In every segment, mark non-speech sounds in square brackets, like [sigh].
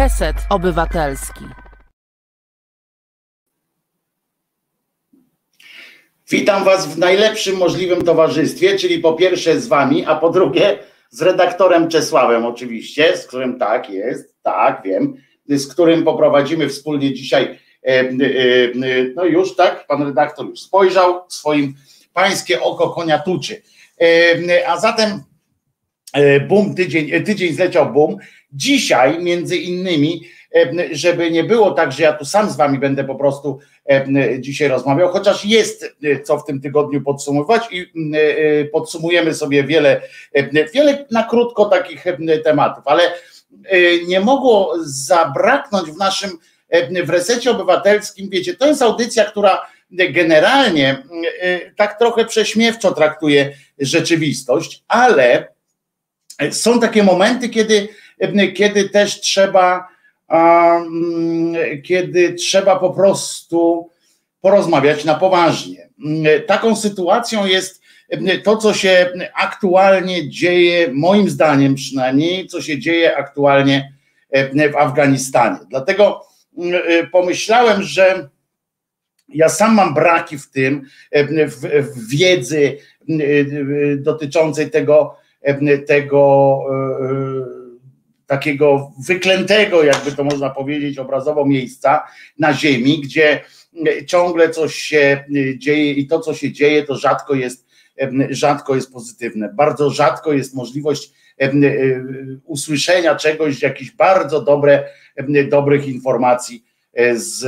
Reset Obywatelski. Witam Was w najlepszym możliwym towarzystwie, czyli po pierwsze z Wami, a po drugie z redaktorem Czesławem, oczywiście, z którym tak jest, tak, wiem, z którym poprowadzimy wspólnie dzisiaj. E, e, e, no już tak, pan redaktor już spojrzał, swoim pańskie oko konia tuczy. A zatem boom, tydzień, tydzień zleciał boom. Dzisiaj między innymi, żeby nie było tak, że ja tu sam z wami będę po prostu dzisiaj rozmawiał, chociaż jest co w tym tygodniu podsumować i podsumujemy sobie wiele, wiele na krótko takich tematów, ale nie mogło zabraknąć w naszym w resecie obywatelskim, wiecie, to jest audycja, która generalnie tak trochę prześmiewczo traktuje rzeczywistość, ale są takie momenty, kiedy kiedy też trzeba, kiedy trzeba po prostu porozmawiać na poważnie. Taką sytuacją jest to, co się aktualnie dzieje, moim zdaniem przynajmniej, co się dzieje aktualnie w Afganistanie. Dlatego pomyślałem, że ja sam mam braki w tym, w, wiedzy dotyczącej tego, tego takiego wyklętego, jakby to można powiedzieć, obrazowo miejsca na ziemi, gdzie ciągle coś się dzieje i to, co się dzieje, to rzadko jest, rzadko jest pozytywne. Bardzo rzadko jest możliwość usłyszenia czegoś, jakichś bardzo dobre, dobrych informacji z,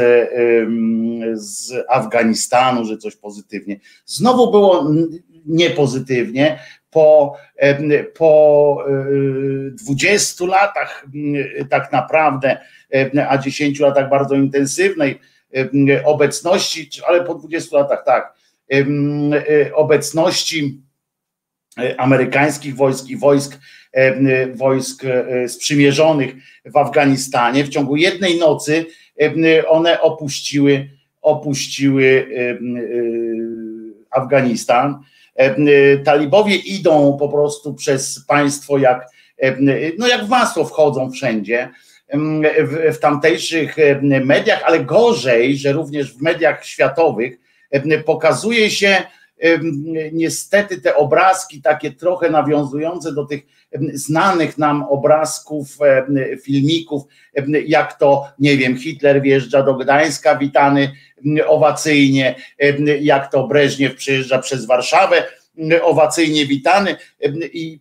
z Afganistanu, że coś pozytywnie. Znowu było niepozytywnie, po, po 20 latach tak naprawdę, a 10 latach bardzo intensywnej obecności, ale po 20 latach tak, obecności amerykańskich wojsk i wojsk, wojsk sprzymierzonych w Afganistanie. W ciągu jednej nocy one opuściły, opuściły Afganistan E, talibowie idą po prostu przez państwo jak, e, no jak w masło wchodzą wszędzie w, w tamtejszych mediach, ale gorzej, że również w mediach światowych pokazuje się niestety te obrazki takie trochę nawiązujące do tych znanych nam obrazków, filmików, jak to, nie wiem, Hitler wjeżdża do Gdańska witany owacyjnie, jak to Breżniew przyjeżdża przez Warszawę owacyjnie witany i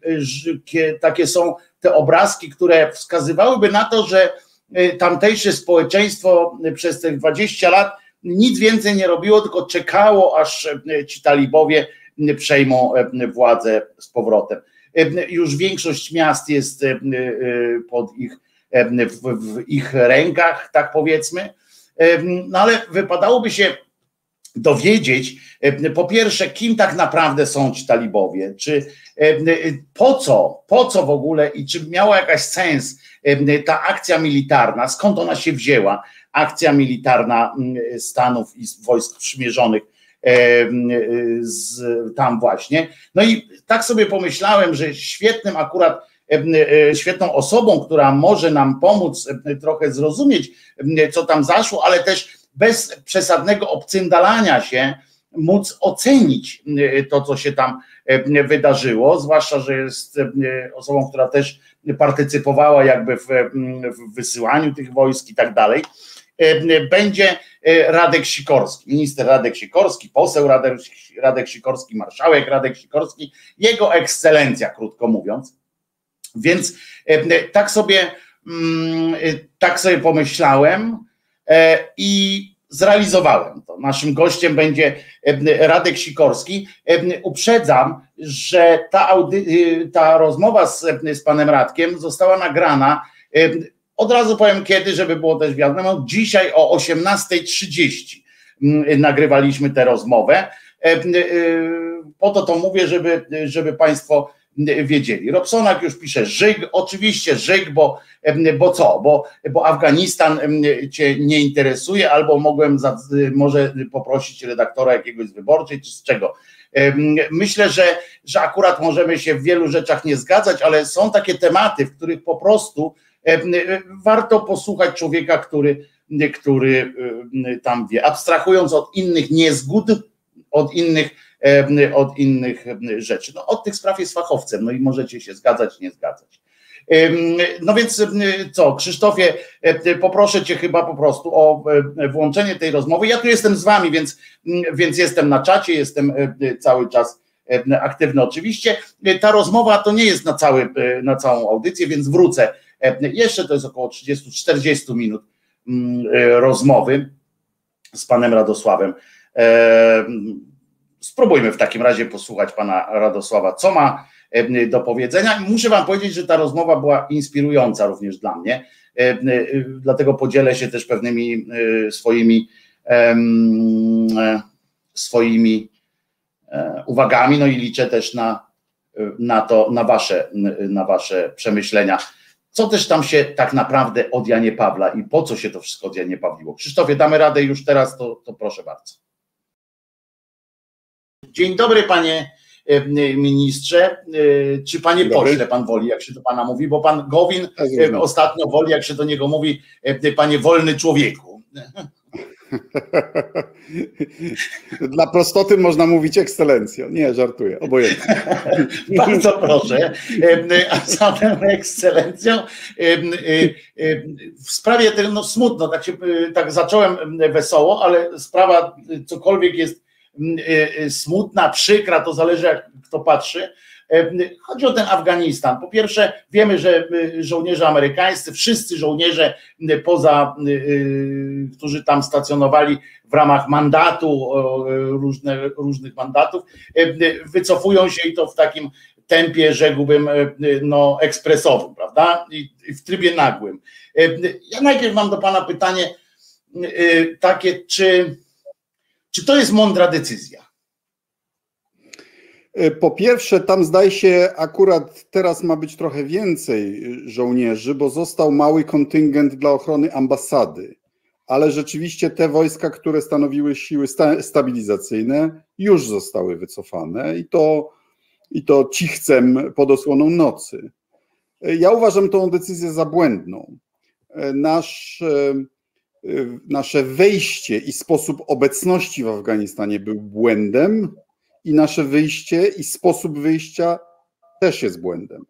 takie są te obrazki, które wskazywałyby na to, że tamtejsze społeczeństwo przez te 20 lat nic więcej nie robiło, tylko czekało, aż ci talibowie przejmą władzę z powrotem. Już większość miast jest pod ich, w, w ich rękach, tak powiedzmy. No ale wypadałoby się dowiedzieć, po pierwsze, kim tak naprawdę są ci talibowie, czy po co, po co w ogóle? I czy miała jakaś sens ta akcja militarna, skąd ona się wzięła, akcja militarna mm, Stanów i wojsk przymierzonych z, tam właśnie. No i tak sobie pomyślałem, że świetnym akurat, e, świetną osobą, która może nam pomóc trochę zrozumieć, co tam zaszło, ale też bez przesadnego obcyndalania się, móc ocenić to, co się tam wydarzyło, zwłaszcza, że jest osobą, która też partycypowała jakby w, w wysyłaniu tych wojsk i tak dalej. E, będzie e, Radek Sikorski, minister Radek Sikorski, poseł Radek, Radek Sikorski, marszałek Radek Sikorski, jego ekscelencja, krótko mówiąc. Więc e, tak sobie, mm, tak sobie pomyślałem i zrealizowałem to. Naszym gościem będzie Radek Sikorski. Uprzedzam, że ta, ta rozmowa z, z panem Radkiem została nagrana od razu powiem kiedy, żeby było też wiadomo. Dzisiaj o 18.30 mm, nagrywaliśmy tę rozmowę. E, e, po to to mówię, żeby, żeby Państwo wiedzieli. Robsonak już pisze żyg, oczywiście żyg, bo, bo co, bo, bo Afganistan cię nie interesuje, albo mogłem za, może poprosić redaktora jakiegoś z wyborczej, czy z czego. Myślę, że, że akurat możemy się w wielu rzeczach nie zgadzać, ale są takie tematy, w których po prostu Warto posłuchać człowieka, który, który tam wie, abstrahując od innych niezgód, od innych, od innych rzeczy. No, od tych spraw jest fachowcem, no i możecie się zgadzać, nie zgadzać. No więc co, Krzysztofie, poproszę Cię chyba po prostu o włączenie tej rozmowy. Ja tu jestem z Wami, więc, więc jestem na czacie, jestem cały czas aktywny oczywiście. Ta rozmowa to nie jest na, cały, na całą audycję, więc wrócę. Jeszcze to jest około 30-40 minut rozmowy z panem Radosławem. Spróbujmy w takim razie posłuchać pana Radosława, co ma do powiedzenia. Muszę Wam powiedzieć, że ta rozmowa była inspirująca również dla mnie. Dlatego podzielę się też pewnymi swoimi swoimi uwagami, no i liczę też na, na to, na wasze, na wasze przemyślenia. Co też tam się tak naprawdę od Janie Pawla i po co się to wszystko od Janie Pawliło? Krzysztofie, damy radę już teraz, to, to proszę bardzo. Dzień dobry, panie E, ministrze, e, czy panie pośle pan woli, jak się do pana mówi, bo pan Gowin tak e, ostatnio woli, jak się do niego mówi, panie wolny człowieku. [laughs] Dla prostoty można mówić ekscelencjo. Nie, żartuję, obojętnie. [laughs] Bardzo proszę. A zatem ekscelencją w sprawie tego, no smutno, tak, się, tak zacząłem wesoło, ale sprawa cokolwiek jest smutna, przykra, to zależy jak kto patrzy. E, chodzi o ten Afganistan. Po pierwsze, wiemy, że y, żołnierze amerykańscy, wszyscy żołnierze poza, którzy tam stacjonowali w ramach mandatu, różne, różnych mandatów, e, wycofują się i to w takim tempie, rzekłbym, e, no, ekspresowym, prawda? I w trybie nagłym. Ja najpierw mam do Pana pytanie takie, czy czy to jest mądra decyzja? E, po pierwsze, tam zdaje się, akurat teraz ma być trochę więcej żołnierzy, bo został mały kontyngent dla ochrony ambasady. Ale rzeczywiście te wojska, które stanowiły siły stabilizacyjne, już zostały wycofane i to, i to cichcem pod osłoną nocy. E, ja uważam tą decyzję za błędną. Nasz Y, nasze wejście i sposób obecności w Afganistanie był błędem, i nasze wyjście i sposób wyjścia też jest błędem.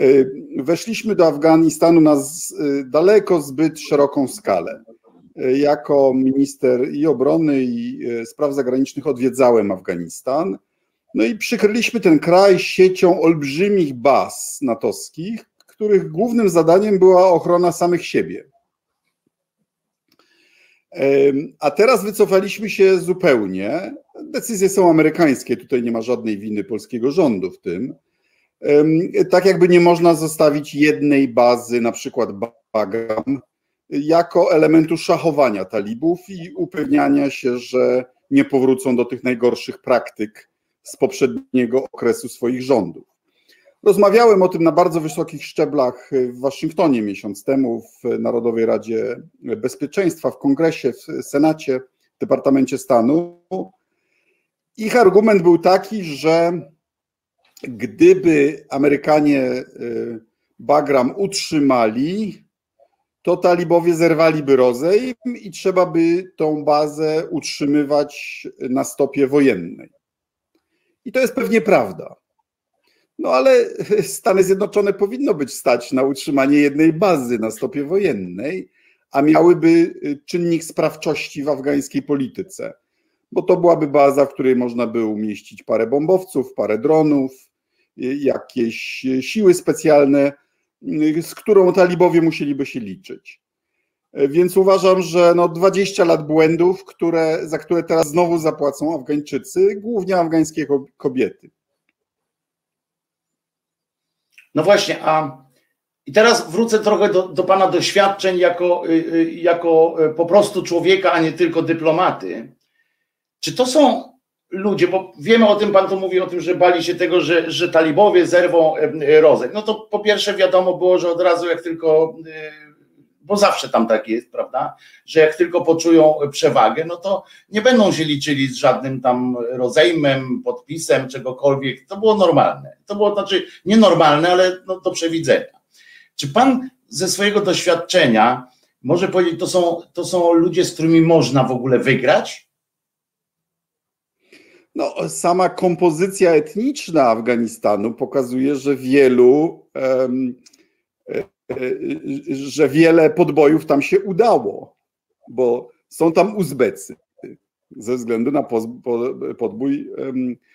Y, weszliśmy do Afganistanu na y, daleko zbyt szeroką skalę. Jako minister i obrony, i spraw zagranicznych odwiedzałem Afganistan. No i przykryliśmy ten kraj siecią olbrzymich baz natowskich, których głównym zadaniem była ochrona samych siebie. A teraz wycofaliśmy się zupełnie. Decyzje są amerykańskie, tutaj nie ma żadnej winy polskiego rządu w tym. Tak jakby nie można zostawić jednej bazy, na przykład Bagram, jako elementu szachowania talibów i upewniania się, że nie powrócą do tych najgorszych praktyk z poprzedniego okresu swoich rządów. Rozmawiałem o tym na bardzo wysokich szczeblach w Waszyngtonie miesiąc temu w Narodowej Radzie Bezpieczeństwa, w Kongresie, w Senacie, w Departamencie Stanu. Ich argument był taki, że gdyby Amerykanie y, Bagram utrzymali, to talibowie zerwaliby rozejm i trzeba by tą bazę utrzymywać na stopie wojennej. I to jest pewnie prawda. No ale [laughs] Stany Zjednoczone powinno być stać na utrzymanie jednej bazy na stopie wojennej, a miałyby y, czynnik sprawczości w afgańskiej polityce, bo to byłaby baza, w której można by umieścić parę bombowców, parę dronów, y, jakieś y, siły specjalne, z którą talibowie musieliby się liczyć. Więc uważam, że no 20 lat błędów, które, za które teraz znowu zapłacą Afgańczycy, głównie afgańskie kobiety. No właśnie, a i teraz wrócę trochę do, do Pana doświadczeń jako, y, y, jako y, po prostu człowieka, a nie tylko dyplomaty. Czy to są ludzie, bo wiemy o tym, Pan tu mówi o tym, że bali się tego, że, że talibowie zerwą rozek. No to po pierwsze wiadomo było, że od razu jak tylko bo zawsze tam tak jest, prawda, że jak tylko poczują przewagę, no to nie będą się liczyli z żadnym tam rozejmem, podpisem, czegokolwiek. To było normalne. To było znaczy nienormalne, ale no, do przewidzenia. Czy pan ze swojego doświadczenia może powiedzieć, to są, to są ludzie, z którymi można w ogóle wygrać? No, sama kompozycja etniczna Afganistanu pokazuje, że wielu, um, że wiele podbojów tam się udało, bo są tam Uzbecy ze względu na podbój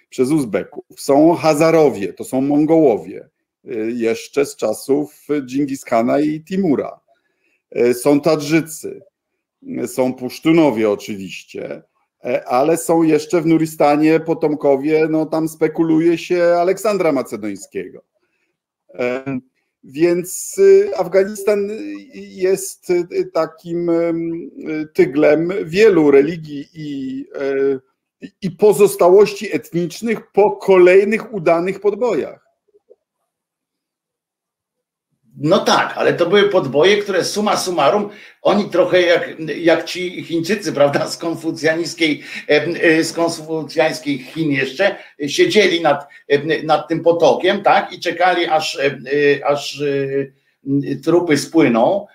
przez Uzbeków. Są Hazarowie, to są Mongołowie, y, jeszcze z czasów Dżingiskana i Timura. Są Tadżycy, są Pusztunowie oczywiście, ale są jeszcze w Nuristanie potomkowie, no tam spekuluje się Aleksandra Macedońskiego. Więc Afganistan jest takim tyglem wielu religii i i pozostałości etnicznych po kolejnych udanych podbojach. No tak, ale to były podboje, które suma summarum, oni trochę jak, jak ci Chińczycy, prawda, z konfucjańskiej, e, z konfucjańskich Chin jeszcze, siedzieli nad, nad tym potokiem, tak, i czekali aż, e, aż e, trupy spłyną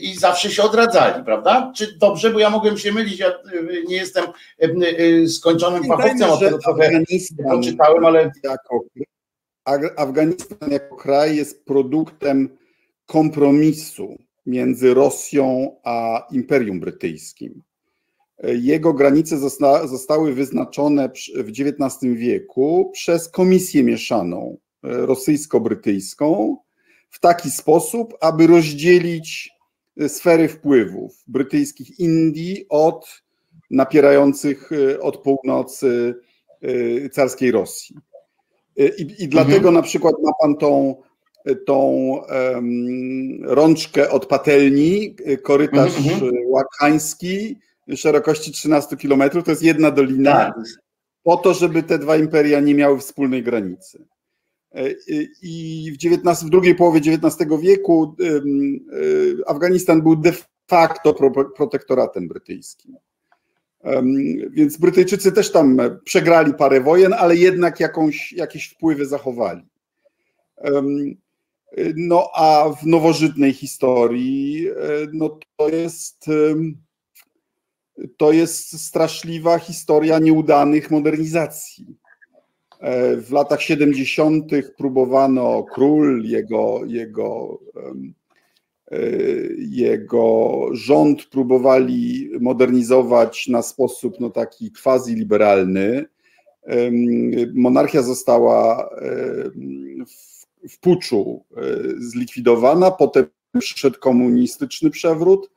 i zawsze się odradzali, prawda? Czy dobrze, bo ja mogłem się mylić, ja nie jestem skończonym fachowcem, o tego trochę poczytałem, ale... Jako, Afganistan jako kraj jest produktem kompromisu między Rosją a Imperium Brytyjskim. Jego granice zosta zostały wyznaczone w XIX wieku przez komisję mieszaną rosyjsko-brytyjską w taki sposób, aby rozdzielić sfery wpływów brytyjskich Indii od napierających y, od północy carskiej Rosji. I, i dlatego mhm. na przykład ma pan tą, tą rączkę od patelni, korytarz mhm. mhm. łakański, szerokości 13 km, to jest jedna dolina, tak. po to, żeby te dwa imperia nie miały wspólnej granicy. E, I w, XIX, w drugiej połowie XIX wieku e, Afganistan był de facto protektoratem brytyjskim. Więc Brytyjczycy też tam przegrali parę wojen, ale jednak jakąś, jakieś wpływy zachowali. No a w nowożytnej historii e, no to jest to jest straszliwa historia nieudanych modernizacji w latach 70. próbowano król, jego, jego, e, jego rząd próbowali modernizować na sposób no, taki quasi-liberalny. Monarchia została w puczu e, zlikwidowana, potem przyszedł komunistyczny przewrót,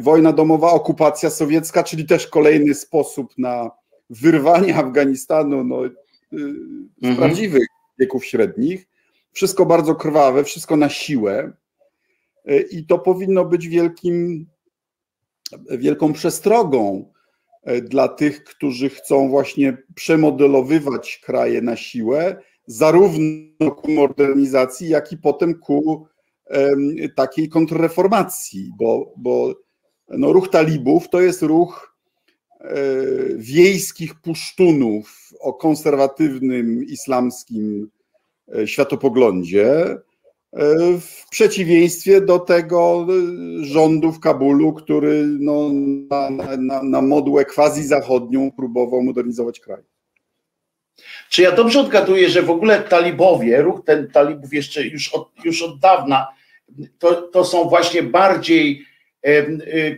wojna domowa, okupacja sowiecka, czyli też kolejny sposób na wyrwanie Afganistanu no, y, z mhm. prawdziwych wieków średnich. Wszystko bardzo krwawe, wszystko na siłę. Y, I to powinno być wielkim, wielką przestrogą dla tych, którzy chcą właśnie przemodelowywać kraje na siłę, zarówno ku modernizacji, jak i potem ku takiej kontrreformacji, bo, bo no, ruch talibów to jest ruch E, wiejskich pusztunów o konserwatywnym islamskim e, światopoglądzie, e, w przeciwieństwie do tego rządu w Kabulu, który no, na, na, na modłę quasi-zachodnią próbował modernizować kraj. Czy ja dobrze odgaduję, że w ogóle talibowie, ruch ten talibów jeszcze już od, już od dawna, to, to są właśnie bardziej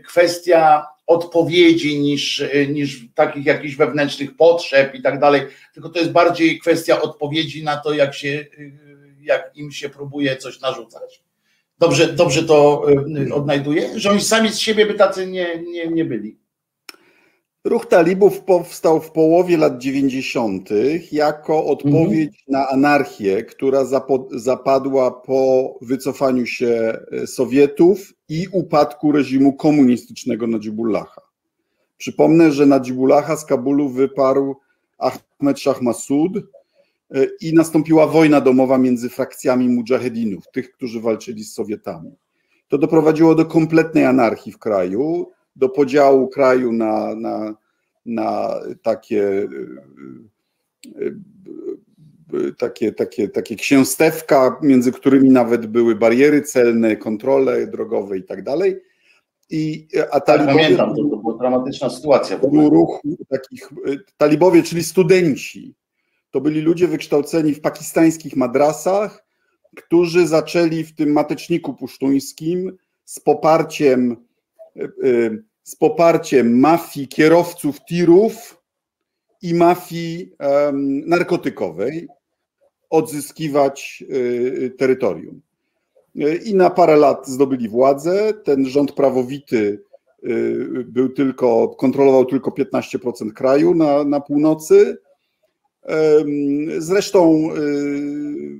kwestia odpowiedzi niż, niż takich jakichś wewnętrznych potrzeb i tak dalej, tylko to jest bardziej kwestia odpowiedzi na to, jak, się, jak im się próbuje coś narzucać. Dobrze, dobrze to y, odnajduję, że oni sami z siebie by tacy nie, nie, nie byli. Ruch talibów powstał w połowie lat 90. jako odpowiedź mhm. na anarchię, która zapadła po wycofaniu się e, Sowietów i upadku reżimu komunistycznego Nadzibullaha. Przypomnę, że Nadzibullaha z Kabulu wyparł Ahmed Shah Massoud e, i nastąpiła wojna domowa między frakcjami mujahedinów, tych, którzy walczyli z Sowietami. To doprowadziło do kompletnej anarchii w kraju do podziału kraju na, na, na takie y, y, takie, takie, takie księstewka, między którymi nawet były bariery celne, kontrole drogowe i tak dalej. I, a talibowie, tak, pamiętam, to, to była dramatyczna sytuacja. To był ruch takich, talibowie, czyli studenci, to byli ludzie wykształceni w pakistańskich madrasach, którzy zaczęli w tym mateczniku pusztuńskim z poparciem, z poparciem mafii kierowców tirów, i mafii narkotykowej odzyskiwać y, terytorium. I na parę lat zdobyli władzę. Ten rząd prawowity y, był tylko, kontrolował tylko 15% kraju na, na północy. Zresztą y,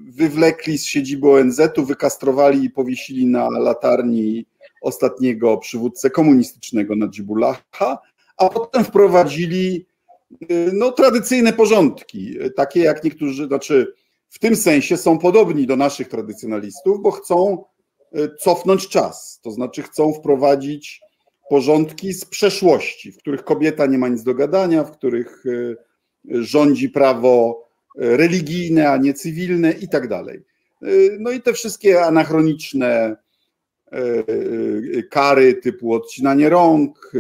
wywlekli z siedziby ONZ-u, wykastrowali i powiesili na latarni ostatniego przywódcę komunistycznego Nadzibullaha, a potem wprowadzili no, tradycyjne porządki, takie jak niektórzy, znaczy w tym sensie są podobni do naszych tradycjonalistów, bo chcą e, cofnąć czas, to znaczy chcą wprowadzić porządki z przeszłości, w których kobieta nie ma nic do gadania, w których rządzi prawo religijne, a nie cywilne i tak dalej. No i te wszystkie anachroniczne kary typu odcinanie rąk,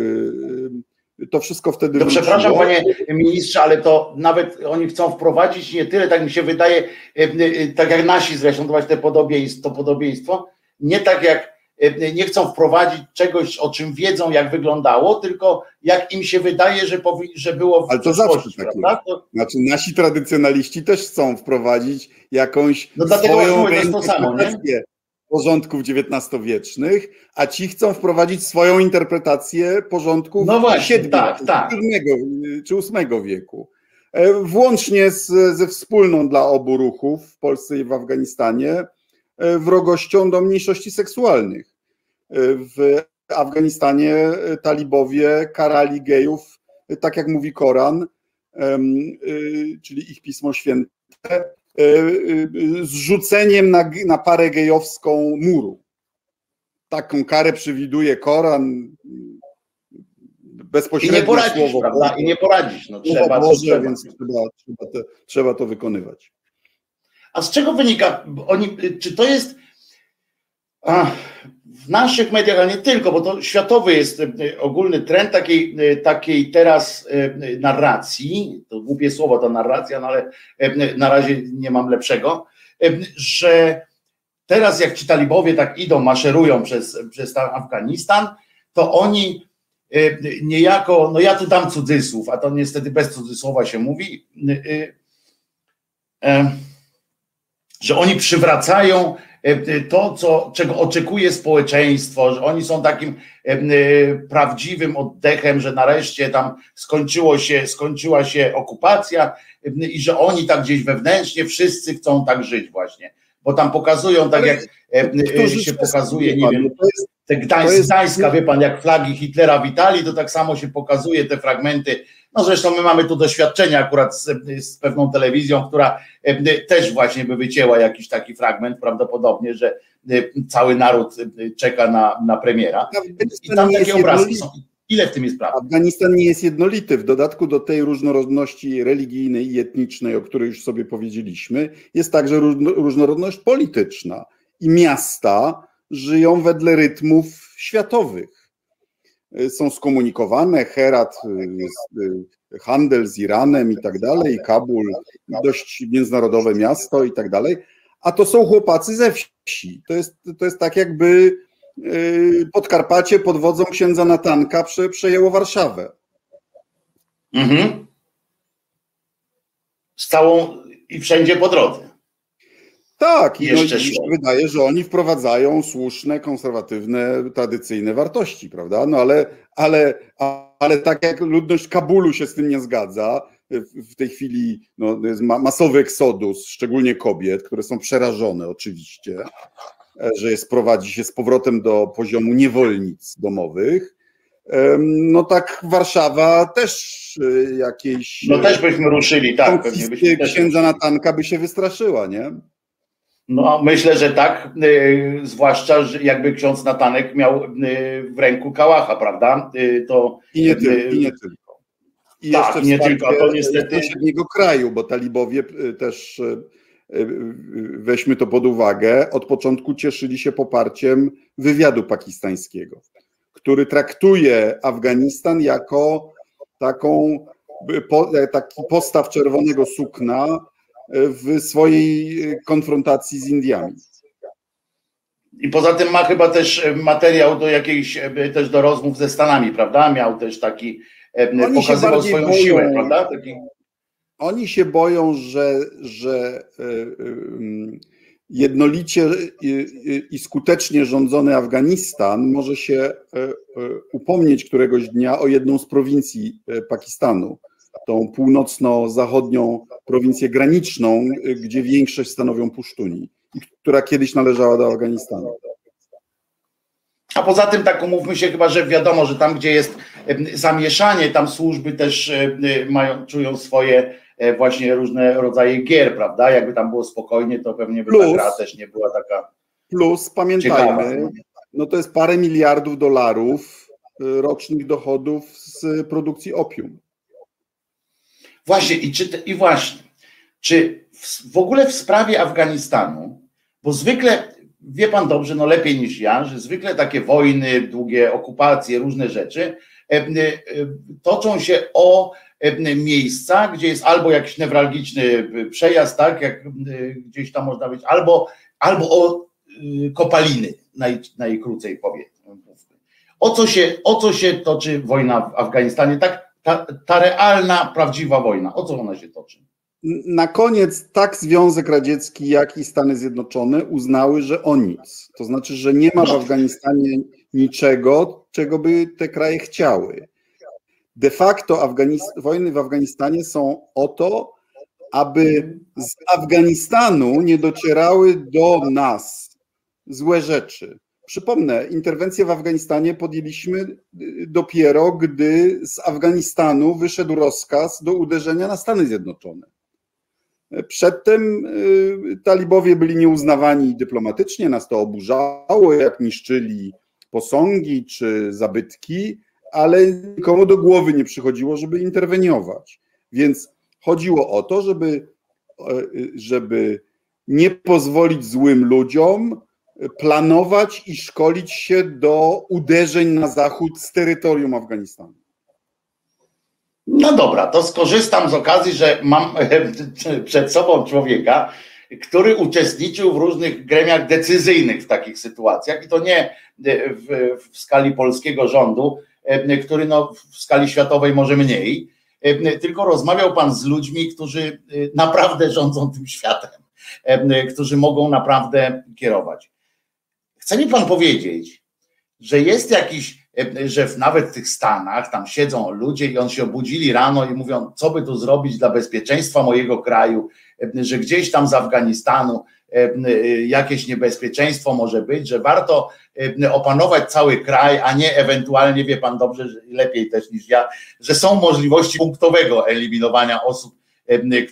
to wszystko wtedy. To przepraszam, panie ministrze, ale to nawet oni chcą wprowadzić nie tyle, tak mi się wydaje, e, e, tak jak nasi zresztą, to właśnie podobieństwo, to podobieństwo, nie tak jak e, nie chcą wprowadzić czegoś, o czym wiedzą, jak wyglądało, tylko jak im się wydaje, że, powi- że było w Ale to zawsze tak prawda? To... Znaczy nasi tradycjonaliści też chcą wprowadzić jakąś no dlatego swoją mówię, to jest to samo, nie? Porządków XIX-wiecznych, a ci chcą wprowadzić swoją interpretację porządków no właśnie, VII, tak, tak. czy VIII wieku. E, włącznie z, ze wspólną dla obu ruchów w Polsce i w Afganistanie e, wrogością do mniejszości seksualnych. E, w Afganistanie talibowie karali gejów, tak jak mówi Koran, czyli ich pismo święte, zrzuceniem na, na parę gejowską muru. Taką karę przewiduje Koran. Bezpośrednio I nie poradzisz, słowo, prawda? I nie poradzisz. No, trzeba, Boże, trzeba. więc trzeba, trzeba, to, trzeba to wykonywać. A z czego wynika? Oni, czy to jest. W naszych mediach, ale nie tylko, bo to światowy jest e, ogólny trend takiej, e, takiej teraz e, narracji, to głupie słowo ta narracja, no ale na razie nie mam lepszego, że teraz jak ci talibowie tak idą, maszerują przez, przez Afganistan, to oni niejako, no ja tu dam cudzysłów, a to niestety bez cudzysłowa się mówi, że oni przywracają to, co, czego oczekuje społeczeństwo, że oni są takim e, prawdziwym oddechem, że nareszcie tam skończyło się, skończyła się okupacja i że oni tak gdzieś wewnętrznie wszyscy chcą tak żyć właśnie. Bo tam pokazują, tak jak się pokazuje, nie wiem, te Gdańsk, Gdańska, wie pan, jak flagi Hitlera witali, to tak samo się pokazuje te fragmenty no zresztą my mamy tu doświadczenia akurat z, z, pewną telewizją, która e, też właśnie by wycięła jakiś taki fragment, prawdopodobnie, że e, cały naród e, czeka na, na premiera. I tam takie obrazki są. Ile w tym jest prawdy? Afganistan nie jest jednolity. W dodatku do tej różnorodności religijnej i etnicznej, o której już sobie powiedzieliśmy, jest także różnorodność polityczna. I miasta żyją wedle rytmów światowych. Y, są skomunikowane, Herat, y, y, handel z Iranem i tak dalej, Kabul, dość międzynarodowe miasto i tak dalej, a to są chłopacy ze wsi. To jest, to jest tak jakby Podkarpacie pod wodzą księdza Natanka prze, przejęło Warszawę. Mhm. Z całą i wszędzie po drodze. Tak, i no, się wydaje, że oni wprowadzają słuszne, konserwatywne, tradycyjne wartości, prawda? No ale, ale, ale tak jak ludność Kabulu się z tym nie zgadza, w tej chwili no, jest masowy eksodus, szczególnie kobiet, które są przerażone oczywiście, że jest, prowadzi się z powrotem do poziomu niewolnic domowych. No tak Warszawa też y, jakieś... No też byśmy ruszyli, tak. Pewnie byśmy księdza Natanka by się wystraszyła, nie? No, myślę, że tak, y, zwłaszcza, że jakby ksiądz Natanek miał y, w ręku kałacha, prawda? Y, to, I, nie tylko, i nie tylko. I tak, jeszcze nie tylko, to niestety. sąsiedniego kraju, bo talibowie też weźmy to pod uwagę, od początku cieszyli się poparciem wywiadu pakistańskiego, który traktuje Afganistan jako taką, taki postaw czerwonego sukna w swojej konfrontacji z Indiami. I poza tym ma chyba też materiał do jakiejś, też do rozmów ze Stanami, prawda? Miał też taki, Oni pokazywał swoją boją, siłę, prawda? Taki... Oni się boją, że, że e, e, jednolicie i skutecznie rządzony Afganistan może się e, upomnieć któregoś dnia o jedną z prowincji Pakistanu, tą północno-zachodnią prowincję graniczną, gdzie większość stanowią Pusztuni, która kiedyś należała do Afganistanu. A poza tym, tak umówmy się, chyba, że wiadomo, że tam, gdzie jest zamieszanie, tam służby też mają, czują swoje właśnie różne rodzaje gier, prawda? Jakby tam było spokojnie, to pewnie by plus, ta gra też nie była taka. Plus pamiętajmy, ciekawa. no to jest parę miliardów dolarów y, rocznych dochodów z produkcji opium. Właśnie, i, czy, i właśnie, czy w, w ogóle w sprawie Afganistanu, bo zwykle wie pan dobrze, no lepiej niż ja, że zwykle takie wojny, długie okupacje, różne rzeczy e, e, toczą się o E, miejsca, gdzie jest albo jakiś newralgiczny przejazd, tak, jak gdzieś tam można być, albo, albo o e, kopaliny, naj, najkrócej powiem. O co, się, o co się toczy wojna w Afganistanie? Tak, ta, ta realna, prawdziwa wojna, o co ona się toczy? Na koniec tak Związek Radziecki, jak i Stany Zjednoczone uznały, że o nic. To znaczy, że nie ma w no. Afganistanie niczego, czego by te kraje chciały de facto Afganist wojny w Afganistanie są o to, aby z Afganistanu nie docierały do nas złe rzeczy. Przypomnę, interwencję w Afganistanie podjęliśmy y, dopiero, gdy z Afganistanu wyszedł rozkaz do uderzenia na Stany Zjednoczone. Przedtem y, talibowie byli nieuznawani dyplomatycznie, nas to oburzało, jak niszczyli posągi czy zabytki, ale nikomu do głowy nie przychodziło, żeby interweniować. Więc chodziło o to, żeby, e, żeby nie pozwolić złym ludziom planować i szkolić się do uderzeń na zachód z terytorium Afganistanu. No dobra, to skorzystam z okazji, że mam [laughs] przed sobą człowieka, który uczestniczył w różnych gremiach decyzyjnych w takich sytuacjach i to nie w, w skali polskiego rządu, E, który no w skali światowej może mniej, e, tylko rozmawiał pan z ludźmi, którzy e, naprawdę rządzą tym światem, którzy mogą naprawdę kierować. Chce mi pan powiedzieć, że jest jakiś, że w nawet w tych Stanach tam siedzą ludzie i on się obudzili rano i mówią, co by tu zrobić dla bezpieczeństwa mojego kraju, że gdzieś tam z Afganistanu jakieś niebezpieczeństwo może być, że warto opanować cały kraj, a nie ewentualnie, wie pan dobrze, lepiej też niż ja, że są możliwości punktowego eliminowania osób,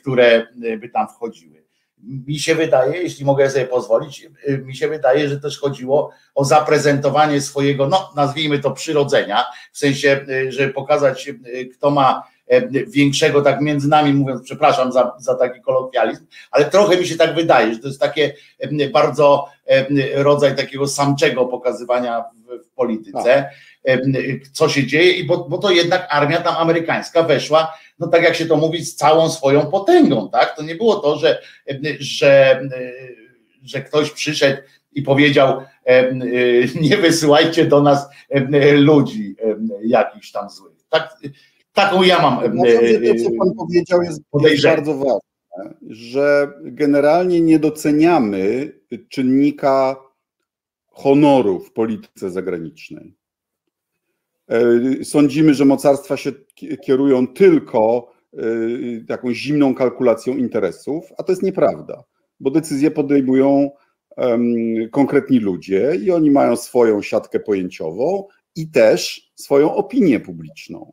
które by tam wchodziły. Mi się wydaje, jeśli mogę sobie pozwolić, mi się wydaje, że też chodziło o zaprezentowanie swojego, no nazwijmy to przyrodzenia, w sensie, żeby pokazać, kto ma E, większego, tak między nami mówiąc, przepraszam za, za taki kolokwializm, ale trochę mi się tak wydaje, że to jest takie e, bardzo e, rodzaj takiego samczego pokazywania w, w polityce, tak. Co się dzieje, i bo, bo to jednak armia tam amerykańska weszła, no tak jak się to mówi, z całą swoją potęgą, tak? To nie było to, że, że, że ktoś przyszedł i powiedział, nie wysyłajcie do nas ludzi jakichś tam złych. Tak, Taką ja mam. To, co Pan powiedział, jest, jest bardzo ważne, że generalnie nie doceniamy czynnika honoru w polityce zagranicznej. E, sądzimy, że mocarstwa się kierują tylko e, taką zimną kalkulacją interesów, a to jest nieprawda, bo decyzje podejmują konkretni ludzie i oni mają swoją siatkę pojęciową i też swoją opinię publiczną.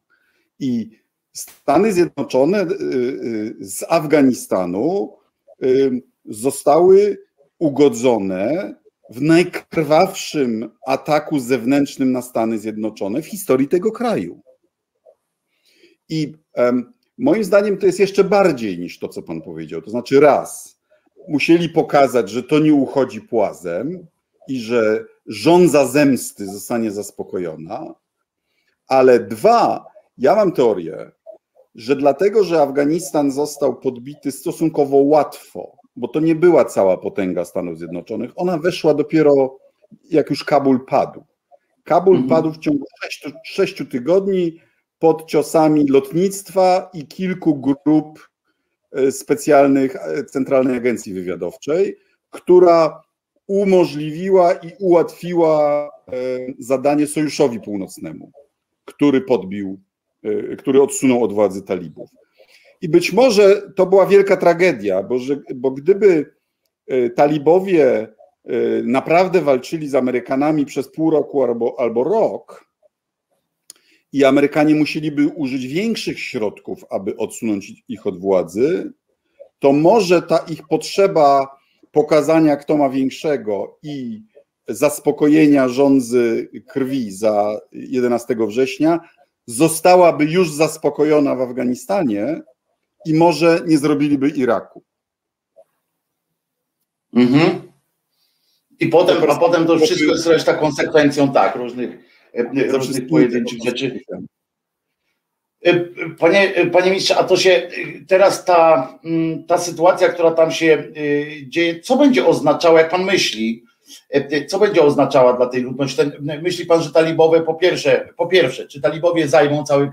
I Stany Zjednoczone y, z Afganistanu zostały ugodzone w najkrwawszym ataku zewnętrznym na Stany Zjednoczone w historii tego kraju. I um, moim zdaniem to jest jeszcze bardziej niż to, co pan powiedział. To znaczy, raz, musieli pokazać, że to nie uchodzi płazem i że żądza zemsty zostanie zaspokojona, ale dwa, ja mam teorię, że dlatego, że Afganistan został podbity stosunkowo łatwo, bo to nie była cała potęga Stanów Zjednoczonych, ona weszła dopiero jak już Kabul padł. Kabul mhm. padł w ciągu sześciu, sześciu tygodni pod ciosami lotnictwa i kilku grup e, specjalnych e, Centralnej Agencji Wywiadowczej, która umożliwiła i ułatwiła e, zadanie Sojuszowi Północnemu, który podbił, który odsunął od władzy talibów. I być może to była wielka tragedia, bo, że, bo gdyby talibowie naprawdę walczyli z Amerykanami przez pół roku albo, albo rok, i Amerykanie musieliby użyć większych środków, aby odsunąć ich od władzy, to może ta ich potrzeba pokazania, kto ma większego i zaspokojenia rządzy krwi za 11 września zostałaby już zaspokojona w Afganistanie i może nie zrobiliby Iraku. Mhm. I potem, a potem to wszystko jest reszta konsekwencją tak, różnych E, różnych pojedynczych rzeczy. E, panie, e, panie ministrze, a to się teraz ta, mm, ta sytuacja, która tam się dzieje, co będzie oznaczała, jak pan myśli, co będzie oznaczała dla tej ludności? Ten, myśli pan, że talibowie po pierwsze, po pierwsze, czy talibowie zajmą cały,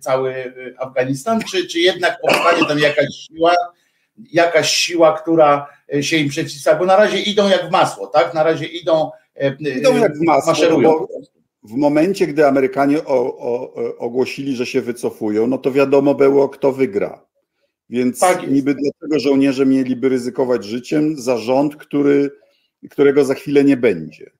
cały Afganistan, czy, czy jednak powstanie tam jakaś siła, jakaś siła, która się im przeciwstawia? Bo na razie idą jak w masło, tak? Na razie idą, idą jak w masło, maszerują w momencie, gdy Amerykanie o, o, ogłosili, że się wycofują, no to wiadomo było, kto wygra. Więc tak niby dlatego żołnierze mieliby ryzykować życiem za rząd, który, którego za chwilę nie będzie.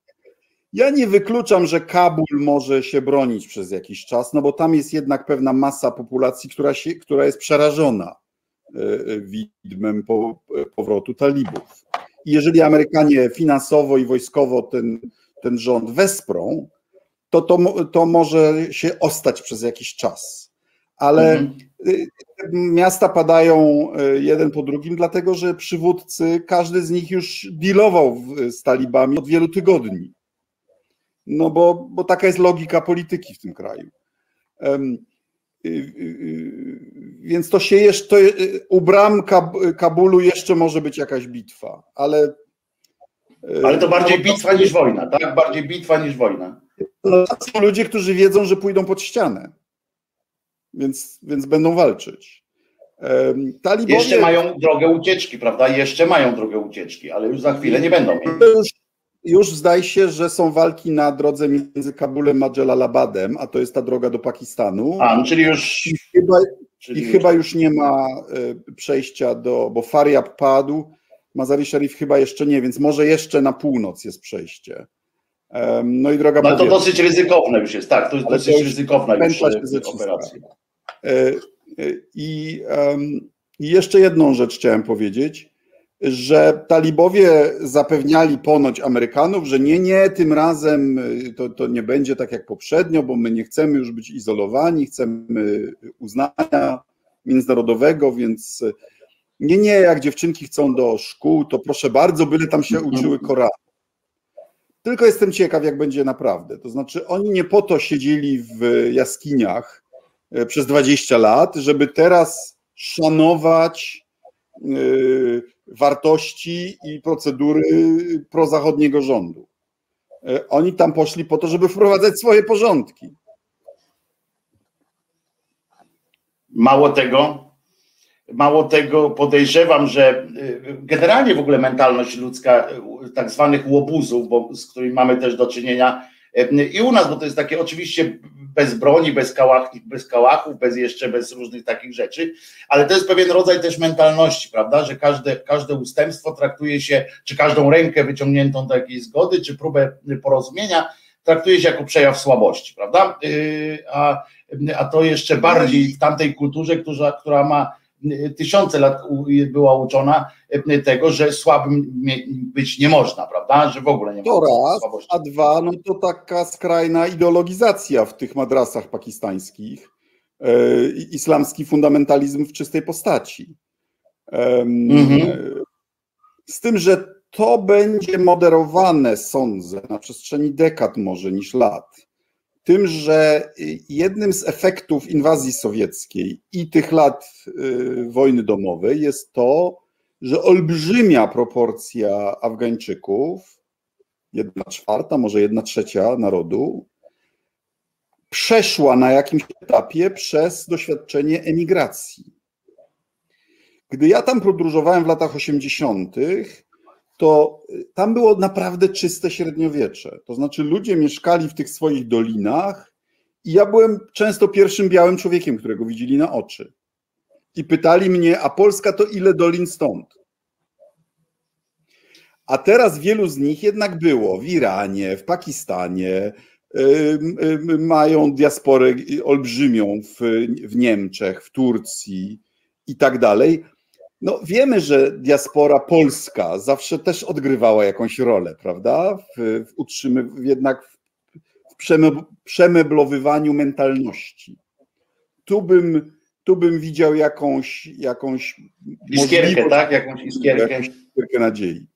Ja nie wykluczam, że Kabul może się bronić przez jakiś czas, no bo tam jest jednak pewna masa populacji, która, się, która jest przerażona e, e, widmem po, powrotu talibów. I jeżeli Amerykanie finansowo i wojskowo ten, ten rząd wesprą, to, to, to może się ostać przez jakiś czas. Ale mhm. Y, miasta padają y, jeden po drugim, dlatego że przywódcy, każdy z nich już dealował z talibami od wielu tygodni. No bo, bo taka jest logika polityki w tym kraju. Y, więc to się jeszcze, u bram Kabulu jeszcze może być jakaś bitwa, ale. Ale to bardziej no, bitwa niż wojna, tak? Bardziej bitwa niż wojna są ludzie, którzy wiedzą, że pójdą pod ścianę, więc, więc będą walczyć. Talibowie... Jeszcze mają drogę ucieczki, prawda? Jeszcze mają drogę ucieczki, ale już za chwilę nie będą mieli. Już, już zdaje się, że są walki na drodze między Kabulem a Jalalabadem, a to jest ta droga do Pakistanu. A, no, czyli już... I chyba, czyli i już... chyba już nie ma e, przejścia do, bo Faryab padł, Mazari Sharif chyba jeszcze nie, więc może jeszcze na północ jest przejście. No i droga no to dosyć ryzykowne już jest, tak, to jest dosyć to ryzykowna już e, operacja. E, e, I, jeszcze jedną rzecz chciałem powiedzieć, że talibowie zapewniali ponoć Amerykanów, że nie, nie, tym razem to, to nie będzie tak jak poprzednio, bo my nie chcemy już być izolowani, chcemy uznania międzynarodowego, więc nie, nie, jak dziewczynki chcą do szkół, to proszę bardzo, byle tam się uczyły Koranu. Tylko jestem ciekaw, jak będzie naprawdę. To znaczy, oni nie po to siedzieli w jaskiniach e, przez 20 lat, żeby teraz szanować e, wartości i procedury prozachodniego rządu. E, oni tam poszli po to, żeby wprowadzać swoje porządki. Mało tego, Mało tego, podejrzewam, że generalnie w ogóle mentalność ludzka, tak zwanych łobuzów, bo, z którymi mamy też do czynienia i u nas, bo to jest takie oczywiście bez broni, bez, kałach, bez kałachów, bez jeszcze bez różnych takich rzeczy, ale to jest pewien rodzaj też mentalności, prawda, że każde, każde ustępstwo traktuje się, czy każdą rękę wyciągniętą do jakiejś zgody, czy próbę porozumienia, traktuje się jako przejaw słabości, prawda? A, a to jeszcze bardziej w tamtej kulturze, która, która ma tysiące lat była uczona e, tego, że słabym być nie można, prawda? Że w ogóle nie to raz, słabości. A dwa, no to taka skrajna ideologizacja w tych madrasach pakistańskich, islamski fundamentalizm w czystej postaci. Mhm. Z tym, że to będzie moderowane, sądzę, na przestrzeni dekad może niż lat. Tym, że jednym z efektów inwazji sowieckiej i tych lat y, wojny domowej jest to, że olbrzymia proporcja Afgańczyków, jedna czwarta, może jedna trzecia narodu, przeszła na jakimś etapie przez doświadczenie emigracji. Gdy ja tam podróżowałem w latach 80., to tam było naprawdę czyste średniowiecze. To znaczy ludzie mieszkali w tych swoich dolinach i ja byłem często pierwszym białym człowiekiem, którego widzieli na oczy. I pytali mnie, a Polska to ile dolin stąd? A teraz wielu z nich jednak było w Iranie, w Pakistanie, mają diasporę olbrzymią w, w Niemczech, w Turcji i tak dalej. No, wiemy, że diaspora polska zawsze też odgrywała jakąś rolę, prawda? W, w utrzymy, jednak w przemeblowywaniu mentalności. Tu bym, tu bym widział jakąś, jakąś iskierkę, tak? Jakąś iskierkę. Jakąś iskierkę nadziei.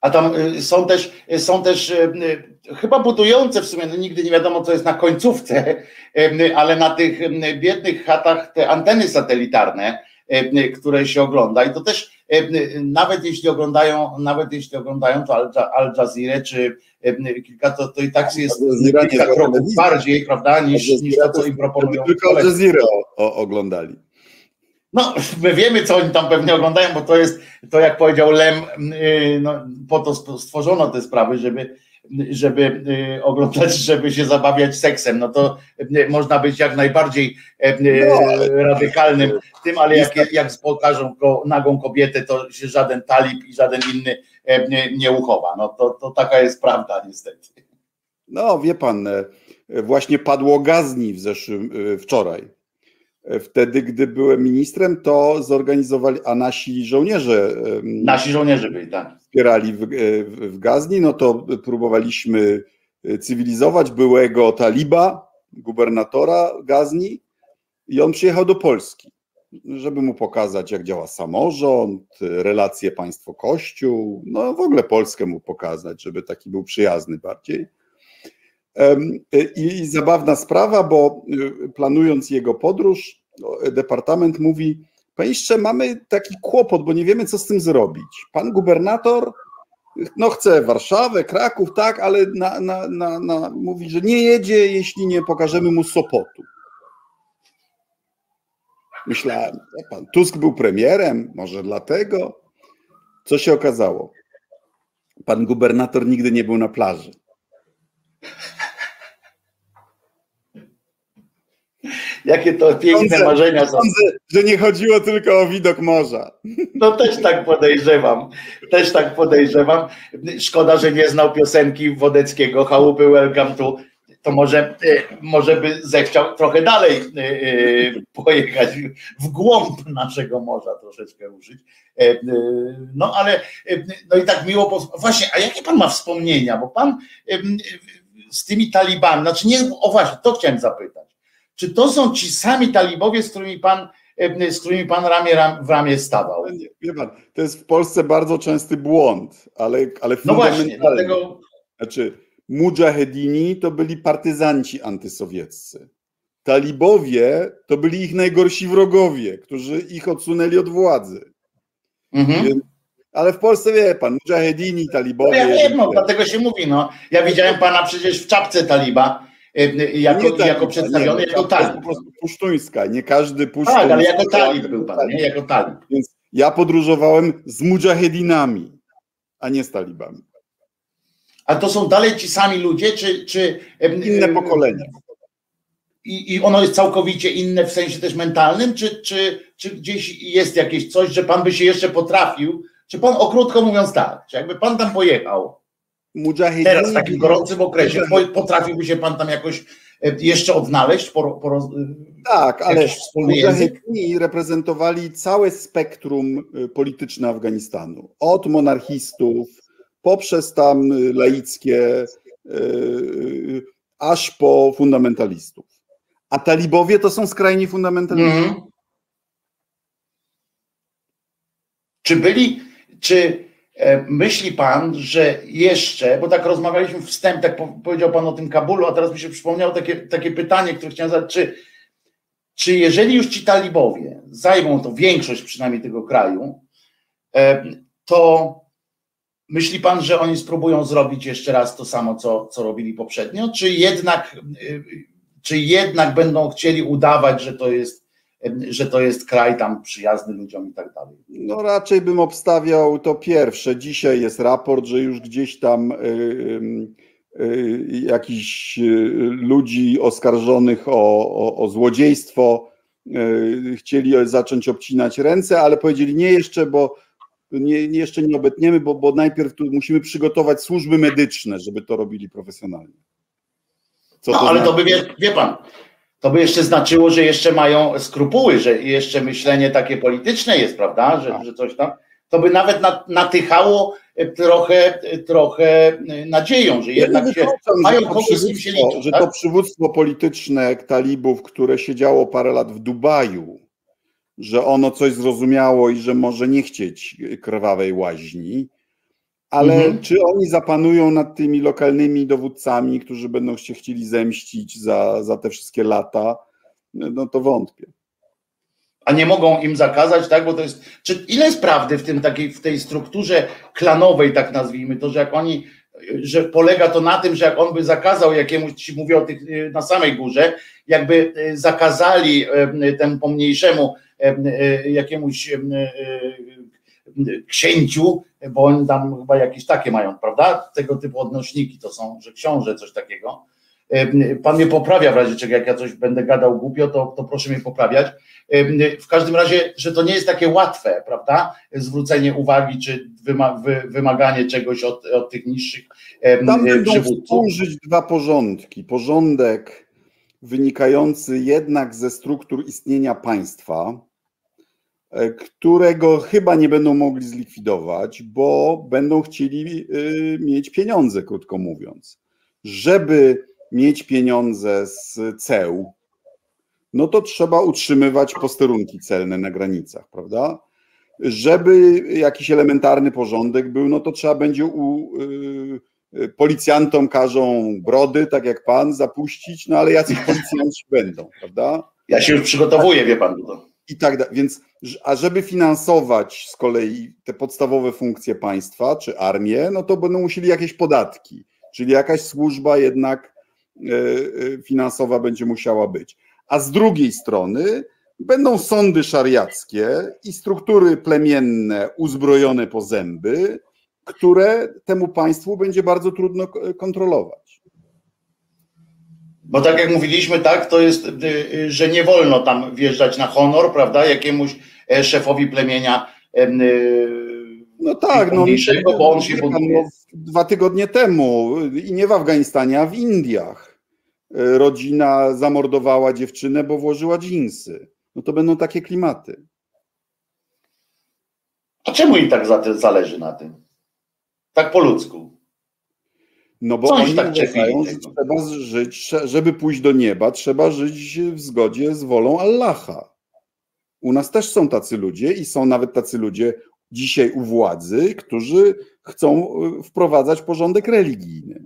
A tam y, są też, y, są też y, chyba budujące w sumie, no nigdy nie wiadomo, co jest na końcówce, [laughs] ale na tych biednych chatach te anteny satelitarne, które się ogląda. I to też nawet jeśli oglądają, nawet jeśli oglądają to Al Jazeera czy kilka, to, to i tak jest kilka kroków bardziej, prawda, niż, niż to, co im proponują. Tylko Al Jazeera oglądali. No, my wiemy, co oni tam pewnie oglądają, bo to jest, to jak powiedział Lem, y, no, po to stworzono te sprawy, żeby, żeby y, oglądać, żeby się zabawiać seksem. No to y, można być jak najbardziej no, radykalnym tym, ale jak, tak- jak pokażą go nagą kobietę, to się żaden talib i żaden inny nie uchowa. No to, to taka jest prawda niestety. No wie pan, e, właśnie padło gazni w zeszłym, wczoraj Wtedy, gdy byłem ministrem, to zorganizowali, a nasi żołnierze. Nasi żołnierze byli, tak. Wspierali w, w Gazni, no to próbowaliśmy e, cywilizować byłego taliba, gubernatora Gazni, i on przyjechał do Polski, żeby mu pokazać, jak działa samorząd, relacje państwo-kościół, no w ogóle Polskę mu pokazać, żeby taki był przyjazny bardziej. I zabawna sprawa, bo y, planując jego podróż, no, departament mówi: Panie mamy taki kłopot, bo nie wiemy, co z tym zrobić. Pan gubernator no chce Warszawę, Kraków, tak, ale na, na, na, na, mówi, że nie jedzie, jeśli nie pokażemy mu Sopotu. Myślałem, pan Tusk był premierem, może dlatego. Co się okazało? Pan gubernator nigdy nie był na plaży. Jakie to piękne sądzę, marzenia są. Sądzę, że nie chodziło tylko o widok morza. No też tak podejrzewam. Też tak podejrzewam. Szkoda, że nie znał piosenki Wodeckiego Chałupy Welcome to to może, e, może by zechciał trochę dalej e, e, pojechać w głąb naszego morza, troszeczkę użyć. No ale no i tak miło. Właśnie, a jakie pan ma wspomnienia? Bo pan z tymi talibami, znaczy nie, o właśnie, to chciałem zapytać. Czy to są ci sami talibowie, z którymi pan, e, z którymi pan ramię ram, w ramię stawał? Nie, wie pan, to jest w Polsce bardzo częsty błąd, ale, ale No właśnie, dlatego... Znaczy, mujahedini to byli partyzanci antysowieccy. Talibowie to byli ich najgorsi wrogowie, którzy ich odsunęli od władzy. Mhm. Więc, ale w Polsce wie pan, mujahedini, talibowie... No ja wiem, no, dlatego się mówi. No. Ja widziałem pana przecież w czapce taliba, E, jako, tak, jako przedstawiony nie, jako talib. Po prostu pusztuńska, nie każdy pusztuński. Tak, ale jako talib był pan, nie? Jako talib. Więc ja podróżowałem z mujahedinami, a nie z talibami. A to są dalej ci sami ludzie, czy... czy Inne pokolenia. I, I ono jest całkowicie inne w sensie też mentalnym, czy, czy, czy gdzieś jest jakieś coś, że pan by się jeszcze potrafił, czy pan, o krótko mówiąc tak, czy jakby pan tam pojechał, Mujahidini. Teraz w takim gorącym okresie potrafiłby się pan tam jakoś e, jeszcze odnaleźć? Po, po, e, tak, ale Mujahidini reprezentowali całe spektrum e, polityczne Afganistanu. Od monarchistów, poprzez tam laickie, aż po fundamentalistów. A talibowie to są skrajni fundamentaliści. Mm. Czy byli, czy myśli pan, że jeszcze, bo tak rozmawialiśmy wstęp, tak powiedział pan o tym Kabulu, a teraz mi się przypomniało takie, takie pytanie, które chciałem zadać, czy, czy jeżeli już ci talibowie zajmą to większość przynajmniej tego kraju, e, to myśli pan, że oni spróbują zrobić jeszcze raz to samo, co, co robili poprzednio, czy jednak, e, czy jednak będą chcieli udawać, że to jest że to jest kraj tam przyjazny ludziom i tak dalej. No raczej bym obstawiał to pierwsze. Dzisiaj jest raport, że już gdzieś tam y, y, y, jakiś ludzi oskarżonych o, o, o złodziejstwo chcieli zacząć obcinać ręce, ale powiedzieli nie jeszcze, bo nie, jeszcze nie obetniemy, bo, bo najpierw tu musimy przygotować służby medyczne, żeby to robili profesjonalnie. Co no, to ale znaczy? to by, wie, wie pan, to by jeszcze znaczyło, że jeszcze mają skrupuły, że jeszcze myślenie takie polityczne jest, prawda, że, tak. że coś tam, to by nawet natychało trochę, trochę nadzieją, że jednak się mają kogoś z kim się Że tak? to przywództwo polityczne talibów, które siedziało parę lat w Dubaju, że ono coś zrozumiało i że może nie chcieć krwawej łaźni, ale mhm. czy oni zapanują nad tymi lokalnymi dowódcami, którzy będą się chcieli zemścić za, za te wszystkie lata, no to wątpię. A nie mogą im zakazać, tak? Bo to jest. Czy ile jest prawdy w tym takiej, w tej strukturze klanowej, tak nazwijmy to, że jak oni, że polega to na tym, że jak on by zakazał jakiemuś, ci mówię o tych na samej górze, jakby zakazali temu pomniejszemu jakiemuś księciu, bo oni tam chyba jakieś takie mają, prawda? Tego typu odnośniki to są, że książę, coś takiego. Pan mnie poprawia w razie czego, jak ja coś będę gadał głupio, to, to proszę mnie poprawiać. W każdym razie, że to nie jest takie łatwe, prawda? Zwrócenie uwagi, czy wymaganie czegoś od, od tych niższych Tam przywódców. Tam dwa porządki. Porządek wynikający jednak ze struktur istnienia państwa, E, którego chyba nie będą mogli zlikwidować, bo będą chcieli y, mieć pieniądze, krótko mówiąc. Żeby mieć pieniądze z ceł, no to trzeba utrzymywać posterunki celne na granicach, prawda? Żeby jakiś elementarny porządek był, no to trzeba będzie u, y, y, policjantom każą brody, tak jak pan, zapuścić, no ale jacyś policjanci będą, prawda? Ja się już przygotowuję, wie pan. To. I tak dalej. Więc a żeby finansować z kolei te podstawowe funkcje państwa czy armię, no to będą musieli jakieś podatki, czyli jakaś służba jednak e, e, finansowa będzie musiała być. A z drugiej strony będą sądy szariackie i struktury plemienne uzbrojone po zęby, które temu państwu będzie bardzo trudno kontrolować. Bo tak jak mówiliśmy, tak, to jest, y, y, że nie wolno tam wjeżdżać na honor, prawda, jakiemuś e, szefowi plemienia. Y, no tak, no, bo on się buduje. Dwa tygodnie temu i nie w Afganistanie, a w Indiach e, rodzina zamordowała dziewczynę, bo włożyła dżinsy. No to będą takie klimaty. A czemu im tak zależy na tym? Tak po ludzku. No bo Coś oni tak uważają, że trzeba żyć, żeby pójść do nieba, trzeba żyć w zgodzie z wolą Allaha. U nas też są tacy ludzie i są nawet tacy ludzie dzisiaj u władzy, którzy chcą y, wprowadzać porządek religijny.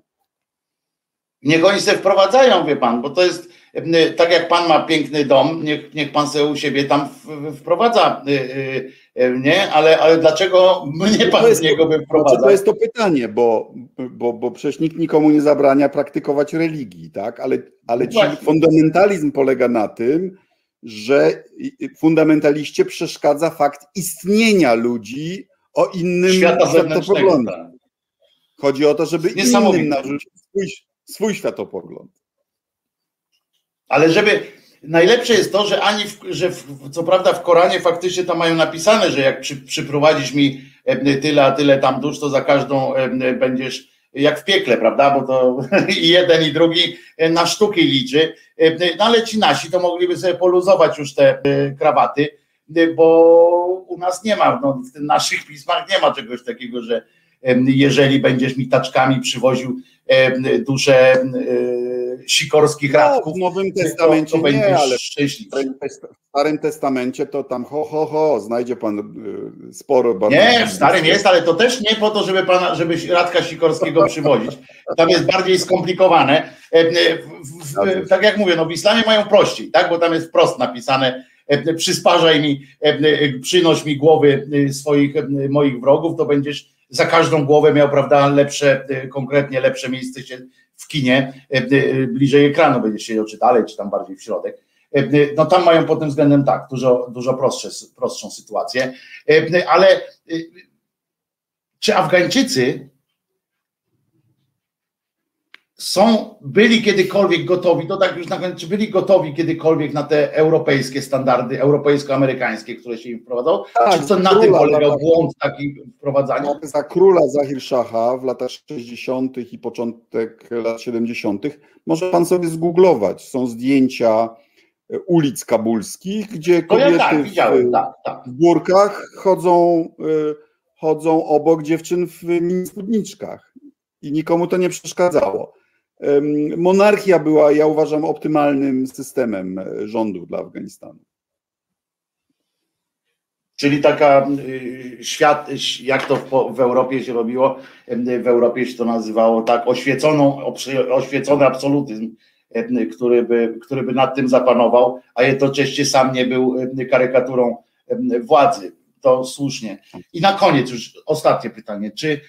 Niech oni sobie wprowadzają, wie pan, bo to jest y, tak jak pan ma piękny dom, niech, niech pan sobie u siebie tam wprowadza y, nie? Ale, ale dlaczego mnie pan z niego by wprowadzał? To jest to pytanie, bo, bo, bo przecież nikt nikomu nie zabrania praktykować religii, tak? Ale, ale ci fundamentalizm polega na tym, że fundamentaliście przeszkadza fakt istnienia ludzi o innym światopoglądzie. Tak. Chodzi o to, żeby innym narzucić swój, swój światopogląd. Ale żeby Najlepsze jest to, że ani, w, że w, co prawda w Koranie faktycznie tam mają napisane, że jak przy, przyprowadzisz mi e, tyle, a tyle tam dusz, to za każdą e, będziesz jak w piekle, prawda? Bo to [laughs] i jeden i drugi e, na sztuki liczy. No ale ci nasi to mogliby sobie poluzować już te krawaty, bo u nas nie ma, no, w naszych pismach nie ma czegoś takiego, że jeżeli będziesz mi taczkami przywoził duszę sikorskich no, radków. w Nowym Testamencie to, to nie, ale w Starym Testamencie to tam ho, ho, ho, znajdzie pan y, sporo. Nie, w Starym jest, ale to też nie po to, żeby pana, żeby Radka Sikorskiego [laughs] przywozić. Tam jest bardziej skomplikowane. E, e, w, w, tak jak mówię, no w islamie mają prościej, tak? Bo tam jest wprost napisane e, przysparzaj mi, przynoś mi głowy swoich moich wrogów, to będziesz za każdą głowę miał, prawda, lepsze, konkretnie lepsze miejsce się w kinie, bliżej ekranu będziesz siedział, czy dalej, czy tam bardziej w środek. No tam mają pod tym względem tak, dużo, dużo prostsze, prostszą sytuację, ale czy Afgańczycy są, byli kiedykolwiek gotowi, to tak już na koniec, czy byli gotowi kiedykolwiek na te europejskie standardy, europejsko-amerykańskie, które się im wprowadzą? Tak, czy to na tym polegał błąd taki wprowadzania? Za króla Zahir Szacha w latach 60. i początek lat 70. może pan sobie zgooglować. Są zdjęcia e, ulic kabulskich, gdzie kobiety ja tak, w, tak, tak. w górkach chodzą, e, chodzą obok dziewczyn w mini spódniczkach i nikomu to nie przeszkadzało monarchia była, ja uważam, optymalnym systemem e, rządu dla Afganistanu. Czyli taka y, świat, jak to w, w, Europie się robiło, w Europie się to nazywało tak, oświeconą, oświecony absolutyzm, który by, który by nad tym zapanował, a jednocześnie sam nie był karykaturą władzy. To słusznie. I na koniec już ostatnie pytanie. Czy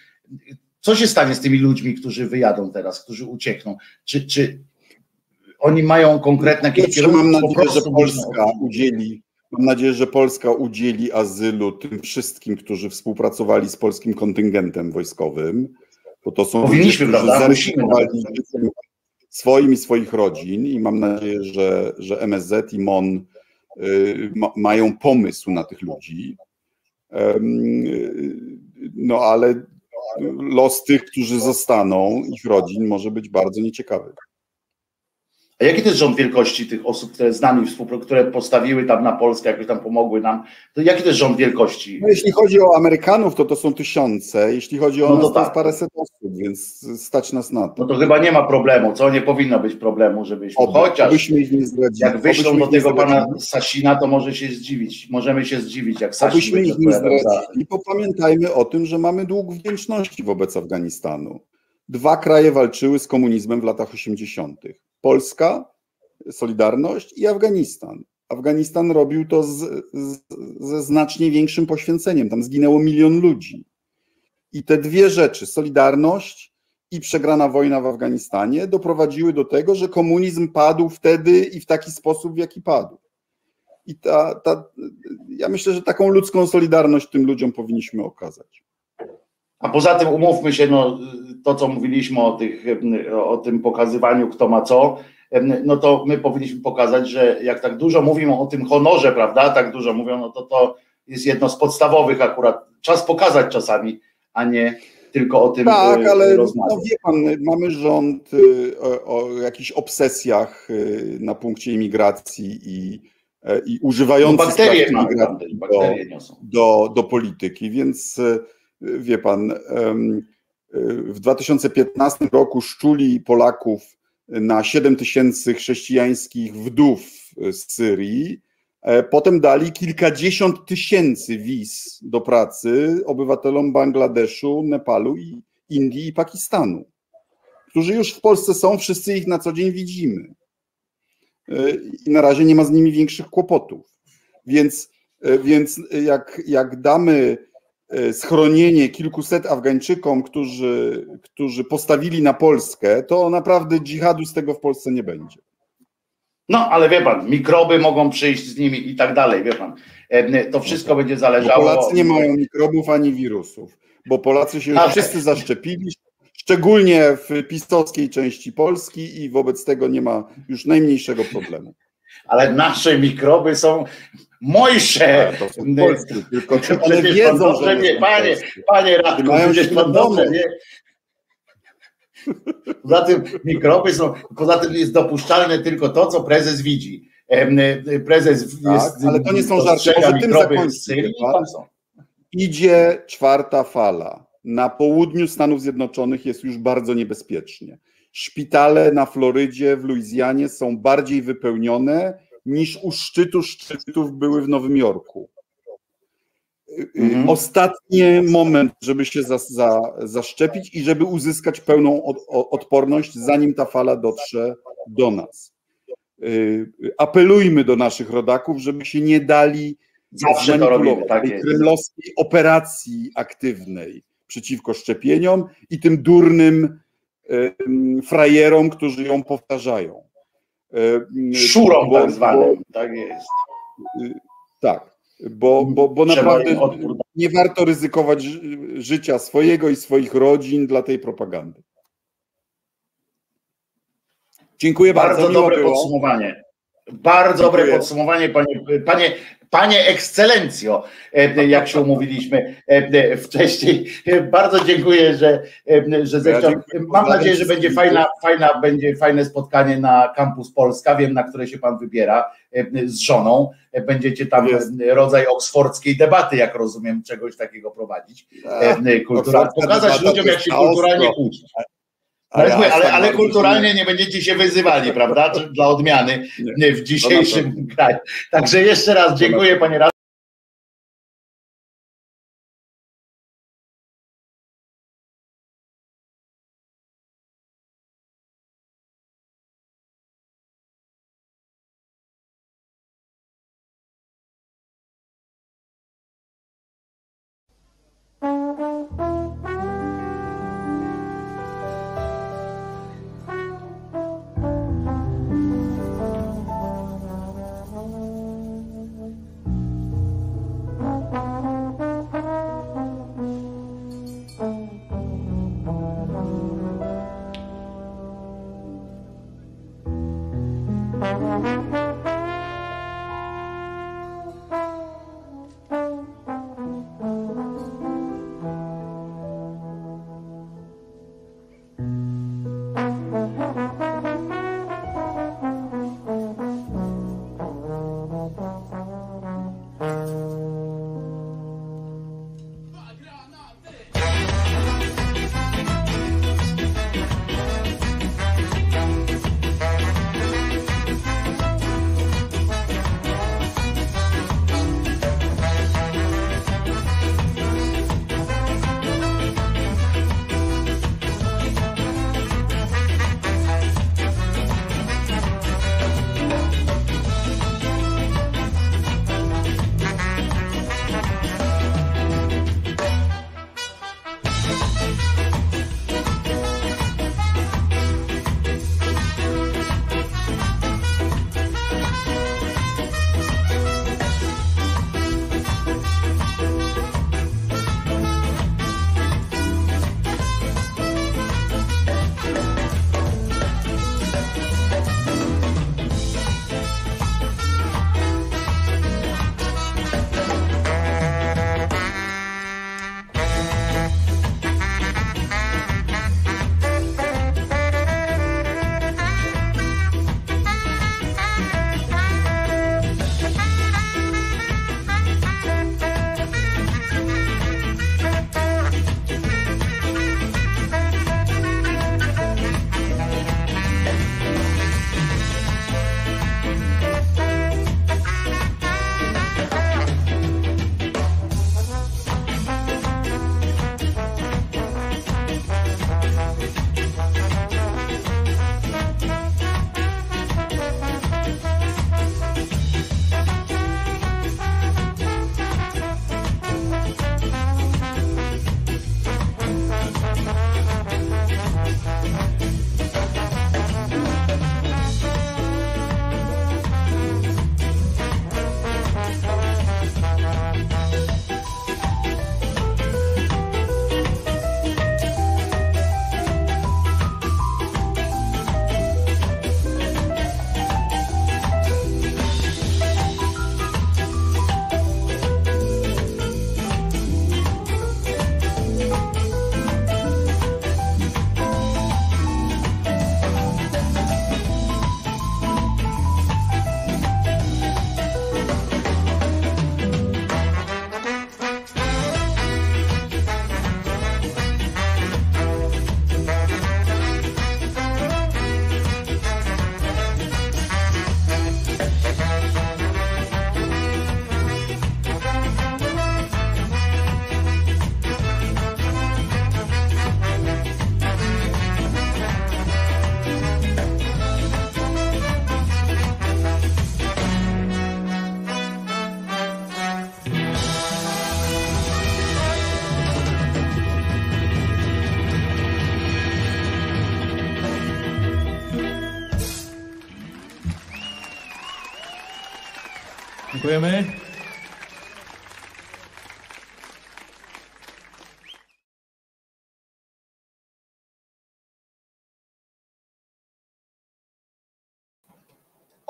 co się stanie z tymi ludźmi, którzy wyjadą teraz, którzy uciekną? Czy, czy oni mają konkretne jakieś kierunki? Mam nadzieję, że Polska udzieli, mam nadzieję, że Polska udzieli azylu tym wszystkim, którzy współpracowali z polskim kontyngentem wojskowym, bo to są Powinniśmy, ludzie, którzy zaryzykowali swoim i swoich rodzin i mam nadzieję, że, że MSZ i MON y, ma, mają pomysł na tych ludzi. Y, no ale los tych, którzy zostaną, ich rodzin może być bardzo nieciekawy. A jaki to jest rząd wielkości tych osób, które z nami współpracują, które postawiły tam na Polskę, jakoś tam pomogły nam? To jaki to jest rząd wielkości? No, jeśli chodzi o Amerykanów, to to są tysiące. Jeśli chodzi o no nas, to, tak. to jest paręset osób, więc stać nas na to. No to chyba nie ma problemu, co? Nie powinno być problemu, żebyśmy Oby, chociaż obyśmy ich nie zdradzili. jak wyślą do tego pana Sasina, to może się zdziwić. Możemy się zdziwić, jak Sasin Obyśmy ich nie zdradzili. I popamiętajmy o tym, że mamy dług wdzięczności wobec Afganistanu. Dwa kraje walczyły z komunizmem w latach 80. Polska, Solidarność i Afganistan. Afganistan robił to z, z, ze znacznie większym poświęceniem. Tam zginęło milion ludzi. I te dwie rzeczy, Solidarność i przegrana wojna w Afganistanie, doprowadziły do tego, że komunizm padł wtedy i w taki sposób, w jaki padł. I ta, ta, ja myślę, że taką ludzką solidarność tym ludziom powinniśmy okazać. A poza tym umówmy się, no, to co mówiliśmy o, tych, o tym pokazywaniu, kto ma co, no to my powinniśmy pokazać, że jak tak dużo mówimy o tym honorze, prawda, tak dużo mówią, no to to jest jedno z podstawowych akurat. Czas pokazać czasami, a nie tylko o tym Tak, e, ale no wie pan, mamy rząd e, o, o jakichś obsesjach e, na punkcie imigracji i, i używających no bakterie, imigracji do, do, do polityki, więc wie pan, w 2015 roku szczuli Polaków na 7 tysięcy chrześcijańskich wdów z Syrii. E, potem dali kilkadziesiąt tysięcy wiz do pracy obywatelom Bangladeszu, Nepalu, i Indii i Pakistanu, którzy już w Polsce są, wszyscy ich na co dzień widzimy. E, I na razie nie ma z nimi większych kłopotów. Więc, e, więc jak, jak damy E, schronienie kilkuset Afgańczykom, którzy, którzy postawili na Polskę, to naprawdę dżihadu z tego w Polsce nie będzie. No, ale wie pan, mikroby mogą przyjść z nimi i tak dalej, wie pan. E, to wszystko no będzie zależało. Polacy nie mają mikrobów ani wirusów, bo Polacy się już ale... wszyscy zaszczepili, szczególnie w pistowskiej części Polski i wobec tego nie ma już najmniejszego problemu. Ale nasze mikroby są Mojsze! To są polskie, tylko czy [laughs] one wiedzą, że nie, panie, panie Radku, pan dobrze nie. Poza tym mikroby są, poza tym jest dopuszczalne tylko to, co prezes widzi. Prezes tak, jest. Ale to nie są żarty, może tym zakończyć. Idzie czwarta fala. Na południu Stanów Zjednoczonych jest już bardzo niebezpiecznie. Szpitale na Florydzie, w Luizjanie są bardziej wypełnione niż u szczytu szczytów były w Nowym Jorku. Mhm. Ostatni moment, żeby się za, za, zaszczepić i żeby uzyskać pełną od, odporność, zanim ta fala dotrze do nas. Y, apelujmy do naszych rodaków, żeby się nie dali Zawsze to robimy, tak tej kremlowskiej operacji aktywnej przeciwko szczepieniom i tym durnym frajerom, którzy ją powtarzają. Szurom tak zwanym, tak jest. Y, tak, bo, bo, bo naprawdę nie warto ryzykować życia swojego i swoich rodzin dla tej propagandy. Dziękuję bardzo. Bardzo dobre było. podsumowanie. Bardzo Dziękuję. dobre podsumowanie, panie, panie, panie ekscelencjo, e, jak się umówiliśmy e, wcześniej. Bardzo dziękuję, że, e, że zechciał. Mam nadzieję, że będzie fajna, fajna, będzie fajne spotkanie na Campus Polska. Wiem, na które się pan wybiera z żoną. Będziecie tam rodzaj oksfordzkiej debaty, jak rozumiem, czegoś takiego prowadzić. Kultura, pokazać ludziom, jak się kulturalnie kłócić. Ale, ale, ale, ale kulturalnie nie będziecie się wyzywali, prawda? Dla odmiany w dzisiejszym kraju. Także jeszcze raz dziękuję panie radny.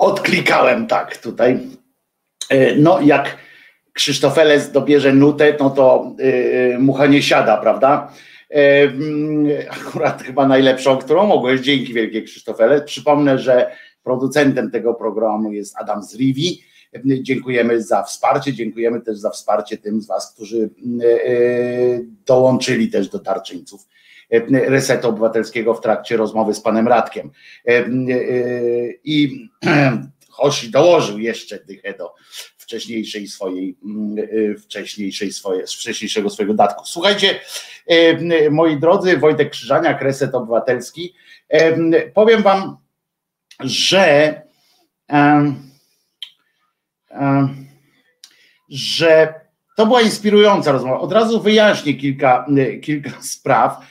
Odklikałem tak tutaj. E, no, jak Krzysztofeles dobierze nutę, no to yy, mucha nie siada, prawda? Yy, akurat chyba najlepszą, którą mogłeś. Dzięki wielkie Krzysztofeles. Przypomnę, że producentem tego programu jest Adam Zriwi. Dziękujemy za wsparcie, dziękujemy też za wsparcie tym z Was, którzy yy, dołączyli też do tarczyńców Resetu Obywatelskiego w trakcie rozmowy z panem Radkiem. I [clears throat] Hosi dołożył jeszcze dychę do wcześniejszej swojej, mm, y, wcześniejszej swoje, wcześniejszego swojego datku. Słuchajcie, moi drodzy, Wojtek Krzyżania, Kreset Obywatelski, powiem wam, że że to była inspirująca rozmowa. Od razu wyjaśnię kilka, kilka [laughs] spraw,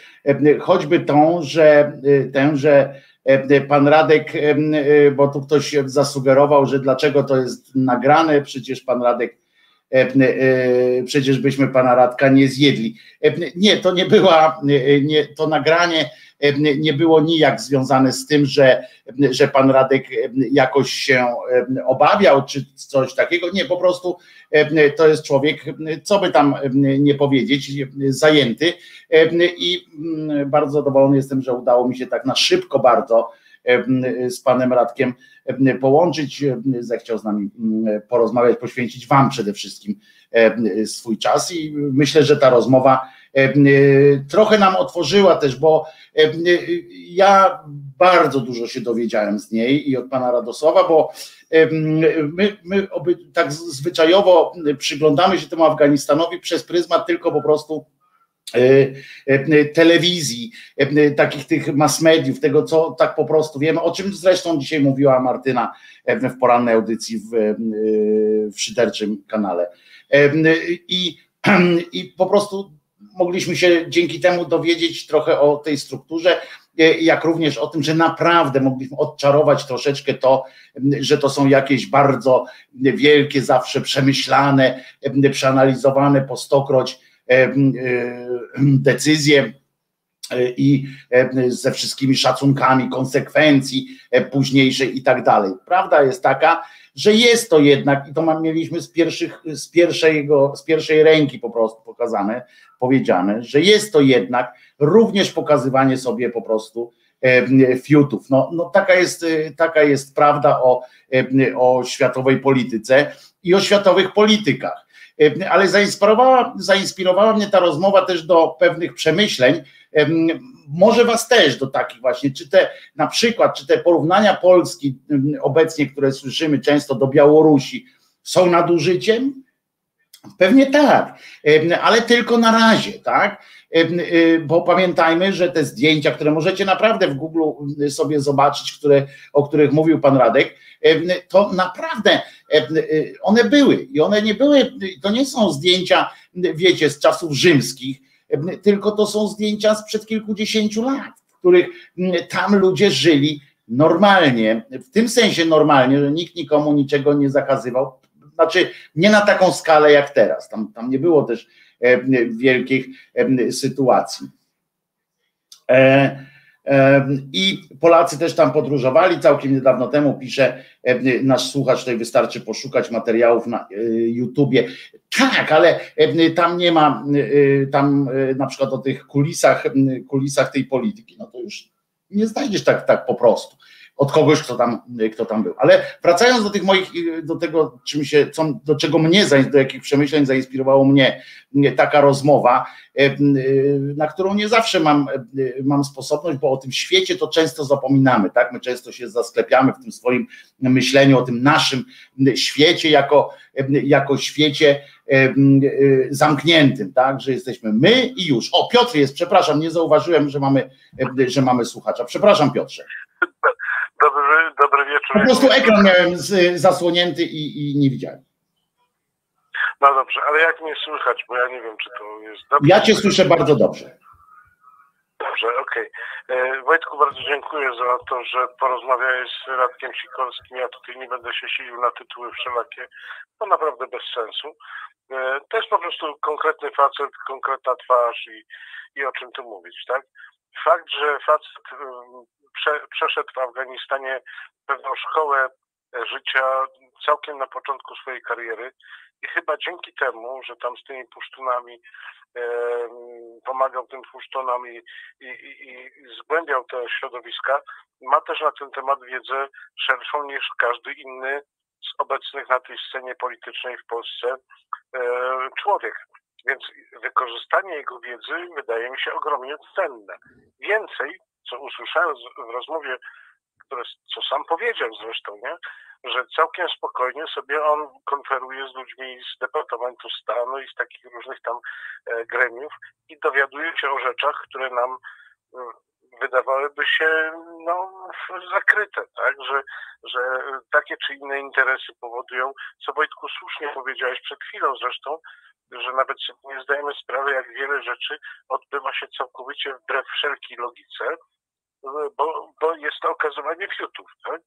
choćby tą, że tę, że E, pan Radek, e, e, bo tu ktoś zasugerował, że dlaczego to jest nagrane, przecież pan Radek, przecież byśmy pana Radka nie zjedli. Nie, to nie była, nie, to nagranie nie było nijak związane z tym, że, że pan Radek jakoś się obawiał, czy coś takiego. Nie, po prostu to jest człowiek, co by tam nie powiedzieć, zajęty i mm, bardzo zadowolony jestem, że udało mi się tak na szybko bardzo z panem Radkiem połączyć, zechciał z nami porozmawiać, poświęcić wam przede wszystkim swój czas i myślę, że ta rozmowa trochę nam otworzyła też, bo ja bardzo dużo się dowiedziałem z niej i od pana Radosława, bo my, my tak zwyczajowo przyglądamy się temu Afganistanowi przez pryzmat tylko po prostu telewizji, takich tych mass mediów, tego co tak po prostu wiemy, o czym zresztą dzisiaj mówiła Martyna w porannej audycji w, w szyderczym kanale. I, I po prostu mogliśmy się dzięki temu dowiedzieć trochę o tej strukturze, e, jak również o tym, że naprawdę mogliśmy odczarować troszeczkę to, że to są jakieś bardzo wielkie, zawsze przemyślane, przeanalizowane po stokroć e, decyzje i ze wszystkimi szacunkami konsekwencji późniejszej i tak dalej. Prawda jest taka, że jest to jednak, i to mieliśmy z, pierwszych, z, pierwszego, z pierwszej ręki po prostu pokazane, powiedziane, że jest to jednak również pokazywanie sobie po prostu e, fiutów. No, no taka, jest, e, taka jest prawda o, e, o światowej polityce i o światowych politykach. Ale zainspirowała, zainspirowała mnie ta rozmowa też do pewnych przemyśleń, może was też do takich właśnie, czy te na przykład, czy te porównania Polski obecnie, które słyszymy często do Białorusi, są nadużyciem? Pewnie tak, ale tylko na razie, tak? Y, bo pamiętajmy, że te zdjęcia, które możecie naprawdę w Google sobie zobaczyć, które, o których mówił pan Radek, to naprawdę y, one były i one nie były, to nie są zdjęcia, wiecie, z czasów rzymskich, tylko to są zdjęcia sprzed kilkudziesięciu lat, w których tam ludzie żyli normalnie, w tym sensie normalnie, że nikt nikomu niczego nie zakazywał, znaczy nie na taką skalę jak teraz. Tam, tam nie było też wielkich e, sytuacji. E, I Polacy też tam podróżowali. Całkiem niedawno temu pisze nasz słuchacz, tutaj wystarczy poszukać materiałów na YouTubie. Tak, ale tam nie ma, tam na przykład o tych kulisach, kulisach tej polityki, no to już nie znajdziesz tak, tak po prostu od kogoś, kto tam, kto tam był. Ale wracając do tych moich, do tego, czym się, co, do czego mnie, do jakich przemyśleń zainspirowało mnie taka rozmowa, e, na którą nie zawsze mam, e, mam sposobność, bo o tym świecie to często zapominamy, tak? My często się zasklepiamy w tym swoim myśleniu o tym naszym świecie jako, jako świecie e, zamkniętym, tak? Że jesteśmy my i już. O, Piotr jest, przepraszam, nie zauważyłem, że mamy, że mamy słuchacza. Przepraszam, Piotrze. Dobry, dobry wieczór. Po prostu ekran miałem z, zasłonięty i, i nie widziałem. No dobrze, ale jak mnie słychać, bo ja nie wiem, czy to jest dobrze. Ja cię słyszę bardzo dobrze. Dobrze, okej. E, Wojtku, bardzo dziękuję za to, że porozmawiałeś z Radkiem Sikorskim. Ja tutaj nie będę się silił na tytuły wszelakie. To naprawdę bez sensu. E, to jest po prostu konkretny facet, konkretna twarz i, i o czym tu mówić, tak? Fakt, że facet prze, przeszedł w Afganistanie pewną szkołę życia całkiem na początku swojej kariery i chyba dzięki temu, że tam z tymi pusztunami pomagał tym pusztonom i, i, i, zgłębiał te środowiska, ma też na ten temat wiedzę szerszą niż każdy inny z obecnych na tej scenie politycznej w Polsce człowiek. Więc wykorzystanie jego wiedzy wydaje mi się ogromnie cenne. Więcej, co usłyszałem w rozmowie, które, co sam powiedział zresztą, nie? że całkiem spokojnie sobie on konferuje z ludźmi z Departamentu Stanu i z takich różnych tam e, gremiów i dowiaduje się o rzeczach, które nam e, wydawałyby się no, zakryte, tak? że, że takie czy inne interesy powodują, co Wojtku słusznie powiedziałeś przed chwilą zresztą, że nawet nie zdajemy sprawy, jak wiele rzeczy odbywa się całkowicie wbrew wszelkiej logice, bo, bo jest to okazywanie fiutów. Tak?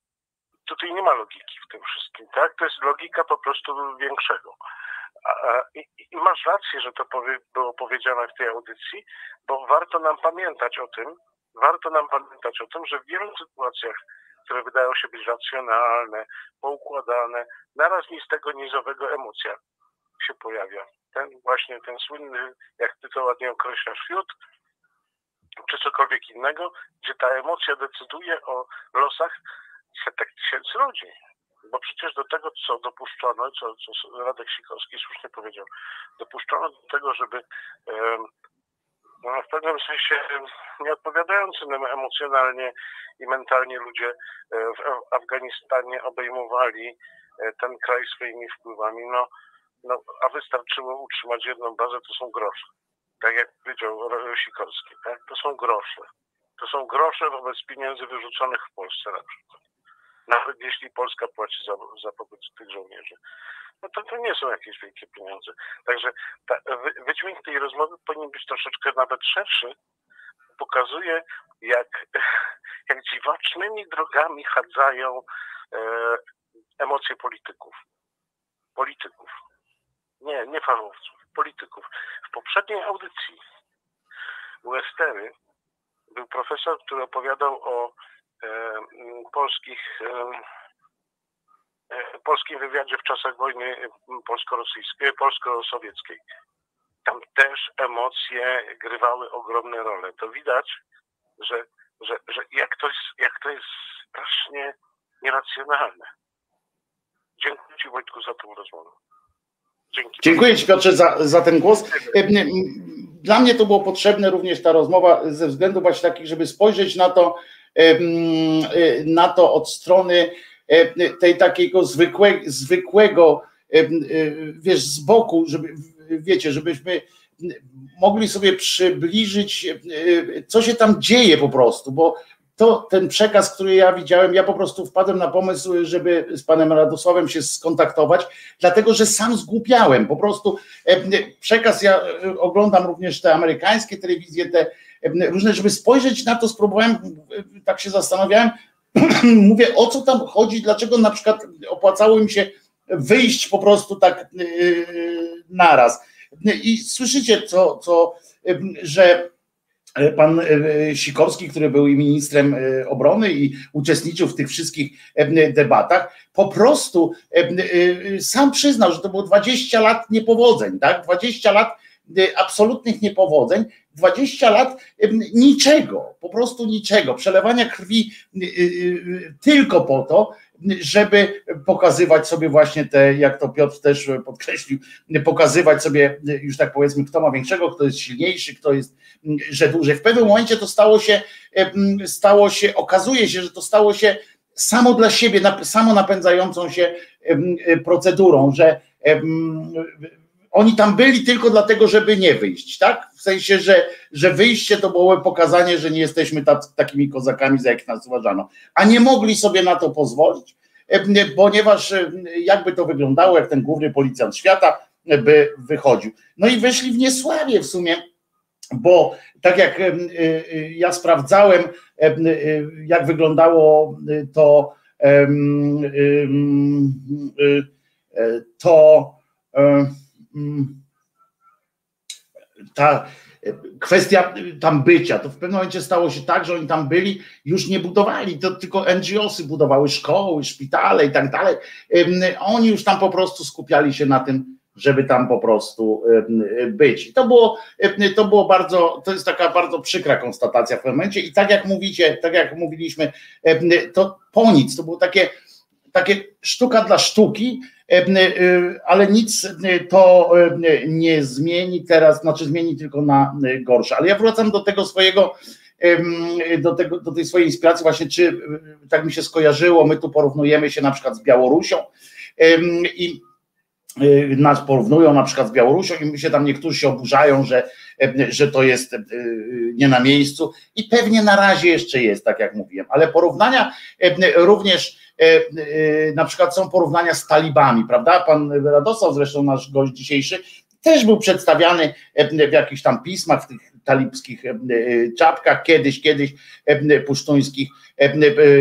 Tutaj nie ma logiki w tym wszystkim. Tak? To jest logika po prostu większego. I, I, masz rację, że to było powiedziane w tej audycji, bo warto nam pamiętać o tym, warto nam pamiętać o tym, że w wielu sytuacjach, które wydają się być racjonalne, poukładane, naraz z tego nizowego emocja się pojawia. Ten właśnie ten słynny, jak ty to ładnie określasz, fiut, czy cokolwiek innego, gdzie ta emocja decyduje o losach setek tysięcy ludzi. Bo przecież do tego, co dopuszczono, co, co Radek Sikorski słusznie powiedział, dopuszczono do tego, żeby no, w pewnym sensie nieodpowiadający nam emocjonalnie i mentalnie ludzie e, w Afganistanie obejmowali e, ten kraj swoimi wpływami, no, no a wystarczyło utrzymać jedną bazę, to są grosze. Tak jak powiedział Sikorski, tak? to są grosze. To są grosze wobec pieniędzy wyrzuconych w Polsce na przykład. Nawet jeśli Polska płaci za, za pobyt tych żołnierzy. No to, to nie są jakieś wielkie pieniądze. Także ta, wydźwięk tej rozmowy powinien być troszeczkę nawet szerszy. Pokazuje, jak, [laughs] jak dziwacznymi drogami chadzają e, emocje polityków. Polityków. Nie, nie fachowców, polityków. W poprzedniej audycji u Estery był profesor, który opowiadał o polskich e, e, polskim wywiadzie w czasach wojny polsko-rosyjskiej, polsko-sowieckiej. Tam też emocje grywały ogromne role. To widać, że, że, że jak, to jest, jak to jest strasznie nieracjonalne. Dziękuję Ci Wojtku za tę rozmowę. Dzięki. Dziękuję Ci Piotrze za, za ten głos. E, dla mnie to było potrzebne również ta rozmowa ze względu właśnie takich, żeby spojrzeć na to, e, e, na to od strony tej takiego zwykłego, zwykłego wiesz, z boku, żeby, wiecie, żebyśmy mogli sobie przybliżyć, co się tam dzieje po prostu, bo to ten przekaz, który ja widziałem, ja po prostu wpadłem na pomysł, żeby z panem Radosławem się skontaktować, dlatego że sam zgłupiałem. Po prostu przekaz, ja oglądam również te amerykańskie telewizje, te różne, żeby spojrzeć na to, spróbowałem, tak się zastanawiałem, [clears throat] mówię o co tam chodzi, dlaczego na przykład opłacało im się wyjść po prostu tak naraz. I słyszycie, co, co że E, pan e, Sikorski, który był i ministrem e, obrony i uczestniczył w tych wszystkich debatach, po prostu sam przyznał, że to było 20 lat niepowodzeń, tak? 20 lat absolutnych niepowodzeń, 20 lat niczego, po prostu niczego, przelewania krwi tylko po to, żeby pokazywać sobie właśnie te, jak to Piotr też podkreślił, pokazywać sobie już tak powiedzmy, kto ma większego, kto jest silniejszy, kto jest, że dłużej. W pewnym momencie to stało się, stało się, okazuje się, że to stało się samo dla siebie, samo napędzającą się procedurą, że oni tam byli tylko dlatego, żeby nie wyjść, tak? W sensie, że, że wyjście to było pokazanie, że nie jesteśmy takimi kozakami, za jak nas uważano. A nie mogli sobie na to pozwolić, e, ponieważ e, jakby to wyglądało, jak ten główny policjant świata by wychodził. No i wyszli w niesławie w sumie bo tak jak ja sprawdzałem, jak wyglądało to, to ta kwestia tam bycia, to w pewnym momencie stało się tak, że oni tam byli, już nie budowali, to tylko NGOsy budowały szkoły, szpitale i tak dalej. Oni już tam po prostu skupiali się na tym, żeby tam po prostu być. I to było, to było bardzo, to jest taka bardzo przykra konstatacja w pewnym momencie. I tak jak mówicie, tak jak mówiliśmy, to po nic, to było takie, takie sztuka dla sztuki, ale nic to nie zmieni teraz, znaczy zmieni tylko na gorsze. Ale ja wracam do tego swojego, do, tego, do tej swojej inspiracji, właśnie czy tak mi się skojarzyło, my tu porównujemy się na przykład z Białorusią i nas porównują na przykład z Białorusią i my się tam niektórzy się oburzają, że, że to jest y, nie na miejscu i pewnie na razie jeszcze jest, tak jak mówiłem, ale porównania również na przykład są porównania z talibami, prawda? Pan Radosław, zresztą nasz gość dzisiejszy, też był przedstawiany w jakichś tam pismach, w tych talibskich czapkach, kiedyś, kiedyś pusztuńskich,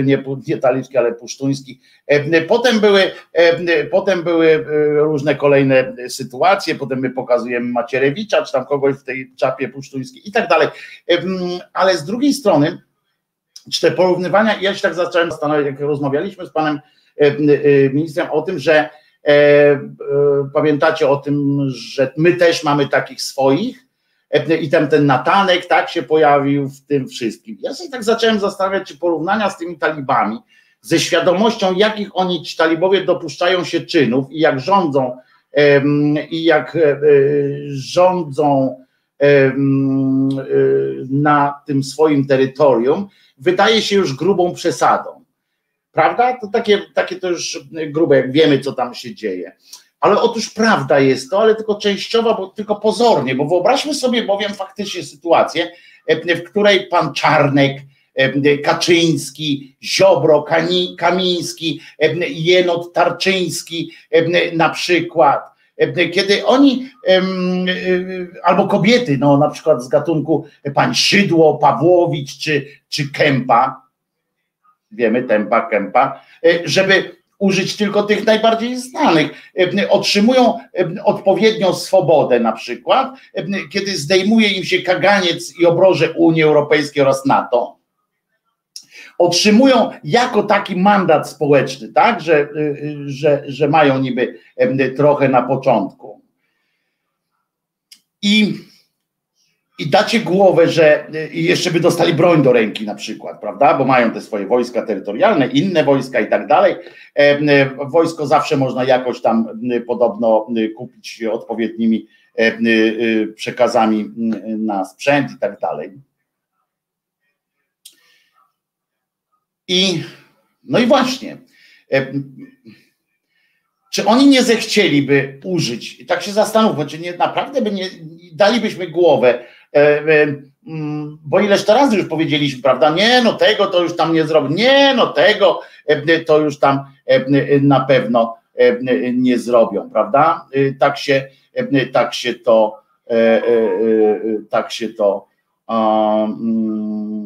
nie, nie talibskich, ale pusztuńskich. Potem były, potem były różne kolejne sytuacje, potem my pokazujemy Macierewicza, czy tam kogoś w tej czapie pusztuńskiej i tak dalej. Ale z drugiej strony, czy te porównywania, ja się tak zacząłem zastanawiać, jak rozmawialiśmy z panem ministrem o tym, że E, e, pamiętacie o tym, że my też mamy takich swoich e, i tam ten Natanek tak się pojawił w tym wszystkim. Ja sobie tak zacząłem zastanawiać, czy porównania z tymi talibami, ze świadomością, jakich oni ci talibowie dopuszczają się czynów i jak rządzą, i jak rządzą na tym swoim terytorium, wydaje się już grubą przesadą prawda? To takie, takie to już grube, jak wiemy, co tam się dzieje. Ale otóż prawda jest to, ale tylko częściowa, bo tylko pozornie, bo wyobraźmy sobie bowiem faktycznie sytuację, w której pan Czarnek, Kaczyński, Ziobro, Kamiński, Jenot Tarczyński na przykład, kiedy oni, albo kobiety, no na przykład z gatunku pan Szydło, Pawłowicz czy, czy Kępa, wiemy, tempa, kempa, e, żeby użyć tylko tych najbardziej znanych. E, otrzymują e, odpowiednią swobodę na przykład, kiedy zdejmuje im się kaganiec i obroże Unii Europejskiej oraz NATO. Otrzymują jako taki mandat społeczny, tak, że, że, że mają niby trochę na początku. I i dacie głowę, że jeszcze by dostali broń do ręki na przykład, prawda? Bo mają te swoje wojska terytorialne, inne wojska i tak dalej. Wojsko zawsze można jakoś tam podobno kupić odpowiednimi przekazami na sprzęt i tak dalej. I no i właśnie. Czy oni nie zechcieliby użyć, i tak się zastanówmy, czy nie, naprawdę by nie dalibyśmy głowę E, e, bo ileż to razy już powiedzieliśmy, prawda? Nie, no tego to już tam nie zrobią, nie, no tego e, to już tam na pewno nie zrobią, prawda? Tak się, tak się to, tak się to um,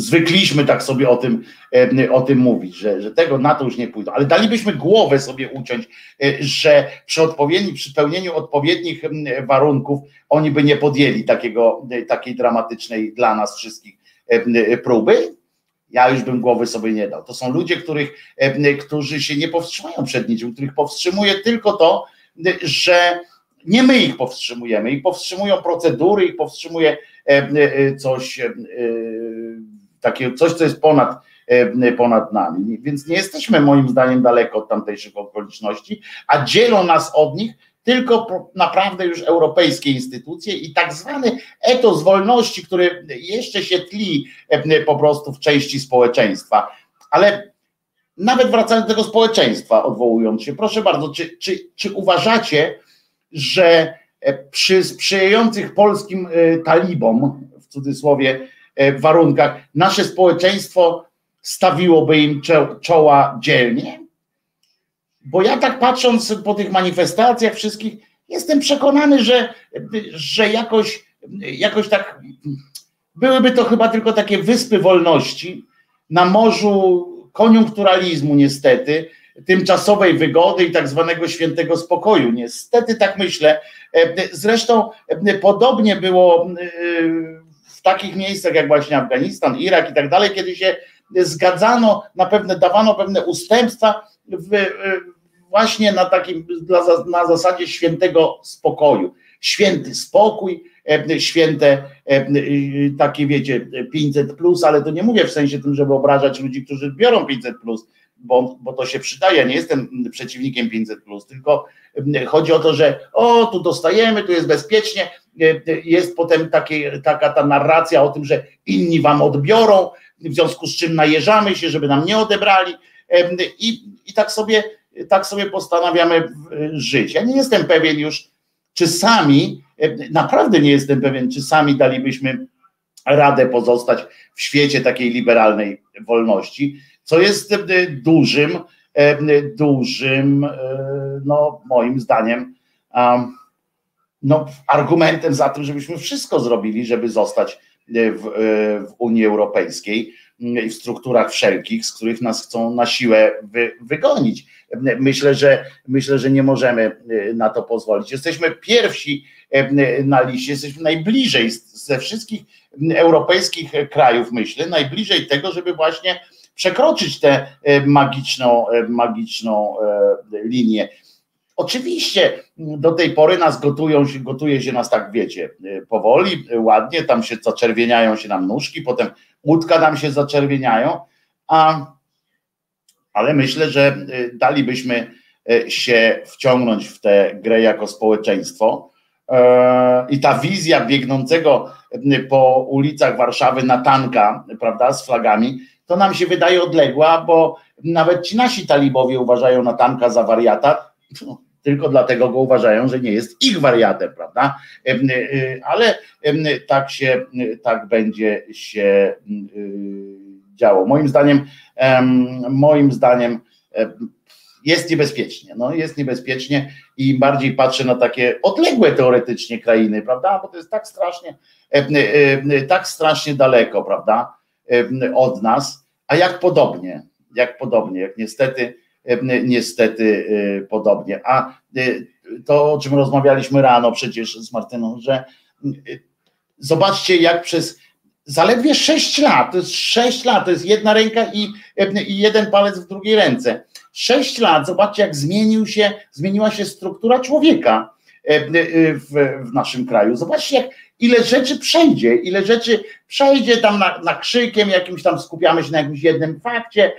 zwykliśmy tak sobie o tym, e, o tym mówić, że, że tego na to już nie pójdą, ale dalibyśmy głowę sobie uciąć, e, że przy odpowiednim, przy pełnieniu odpowiednich warunków oni by nie podjęli takiego, e, takiej dramatycznej dla nas wszystkich próby, ja już bym głowy sobie nie dał. To są ludzie, których, którzy się nie powstrzymują przed niczym, których powstrzymuje tylko to, że nie my ich powstrzymujemy, ich powstrzymują procedury, ich powstrzymuje coś takie coś, co jest ponad, e, ponad nami. Więc nie jesteśmy moim zdaniem daleko od tamtejszych okoliczności, a dzielą nas od nich tylko naprawdę już europejskie instytucje i tak zwany etos wolności, który jeszcze się tli e, po prostu w części społeczeństwa. Ale nawet wracając do tego społeczeństwa, odwołując się, proszę bardzo, czy, czy, czy uważacie, że e, przy sprzyjających polskim talibom, w cudzysłowie, warunkach nasze społeczeństwo stawiłoby im czoła dzielnie? Bo ja tak patrząc po tych manifestacjach wszystkich, jestem przekonany, że, że jakoś, jakoś tak byłyby to chyba tylko takie wyspy wolności na morzu koniunkturalizmu niestety, tymczasowej wygody i tak zwanego świętego spokoju. Niestety tak myślę. Zresztą podobnie było w takich miejscach jak właśnie Afganistan, Irak i tak dalej, kiedy się zgadzano na pewne, dawano pewne ustępstwa w, właśnie na takim, na zasadzie świętego spokoju. Święty spokój, święte takie wiecie 500 plus, ale to nie mówię w sensie tym, żeby obrażać ludzi, którzy biorą 500 plus, bo, bo to się przydaje. Ja nie jestem przeciwnikiem 500, tylko chodzi o to, że o, tu dostajemy, tu jest bezpiecznie. Jest potem takie, taka ta narracja o tym, że inni wam odbiorą, w związku z czym najeżamy się, żeby nam nie odebrali. I, i tak, sobie, tak sobie postanawiamy żyć. Ja nie jestem pewien już, czy sami, naprawdę nie jestem pewien, czy sami dalibyśmy radę pozostać w świecie takiej liberalnej wolności co jest e, dużym, e, dużym, e, no moim zdaniem, no, argumentem za tym, żebyśmy wszystko zrobili, żeby zostać w, w Unii Europejskiej i w strukturach wszelkich, z których nas chcą na siłę wy, wygonić. Myślę, że myślę, że nie możemy na to pozwolić. Jesteśmy pierwsi na liście, jesteśmy najbliżej ze wszystkich europejskich krajów, myślę, najbliżej tego, żeby właśnie przekroczyć tę e, magiczną, e, magiczną e, linię. Oczywiście do tej pory nas gotują, gotuje się nas tak, wiecie, powoli, ładnie, tam się zaczerwieniają się nam nóżki, potem łódka nam się zaczerwieniają, a, ale myślę, że dalibyśmy się wciągnąć w tę grę jako społeczeństwo. I ta wizja biegnącego po ulicach Warszawy na tanka, prawda, z flagami, to nam się wydaje odległa, bo nawet ci nasi talibowie uważają Natanka za wariata, tylko dlatego go uważają, że nie jest ich wariatem, prawda? Y, y, ale tak się, tak będzie się działo. Moim zdaniem, moim zdaniem jest niebezpiecznie. No, jest niebezpiecznie i im bardziej patrzę na takie odległe teoretycznie krainy, prawda? Bo to jest tak strasznie, tak strasznie daleko, prawda? Od nas a jak podobnie, jak podobnie, jak niestety, niestety e, podobnie. A e, to, o czym rozmawialiśmy rano przecież z Martyną, że e, zobaczcie, jak przez zaledwie 6 lat, to jest 6 lat, to jest jedna ręka i, i jeden palec w drugiej ręce. 6 lat, zobaczcie, jak zmienił się, zmieniła się struktura człowieka w, w naszym kraju. Zobaczcie, jak, ile rzeczy przejdzie, ile rzeczy przejdzie tam na, na krzykiem, jakimś tam skupiamy się na jakimś jednym fakcie,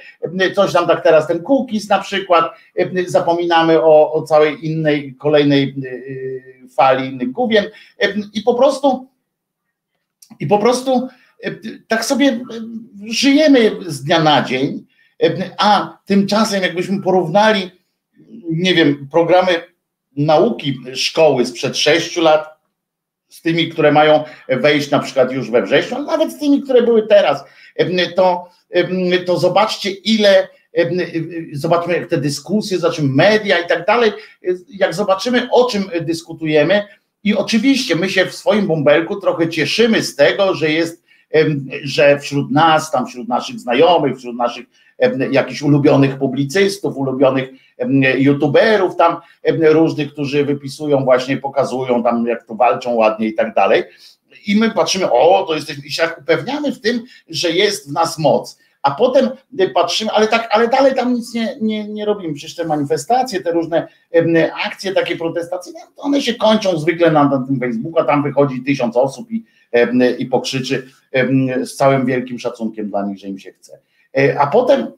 coś tam tak teraz ten cookies na przykład, zapominamy o, o całej innej, kolejnej fali innych główien i po prostu i po prostu tak sobie żyjemy z dnia na dzień, a tymczasem jakbyśmy porównali, nie wiem, programy nauki szkoły sprzed sześciu lat z tymi, które mają wejść na przykład już we wrześniu, ale nawet z tymi, które były teraz, to, to zobaczcie, ile zobaczmy jak te dyskusje, zobaczymy media i tak dalej, jak zobaczymy o czym dyskutujemy. I oczywiście my się w swoim bąbelku trochę cieszymy z tego, że jest, że wśród nas, tam wśród naszych znajomych, wśród naszych jakichś ulubionych publicystów, ulubionych youtuberów tam różnych, którzy wypisują właśnie, pokazują tam jak to walczą ładnie i tak dalej. I my patrzymy, o, to jesteśmy, i się tak upewniamy w tym, że jest w nas moc. A potem patrzymy, ale tak, ale dalej tam nic nie, nie, nie robimy. Przecież te manifestacje, te różne akcje takie protestacyjne, one się kończą zwykle na, na tym Facebooku, tam wychodzi tysiąc osób i, i pokrzyczy z całym wielkim szacunkiem dla nich, że im się chce. E, a potem,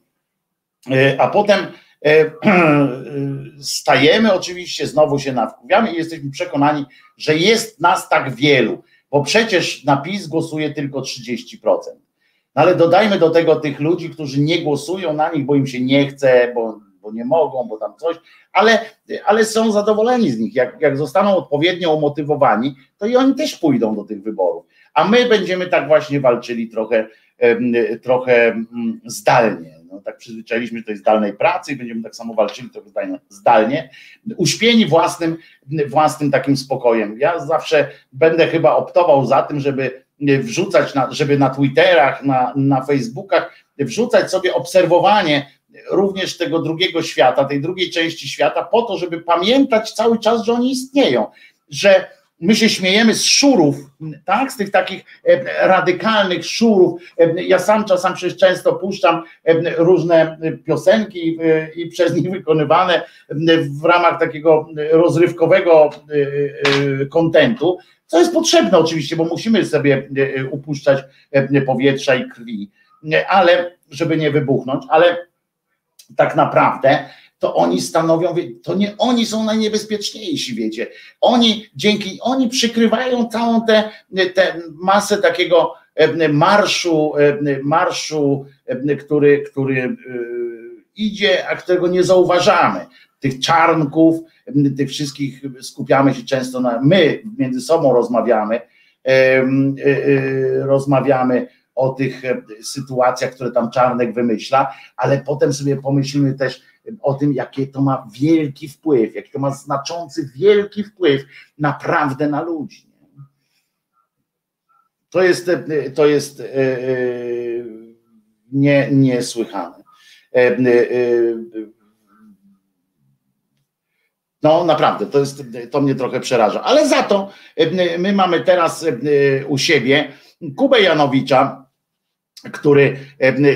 e, a potem [clears throat] e, stajemy oczywiście, znowu się nawkuwiamy i jesteśmy przekonani, że jest nas tak wielu, bo przecież na PiS głosuje tylko 30%. No ale dodajmy do tego tych ludzi, którzy nie głosują na nich, bo im się nie chce, bo, bo nie mogą, bo tam coś, ale, ale są zadowoleni z nich. Jak, jak zostaną odpowiednio umotywowani, to i oni też pójdą do tych wyborów. A my będziemy tak właśnie walczyli trochę trochę mm, zdalnie. No, tak przyzwyczailiśmy do tej zdalnej pracy i będziemy tak samo walczyli to zdalnie, uśpieni własnym, własnym takim spokojem. Ja zawsze będę chyba optował za tym, żeby wrzucać, na, żeby na Twitterach, na, na Facebookach wrzucać sobie obserwowanie również tego drugiego świata, tej drugiej części świata, po to, żeby pamiętać cały czas, że oni istnieją, że my się śmiejemy z szurów, tak, z tych takich e, radykalnych szurów. E, ja sam czasem przecież często puszczam e, różne piosenki i przez nich wykonywane w ramach takiego rozrywkowego kontentu, co jest potrzebne oczywiście, bo musimy sobie upuszczać powietrza i krwi, ale żeby nie wybuchnąć, ale tak naprawdę to oni stanowią, to nie oni są najniebezpieczniejsi, wiecie. Oni dzięki, oni przykrywają całą tę masę takiego e, marszu, e, marszu, e, który, który idzie, a którego nie zauważamy. Tych czarnków, tych wszystkich skupiamy się często na, my między sobą rozmawiamy, rozmawiamy o tych sytuacjach, które tam Czarnek wymyśla, ale potem sobie pomyślimy też, o tym, jakie to ma wielki wpływ, jaki to ma znaczący, wielki wpływ naprawdę na ludzi. To jest, to jest e, e, nie, niesłychane. E, no naprawdę, to, jest, to mnie trochę przeraża. Ale za to my mamy teraz u siebie Kubę Janowicza, który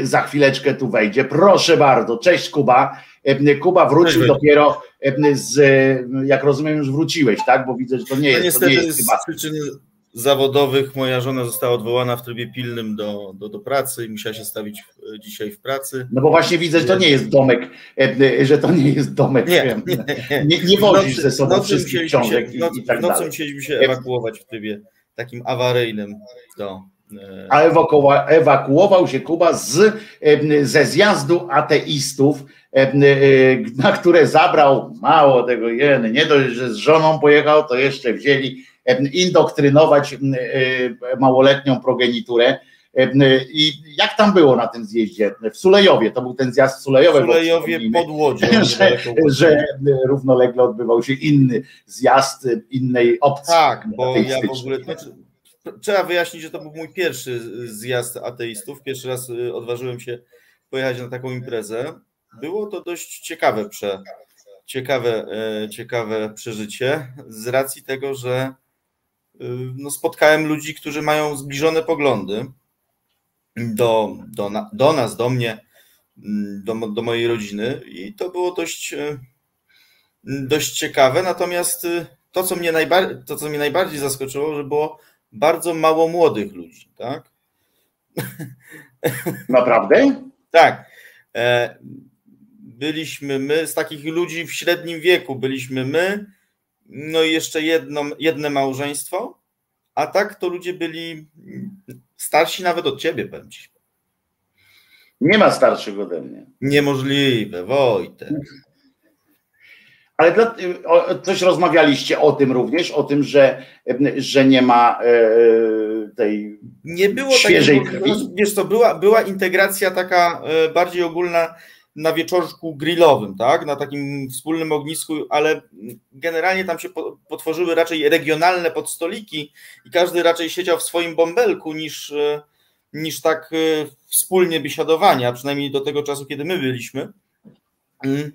za chwileczkę tu wejdzie. Proszę bardzo, cześć Kuba. Kuba wrócił dopiero z, jak rozumiem, już wróciłeś, tak? Bo widzę, że to nie no jest. No niestety nie jest z przyczyn zawodowych moja żona została odwołana w trybie pilnym do, do, do pracy i musiała się stawić dzisiaj w pracy. No bo właśnie widzę, że to nie jest domek, że to nie jest domek. Nie, nie, nie. nie, nie wozisz ze sobą wszystkich książek się, i, i tak Nocą musieliśmy się ewakuować w trybie takim awaryjnym do, a ewakuował się Kuba z, ze zjazdu ateistów, na które zabrał mało tego jeden, nie dość, że z żoną pojechał, to jeszcze wzięli indoktrynować małoletnią progeniturę. I jak tam było na tym zjeździe? W Sulejowie, to był ten zjazd Sulejowy. W Sulejowie pod Łodzią. [laughs] Że, że równolegle odbywał się inny zjazd innej opcji. Tak, bo ja w ogóle, trzeba wyjaśnić, że to był mój pierwszy zjazd ateistów. Pierwszy raz y, odważyłem się pojechać na taką imprezę. Było to dość ciekawe, prze, ciekawe, e, ciekawe przeżycie z racji tego, że y, no, spotkałem ludzi, którzy mają zbliżone poglądy do, do, do nas, do mnie, mm, do, do mojej rodziny i to było dość, e, dość ciekawe. Natomiast to, co mnie, najbar- to, co mnie najbardziej zaskoczyło, że było bardzo mało młodych ludzi, tak? Naprawdę? tak. E, byliśmy my, z takich ludzi w średnim wieku byliśmy my, no i jeszcze jedno, jedne małżeństwo, a tak to ludzie byli starsi nawet od ciebie, powiem ci. Nie ma starszych ode mnie. Niemożliwe, Wojtek. Ale dla, coś rozmawialiście o tym również, o tym, że, że nie ma e, tej nie było świeżej takiego, krwi? Wiesz co, była, była integracja taka e, bardziej ogólna na wieczorzku grillowym, tak, na takim wspólnym ognisku, ale generalnie tam się potworzyły raczej regionalne podstoliki i każdy raczej siedział w swoim bąbelku niż, e, niż tak wspólnie biesiadowania, przynajmniej do tego czasu, kiedy my byliśmy. Mm.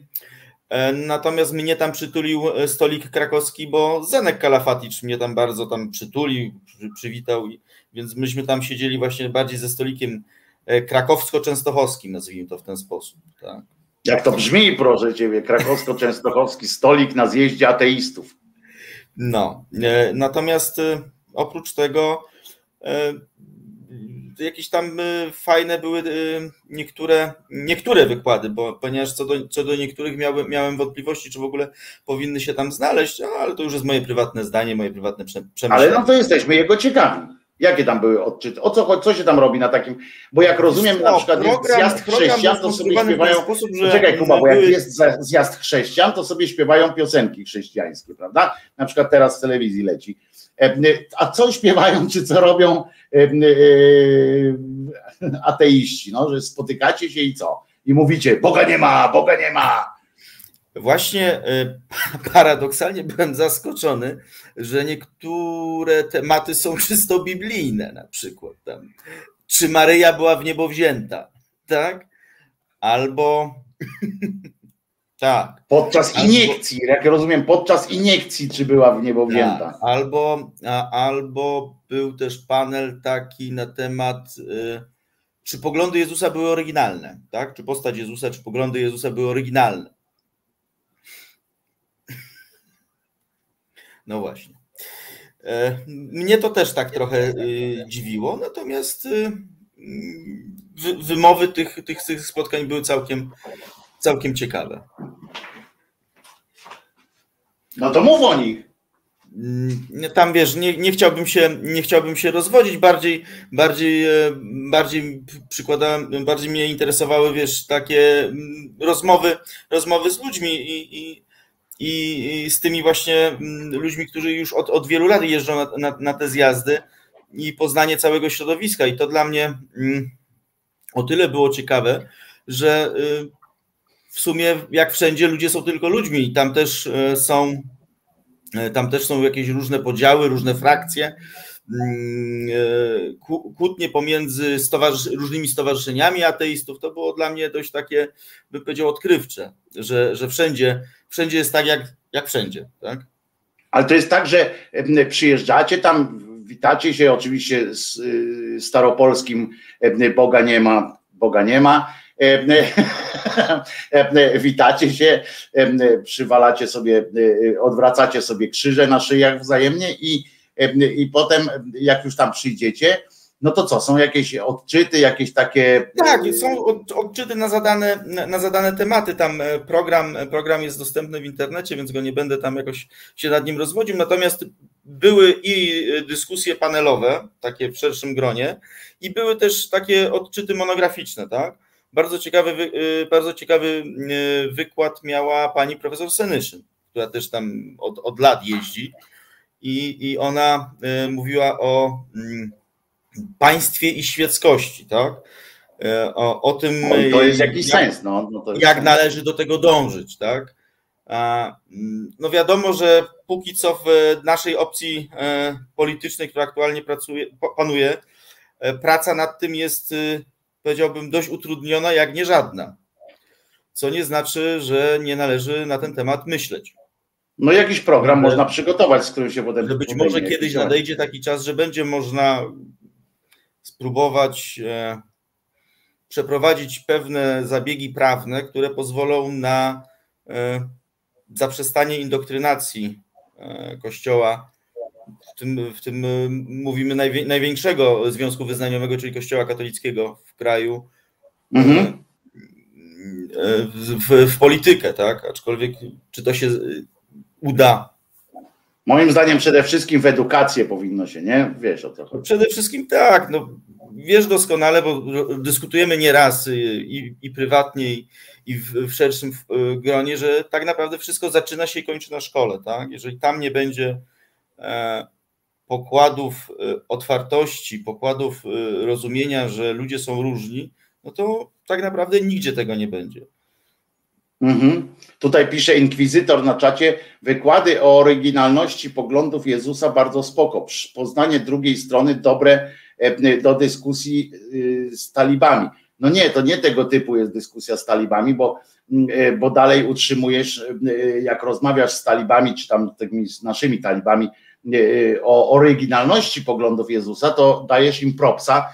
E, natomiast mnie tam przytulił e, stolik krakowski, bo Zenek Kalafaticz mnie tam bardzo tam przytulił, przywitał, więc myśmy tam siedzieli właśnie bardziej ze stolikiem e, krakowsko-częstochowskim, nazwijmy to w ten sposób. Tak. Jak to brzmi, proszę ciebie, krakowsko-częstochowski stolik na zjeździe ateistów. No, natomiast oprócz tego jakieś tam fajne były niektóre, niektóre wykłady, bo ponieważ co do, co do niektórych miałem, miałem wątpliwości, czy w ogóle powinny się tam znaleźć, no, ale to już jest moje prywatne zdanie, moje prywatne przemyślenie. Ale no to jesteśmy jego ciekawi. Jakie tam były odczyty? O co, co się tam robi na takim? Bo jak rozumiem, na przykład program, jest zjazd chrześcijan, to sobie śpiewają. Sposób, że Czekaj, Kuba, bo jak jest zjazd chrześcijan, to sobie śpiewają piosenki chrześcijańskie, prawda? Na przykład teraz w telewizji leci. E, a co śpiewają, czy co robią e, e, ateiści? No, że spotykacie się i co? i mówicie, Boga nie ma, Boga nie ma. Właśnie [laughs] paradoksalnie byłem zaskoczony, że niektóre tematy są [laughs] czysto biblijne, na przykład tam, czy Maryja była w niebo wzięta, tak? Albo [laughs] tak. Podczas albo, iniekcji, jak rozumiem, podczas iniekcji, czy była w niebo wzięta. Tak, albo, albo był też panel taki na temat, y, czy poglądy Jezusa były oryginalne, tak? Czy postać Jezusa, czy poglądy Jezusa były oryginalne. No właśnie. E, mnie to też tak trochę y, dziwiło, natomiast y, wymowy tych, tych, tych spotkań były całkiem, całkiem ciekawe. No to mów o nich. Mm, tam wiesz, nie, nie, chciałbym się, nie chciałbym się rozwodzić, bardziej, bardziej, e, bardziej przykładałem, bardziej mnie interesowały, wiesz, takie mm, rozmowy, rozmowy z ludźmi i, i, i z tymi właśnie mm, ludźmi, którzy już od, od wielu lat jeżdżą na, na, na te zjazdy i poznanie całego środowiska. I to dla mnie o tyle było ciekawe, że y, w sumie jak wszędzie ludzie są tylko ludźmi tam też y, są y, tam też są jakieś różne podziały, różne frakcje, mm, kłótnie pomiędzy różnymi stowarzyszeniami ateistów. To było dla mnie dość takie, bym powiedział, odkrywcze, że, że wszędzie, wszędzie jest tak, jak, jak wszędzie. Tak? Ale to jest tak, że przyjeżdżacie tam, witacie się oczywiście z staropolskim Boga nie ma, Boga nie ma. [laughs] Witacie się, przywalacie sobie, odwracacie sobie krzyże na szyjach wzajemnie i, i potem jak już tam przyjdziecie, no to co, są jakieś odczyty, jakieś takie. Tak, są odczyty na zadane, na zadane tematy. Tam e, program, program jest dostępny w internecie, więc go nie będę tam jakoś się nad nim rozwodził. Natomiast były i dyskusje panelowe, takie w szerszym gronie, i były też takie odczyty monograficzne, tak? Bardzo ciekawy, bardzo ciekawy wykład miała pani profesor Senyszyn, która też tam od, od lat jeździ. I, I ona y, mówiła o mm, państwie i świeckości, tak? O, o tym. to jest jakiś jak, sens, no. no jak sens. należy do tego dążyć, tak? Mm, no wiadomo, że póki co w naszej opcji e, politycznej, która aktualnie pracuje, panuje, e, praca nad tym jest, y, powiedziałbym, dość utrudniona, jak nie żadna. Co nie znaczy, że nie należy na ten temat myśleć. No jakiś program że, można przygotować, z którym się potem... Że być może kiedyś nadejdzie taki czas, że będzie można spróbować e, przeprowadzić pewne zabiegi prawne, które pozwolą na zaprzestanie indoktrynacji e, Kościoła, w tym, w tym e, mówimy największego związku wyznaniowego, czyli Kościoła katolickiego w kraju, mhm. E, w, w politykę, tak? Aczkolwiek czy to się uda Moim zdaniem przede wszystkim w edukację powinno się, nie? Wiesz o co chodzi. Przede wszystkim tak, no, wiesz doskonale, bo dyskutujemy nieraz i, i prywatnie, i, w, w, szerszym gronie, że tak naprawdę wszystko zaczyna się i kończy na szkole. Tak? Jeżeli tam nie będzie e, pokładów e, otwartości, pokładów rozumienia, że ludzie są różni, no to tak naprawdę nigdzie tego nie będzie. Mhm. Tutaj pisze inkwizytor na czacie, wykłady o oryginalności poglądów Jezusa bardzo spoko. Poznanie drugiej strony dobre do dyskusji y, z talibami. No nie, to nie tego typu jest dyskusja z talibami, bo, e, bo dalej utrzymujesz, e, jak rozmawiasz z talibami, czy tam tymi naszymi talibami e, o oryginalności poglądów Jezusa, to dajesz im propsa,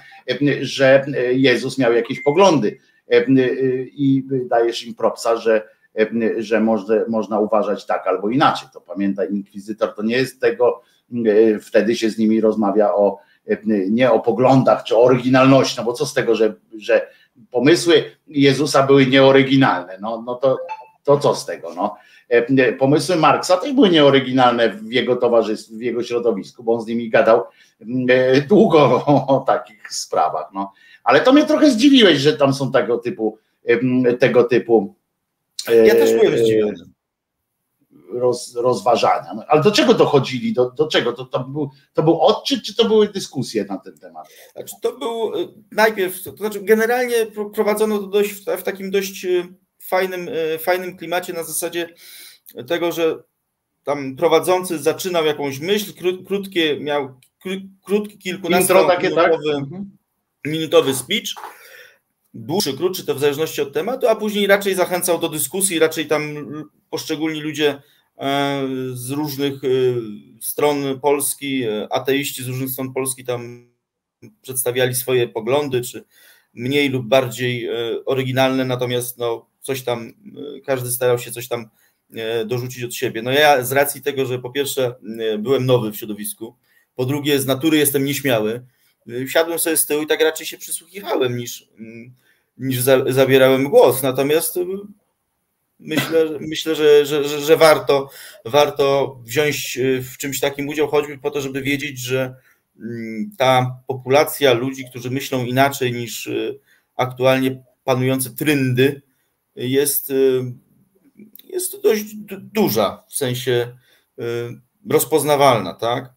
że Jezus miał jakieś poglądy i dajesz im propsa, że, że można, można uważać tak albo inaczej. To pamiętaj, inkwizytor to nie jest tego, wtedy się z nimi rozmawia o nie o poglądach czy o oryginalności, no bo co z tego, że, że pomysły Jezusa były nieoryginalne, no, no to, to co z tego, no. Pomysły Marksa też były nieoryginalne w jego towarzystwie, w jego środowisku, bo on z nimi gadał długo [laughs] o takich sprawach, no. Ale to mnie trochę zdziwiłeś, że tam są tego typu tego typu ja też byłem zdziwiony. roz, rozważania. No, ale do czego dochodzili? Do, do czego? To, to, był, to był odczyt, czy to były dyskusje na ten temat? Znaczy, to był najpierw, to znaczy generalnie prowadzono to dość w, takim dość fajnym, fajnym klimacie na zasadzie tego, że tam prowadzący zaczynał jakąś myśl, krótkie, miał krótki, kilkunastominutowy tak? Minutowy speech, dłuższy, krótszy, to w zależności od tematu, a później raczej zachęcał do dyskusji, raczej tam poszczególni ludzie e, z różnych e, stron Polski, e, ateiści z różnych stron Polski tam przedstawiali swoje poglądy, czy mniej lub bardziej oryginalne, natomiast no, coś tam, każdy starał się coś tam dorzucić od siebie. No ja z racji tego, że po pierwsze byłem nowy w środowisku, po drugie z natury jestem nieśmiały, siadłem sobie z tyłu i tak raczej się przysłuchiwałem niż, niż za, zabierałem głos. Natomiast y, myślę, myślę że, że, że, że warto, warto wziąć y, w czymś takim udział, choćby po to, żeby wiedzieć, że mm, ta populacja ludzi, którzy myślą inaczej niż y, aktualnie panujące trendy, jest, jest dość duża, w sensie rozpoznawalna, tak?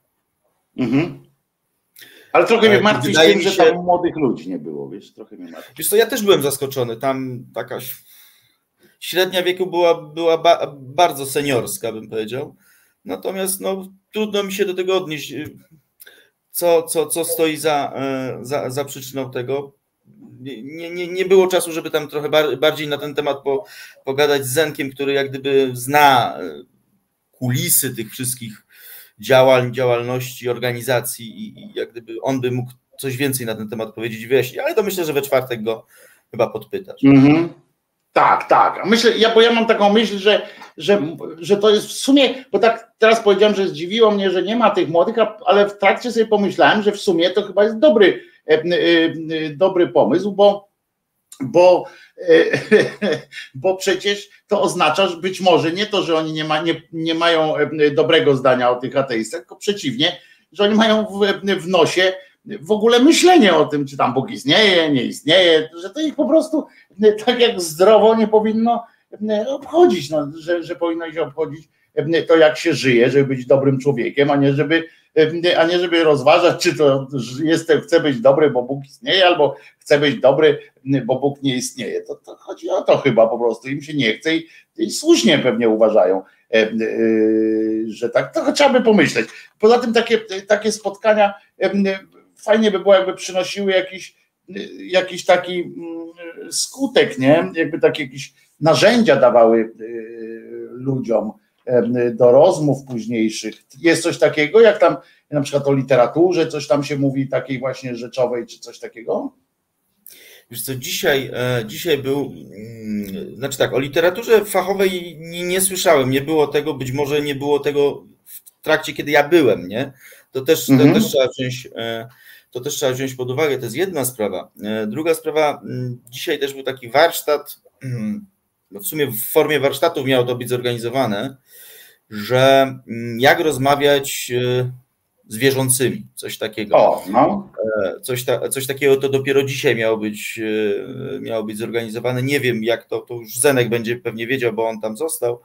Mhm. Ale trochę mnie martwi tym, że się... tam młodych ludzi nie było, wiesz, trochę mnie martwi. Wiesz co, ja też byłem zaskoczony, tam taka średnia wieku była, była ba bardzo seniorska, bym powiedział. Natomiast no, trudno mi się do tego odnieść, co, co, co stoi za, e, za, za przyczyną tego. Nie, nie, nie było czasu, żeby tam trochę bardziej na ten temat po, pogadać z Zenkiem, który jak gdyby zna e, kulisy tych wszystkich działań, działalności, organizacji i, i jak gdyby on by mógł coś więcej na ten temat powiedzieć, wyjaśnić, ale to myślę, że we czwartek go chyba podpytasz. Mm-hmm. Tak, tak. Myślę, ja, bo ja mam taką myśl, że, że, że to jest w sumie, bo tak teraz powiedziałem, że zdziwiło mnie, że nie ma tych młodych, ale w trakcie sobie pomyślałem, że w sumie to chyba jest dobry, e, e, e, dobry pomysł, bo, bo, [laughs] bo przecież to oznacza, że być może nie to, że oni nie, ma, nie, nie mają dobrego zdania o tych ateistach, tylko przeciwnie, że oni mają w, w nosie w ogóle myślenie o tym, czy tam Bóg istnieje, nie istnieje, że to ich po prostu tak jak zdrowo nie powinno obchodzić, no, że, że powinno się obchodzić to, jak się żyje, żeby być dobrym człowiekiem, a nie żeby, a nie żeby rozważać, czy to jestem, chcę być dobry, bo Bóg istnieje, albo chcę być dobry, bo Bóg nie istnieje. To, to chodzi o to chyba po prostu, im się nie chce i, i słusznie pewnie uważają, że tak, to trzeba pomyśleć. Poza tym takie, takie spotkania fajnie by było, jakby przynosiły jakiś, jakiś taki skutek, nie? Jakby takie jakieś narzędzia dawały ludziom do rozmów późniejszych. Jest coś takiego, jak tam na przykład o literaturze, coś tam się mówi takiej właśnie rzeczowej, czy coś takiego? Wiesz co, dzisiaj, e, dzisiaj był, mm, znaczy tak, o literaturze fachowej nie, nie słyszałem, nie było tego, być może nie było tego w trakcie, kiedy ja byłem, nie? To też, mhm. to też trzeba wziąć e, to też trzeba wziąć pod uwagę. To jest jedna sprawa. E, druga sprawa, mm, dzisiaj też był taki warsztat, mm, no w sumie w formie warsztatów miało to być zorganizowane, że mm, jak rozmawiać e, z wierzącymi, coś takiego. O, no. E, coś, ta, coś takiego to dopiero dzisiaj miało być, miało być zorganizowane. Nie wiem, jak to, to już Zenek będzie pewnie wiedział, bo on tam został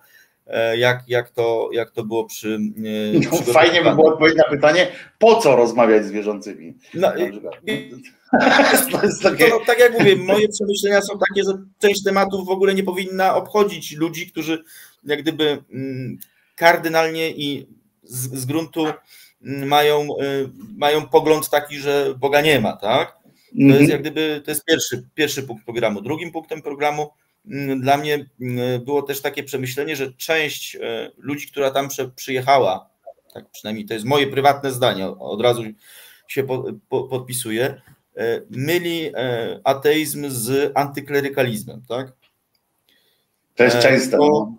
E, jak, jak, to, jak to było przy. E, no, fajnie by było odpowiedzieć na pytanie, po co rozmawiać z wierzącymi? No, [laughs] to jest takie... to, tak jak mówię, moje przemyślenia są takie, że część tematów w ogóle nie powinna obchodzić ludzi, którzy jak gdyby mm, kardynalnie i z, z gruntu mm, mają, e, mają pogląd taki, że Boga nie ma, tak? To jest mhm. jak gdyby, to jest pierwszy, pierwszy punkt programu. Drugim punktem programu Mm, dla mnie mm, było też takie przemyślenie, że część e, ludzi, która tam przyjechała, tak przynajmniej to jest moje prywatne zdanie, od razu się podpisuję, e, myli e, ateizm z antyklerykalizmem, tak? To jest często. To, no.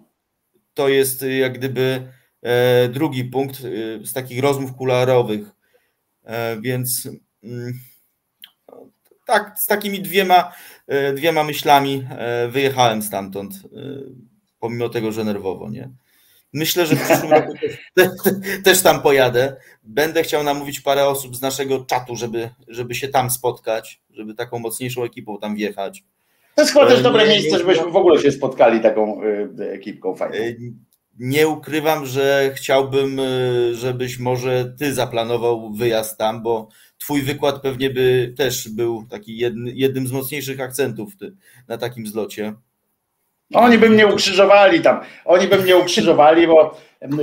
To jest jak gdyby drugi punkt z takich rozmów kularowych, więc mm, tak, z takimi dwiema, e, dwiema myślami e, wyjechałem stamtąd, e, pomimo tego, że nerwowo, nie? Myślę, że w przyszłym roku też, [laughs] też, tam pojadę. Będę chciał namówić parę osób z naszego czatu, żeby, żeby się tam spotkać, żeby taką mocniejszą ekipą tam wjechać. To jest chyba też dobre nie, miejsce, żebyśmy w ogóle się spotkali taką ekipką fajną. nie ukrywam, że chciałbym, żebyś może ty zaplanował wyjazd tam, bo twój wykład pewnie by też był taki jedny, jednym z mocniejszych akcentów na takim zlocie. Oni by mnie ukrzyżowali tam. Oni by mnie ukrzyżowali, bo,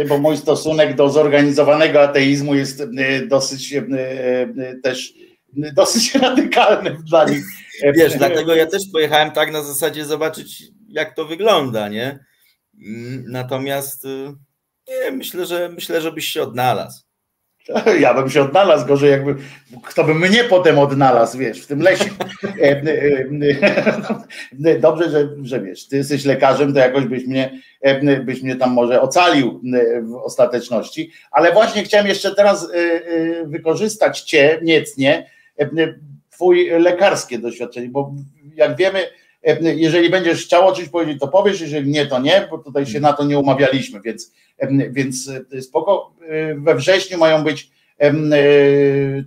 bo mój stosunek do zorganizowanego ateizmu jest dosyć też dosyć [laughs] radykalny dla nich. Wiesz, dlatego ja też pojechałem tak na zasadzie zobaczyć, jak to wygląda, nie? Mm, natomiast y, nie, myślę, że myślę, że byś się odnalazł. [laughs] Ja bym się odnalazł, gorzej jakby, kto by mnie potem odnalazł, wiesz, w tym lesie. [laughs] E, e, e, dobrze, że, że wiesz, ty jesteś lekarzem, to jakoś byś mnie, byś mnie tam może ocalił w ostateczności, ale właśnie chciałem jeszcze teraz wykorzystać cię niecnie, twój lekarskie doświadczenie, bo jak wiemy, jeżeli będziesz chciał o czymś powiedzieć, to powiesz, jeżeli nie, to nie, bo tutaj się na to nie umawialiśmy, więc, więc spoko. We wrześniu mają być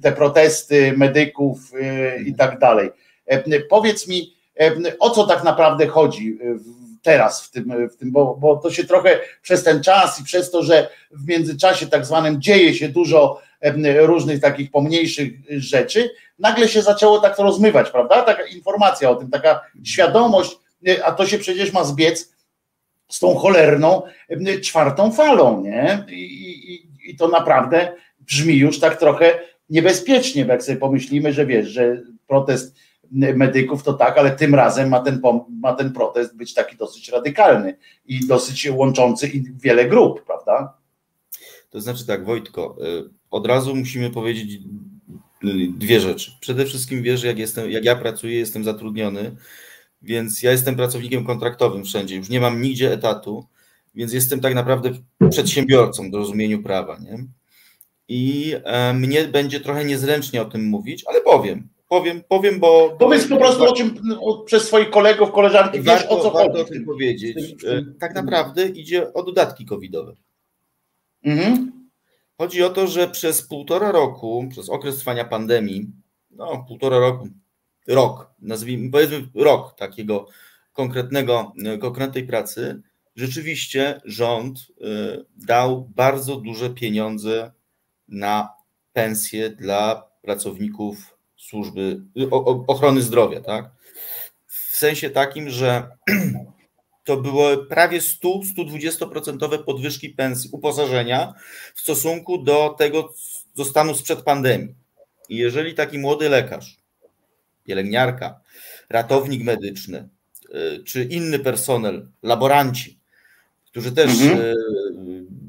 te protesty medyków i tak dalej. Powiedz mi, o co tak naprawdę chodzi teraz w tym, w tym bo, bo to się trochę przez ten czas i przez to, że w międzyczasie tak zwanym dzieje się dużo różnych takich pomniejszych rzeczy, nagle się zaczęło tak to rozmywać, prawda? Taka informacja o tym, taka świadomość, a to się przecież ma zbiec z tą cholerną czwartą falą, nie? I, i, i to naprawdę brzmi już tak trochę niebezpiecznie, bo jak sobie pomyślimy, że wiesz, że protest medyków to tak, ale tym razem ma ten, ma ten protest być taki dosyć radykalny i dosyć łączący wiele grup, prawda? To znaczy tak, Wojtko, y, od razu musimy powiedzieć dwie rzeczy. Przede wszystkim wiesz, jak, jestem, jak ja pracuję, jestem zatrudniony, więc ja jestem pracownikiem kontraktowym wszędzie, już nie mam nigdzie etatu, więc jestem tak naprawdę przedsiębiorcą do rozumieniu prawa. Nie? I e, mnie będzie trochę niezręcznie o tym mówić, ale powiem. Powiem, powiem, bo. Powiedz po prostu o czym o, przez swoich kolegów, koleżanki, wiesz o co warto chodzi. o tym powiedzieć. E, tak naprawdę idzie o dodatki covidowe. Mhm. Chodzi o to, że przez półtora roku, przez okres trwania pandemii, no półtora roku, rok, nazwijmy, powiedzmy rok takiego konkretnego, konkretnej pracy, rzeczywiście rząd y, dał bardzo duże pieniądze na pensje dla pracowników służby ochrony zdrowia, tak? W sensie takim, że [clears throat] to było prawie 100-120% podwyżki pensji, uposażenia w stosunku do tego, do stanu sprzed pandemii. I jeżeli taki młody lekarz, pielęgniarka, ratownik medyczny, y, czy inny personel, laboranci, którzy też mhm.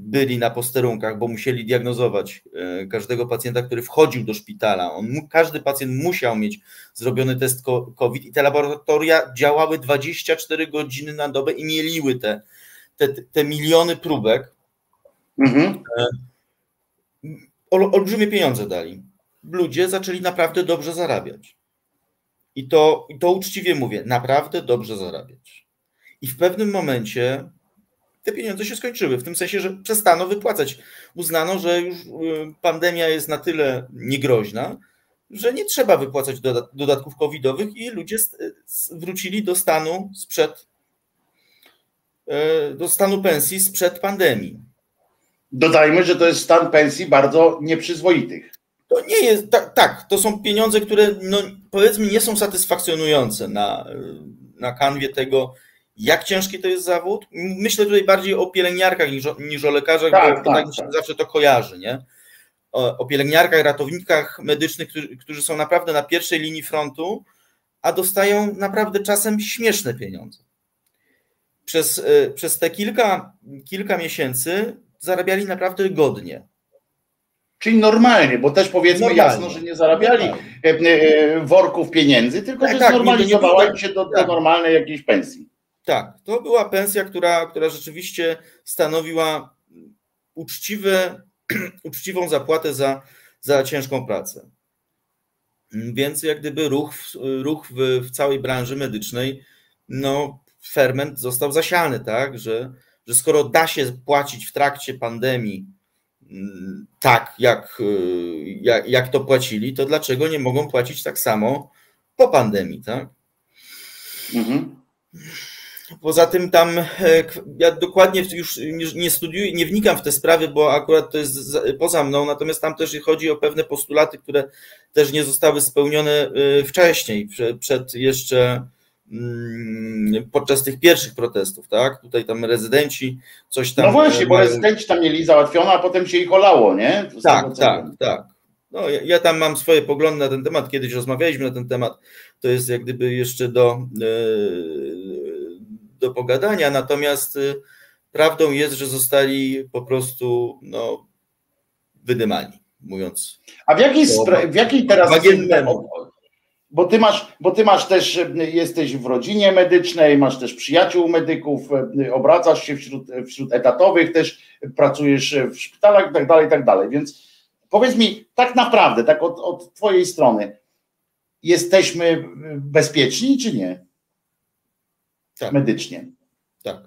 Byli na posterunkach, bo musieli diagnozować e, każdego pacjenta, który wchodził do szpitala. On, każdy pacjent musiał mieć zrobiony test COVID i te laboratoria działały 24 godziny na dobę i mieliły te, te, te miliony próbek. Mhm. E, ol, olbrzymie pieniądze dali. Ludzie zaczęli naprawdę dobrze zarabiać. I to, I to uczciwie mówię, naprawdę dobrze zarabiać. I w pewnym momencie te pieniądze się skończyły, w tym sensie, że przestano wypłacać. Uznano, że już y, pandemia jest na tyle niegroźna, że nie trzeba wypłacać dodatków covidowych i ludzie wrócili do stanu sprzed e, do stanu pensji sprzed pandemii. Dodajmy, że to jest stan pensji bardzo nieprzyzwoitych. To nie jest, tak, tak to są pieniądze, które no, powiedzmy nie są satysfakcjonujące na, na kanwie tego, jak ciężki to jest zawód? Myślę tutaj bardziej o pielęgniarkach niż o, niż o lekarzach, tak, bo tak, tak mi się tak. zawsze to kojarzy, nie? O, o pielęgniarkach, ratownikach medycznych, którzy, którzy są naprawdę na pierwszej linii frontu, a dostają naprawdę czasem śmieszne pieniądze. Przez, y, przez te kilka, kilka miesięcy zarabiali naprawdę godnie. Czyli normalnie, bo też powiedzmy normalnie. jasno, że nie zarabiali normalnie. E, e, worków pieniędzy, tylko tak, że tak, znormalizowała im się do, do tak. normalnej jakiejś pensji. Tak, to była pensja, która, która rzeczywiście stanowiła uczciwe, [clears throat] uczciwą zapłatę za, za ciężką pracę. Więc jak gdyby ruch, ruch w, w całej branży medycznej, no ferment został zasiany, tak, że, że skoro da się płacić w trakcie pandemii mm, tak, jak, jak, jak to płacili, to dlaczego nie mogą płacić tak samo po pandemii, tak? Mhm. Poza tym tam ja dokładnie już nie studiuję, nie wnikam w te sprawy, bo akurat to jest poza mną, natomiast tam też chodzi o pewne postulaty, które też nie zostały spełnione wcześniej, przed jeszcze Mm, podczas tych pierwszych protestów, tak? Tutaj tam rezydenci coś tam. No właśnie, bo rezydenci tam mieli załatwione, a potem się ich olało, nie? Tak, tak, tak. No, ja, ja, tam mam swoje poglądy na ten temat. Kiedyś rozmawialiśmy na ten temat. To jest jak gdyby jeszcze do, e, do pogadania. Natomiast e, prawdą jest, że zostali po prostu no, wydymani, mówiąc. A w jakiej, w jakiej teraz bo ty masz, bo ty masz też, jesteś w rodzinie medycznej, masz też przyjaciół medyków, obracasz się wśród, wśród etatowych, też pracujesz w szpitalach i tak dalej, i tak dalej. Więc powiedz mi tak naprawdę, tak od, od twojej strony, jesteśmy bezpieczni czy nie? Tak. Medycznie. Tak.